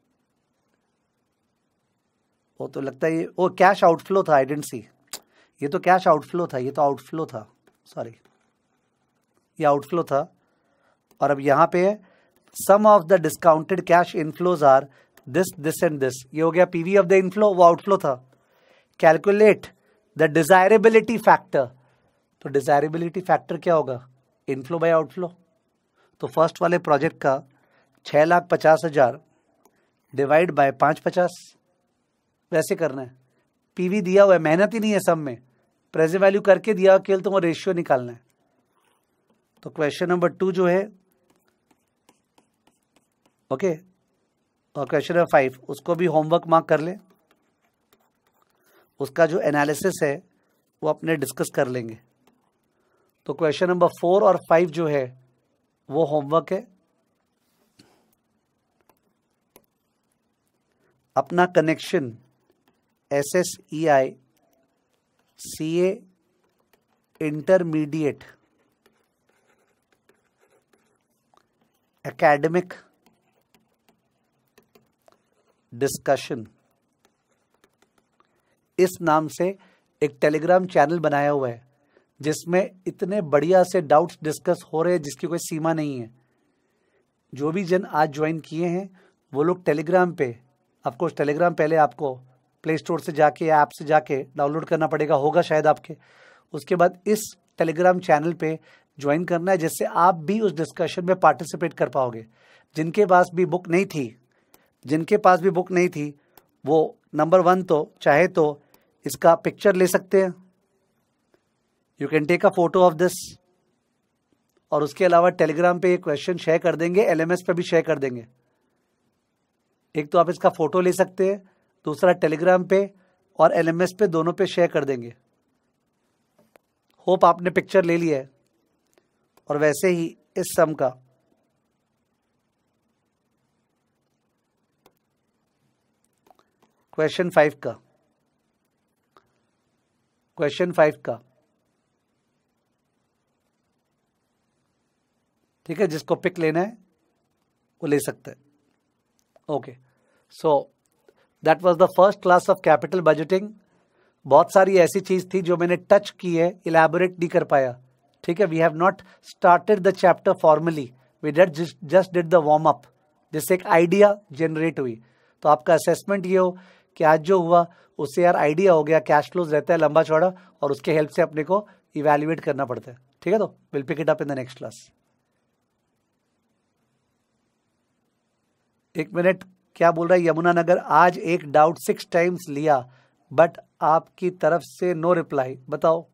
वो तो लगता है ये, वो कैश आउटफ्लो था आई डेंट सी ये तो कैश आउटफ्लो था, ये तो आउटफ्लो था सॉरी ये आउटफ्लो था। और अब यहाँ पे sum of the discounted cash inflows are this this and this ये हो गया पीवी ऑफ़ द इनफ्लो वो आउटफ्लो था। कैलकुलेट द डिजायरेबिलिटी फैक्टर तो डिजायरेबिलिटी फैक्टर क्या होगा? इनफ्लो बाय आउटफ्लो तो फ़र्स्ट वाले प्रोजेक्ट का छः लाख पचास हज़ार डिवाइड बाय पाँच पचास। वैसे करना है। पीवी दिया हुआ है, मेहनत ही नहीं है सब में। प्रेजेंट वैल्यू करके दिया केवल तुमको रेशियो निकालना है। तो क्वेश्चन नंबर टू जो है ओके और क्वेश्चन नंबर फाइव उसको भी होमवर्क मार्क कर ले। उसका जो एनालिसिस है, वो अपने डिस्कस कर लेंगे। तो क्वेश्चन नंबर फोर और फाइव जो है, वो होमवर्क है। अपना connection S S E I C A intermediate academic discussion इस नाम से एक टेलीग्राम चैनल बनाया हुआ है, जिसमें इतने बढ़िया से डाउट्स डिस्कस हो रहे हैं, जिसकी कोई सीमा नहीं है। जो भी जन आज ज्वाइन किए हैं, वो लोग टेलीग्राम पे आपको टेलीग्राम पहले आपको प्ले स्टोर से जाके या ऐप से जाके डाउनलोड करना पड़ेगा, होगा शायद आपके। उसके बाद इस टेलीग्राम चैनल पे ज्वाइन करना है, जिससे आप भी उस डिस्कशन में पार्टिसिपेट कर पाओगे। जिनके पास भी बुक नहीं थी, जिनके पास भी बुक नहीं थी, वो नंबर वन तो चाहे तो इसका पिक्चर ले सकते हैं। You can take a photo of this और उसके अलावा टेलीग्राम पे एक क्वेश्चन शेयर कर देंगे एलएमएस पे भी शेयर कर देंगे। एक तो आप इसका फ़ोटो ले सकते हैं दूसरा टेलीग्राम पे और एलएमएस पे दोनों पे शेयर कर देंगे। होप आपने पिक्चर ले लिया है। और वैसे ही इस सम का। क्वेश्चन फाइव का। क्वेश्चन फाइव का। ठीक है, जिसको पिक लेना है, वो ले सकते हैं। Okay so that was the first class of capital budgeting बहुत सारी ऐसी चीज़ थी जो मैंने टच की है इलेबोरेट नहीं कर पाया। ठीक है we have not started the chapter formally we that just did the warm up जिससे एक आइडिया जनरेट हुई। तो आपका असेसमेंट ये हो कि आज जो हुआ, उससे यार आइडिया हो गया कैश फ्लोज रहता है लंबा चौड़ा, और उसके हेल्प से अपने को इवेल्युएट करना पड़ता है। ठीक है तो will pick it up in the next class एक मिनट क्या बोल रहा है? यमुनानगर आज एक डाउट सिक्स टाइम्स लिया बट आपकी तरफ़ से नो रिप्लाई बताओ,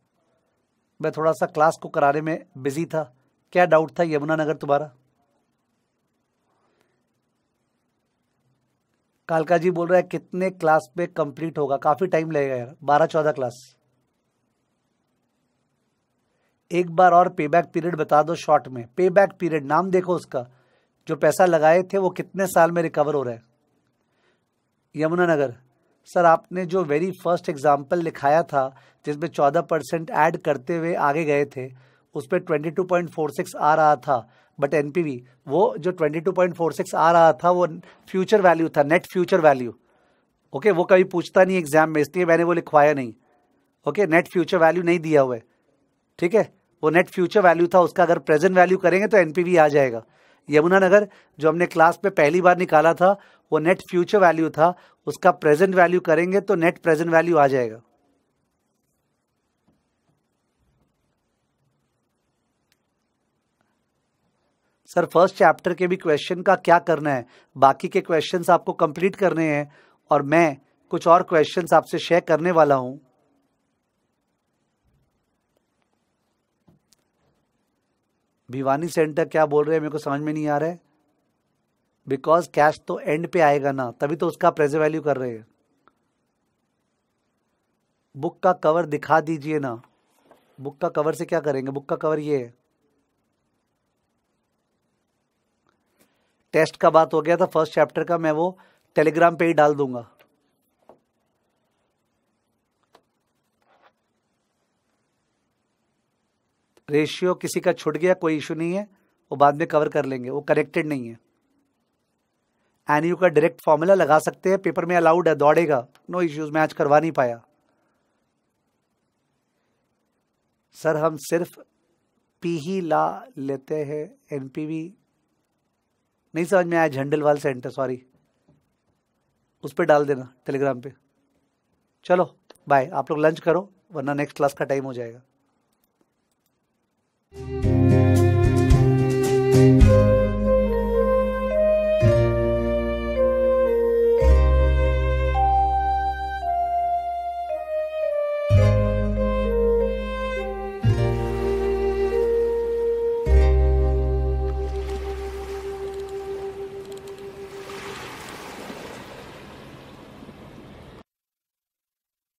मैं थोड़ा सा क्लास को कराने में बिज़ी था। क्या डाउट था यमुनानगर तुम्हारा? कालका जी बोल रहा है, कितने क्लास में कंप्लीट होगा? काफ़ी टाइम लगेगा यार बारह चौदह क्लास एक बार और पे बैक पीरियड बता दो शॉर्ट में। पे बैक पीरियड नाम देखो उसका। जो पैसा लगाए थे, वो कितने साल में रिकवर हो रहा है? यमुनानगर सर, आपने जो वेरी फ़र्स्ट एग्ज़ाम्पल लिखाया था, जिसमें चौदह परसेंट ऐड करते हुए आगे गए थे उस पर twenty two point four six आ रहा था। बट एनपीवी वो जो twenty two point four six आ रहा था, वो फ्यूचर वैल्यू था नेट फ्यूचर वैल्यू ओके वो कभी पूछता नहीं एग्ज़ाम में, इसलिए मैंने वो लिखवाया नहीं। ओके नेट फ्यूचर वैल्यू नहीं दिया हुआ है। ठीक है? वो नेट फ्यूचर वैल्यू था, उसका अगर प्रेजेंट वैल्यू करेंगे तो एनपीवी आ जाएगा। यमुनानगर जो हमने क्लास में पहली बार निकाला था वो नेट फ्यूचर वैल्यू था, उसका प्रेजेंट वैल्यू करेंगे तो नेट प्रेजेंट वैल्यू आ जाएगा। सर फ़र्स्ट चैप्टर के भी क्वेश्चन का क्या करना है? बाकी के क्वेश्चंस आपको कंप्लीट करने हैं और मैं कुछ और क्वेश्चंस आपसे शेयर करने वाला हूँ। भिवानी सेंटर क्या बोल रहे हैं? मेरे को समझ में नहीं आ रहा है। बिकॉज़ कैश तो एंड पे आएगा ना, तभी तो उसका प्रेजेंट वैल्यू कर रहे हैं। बुक का कवर दिखा दीजिए ना। बुक का कवर से क्या करेंगे? बुक का कवर ये है। टेस्ट का बात हो गया था फ़र्स्ट चैप्टर का, मैं वो टेलीग्राम पे ही डाल दूँगा। रेशियो किसी का छुट गया, कोई इशू नहीं है, वो बाद में कवर कर लेंगे, वो कनेक्टेड नहीं है। एनयू का डायरेक्ट फॉर्मूला लगा सकते हैं पेपर में अलाउड है, दौड़ेगा। नो इश्यूज़ मैं आज करवा नहीं पाया। सर, हम सिर्फ़ पी ही ला लेते हैं एनपीवी नहीं समझ में आया, झंडलवाल सेंटर सॉरी उस पर डाल देना टेलीग्राम पे। चलो बाय आप लोग लंच करो, वरना नेक्स्ट क्लास का टाइम हो जाएगा।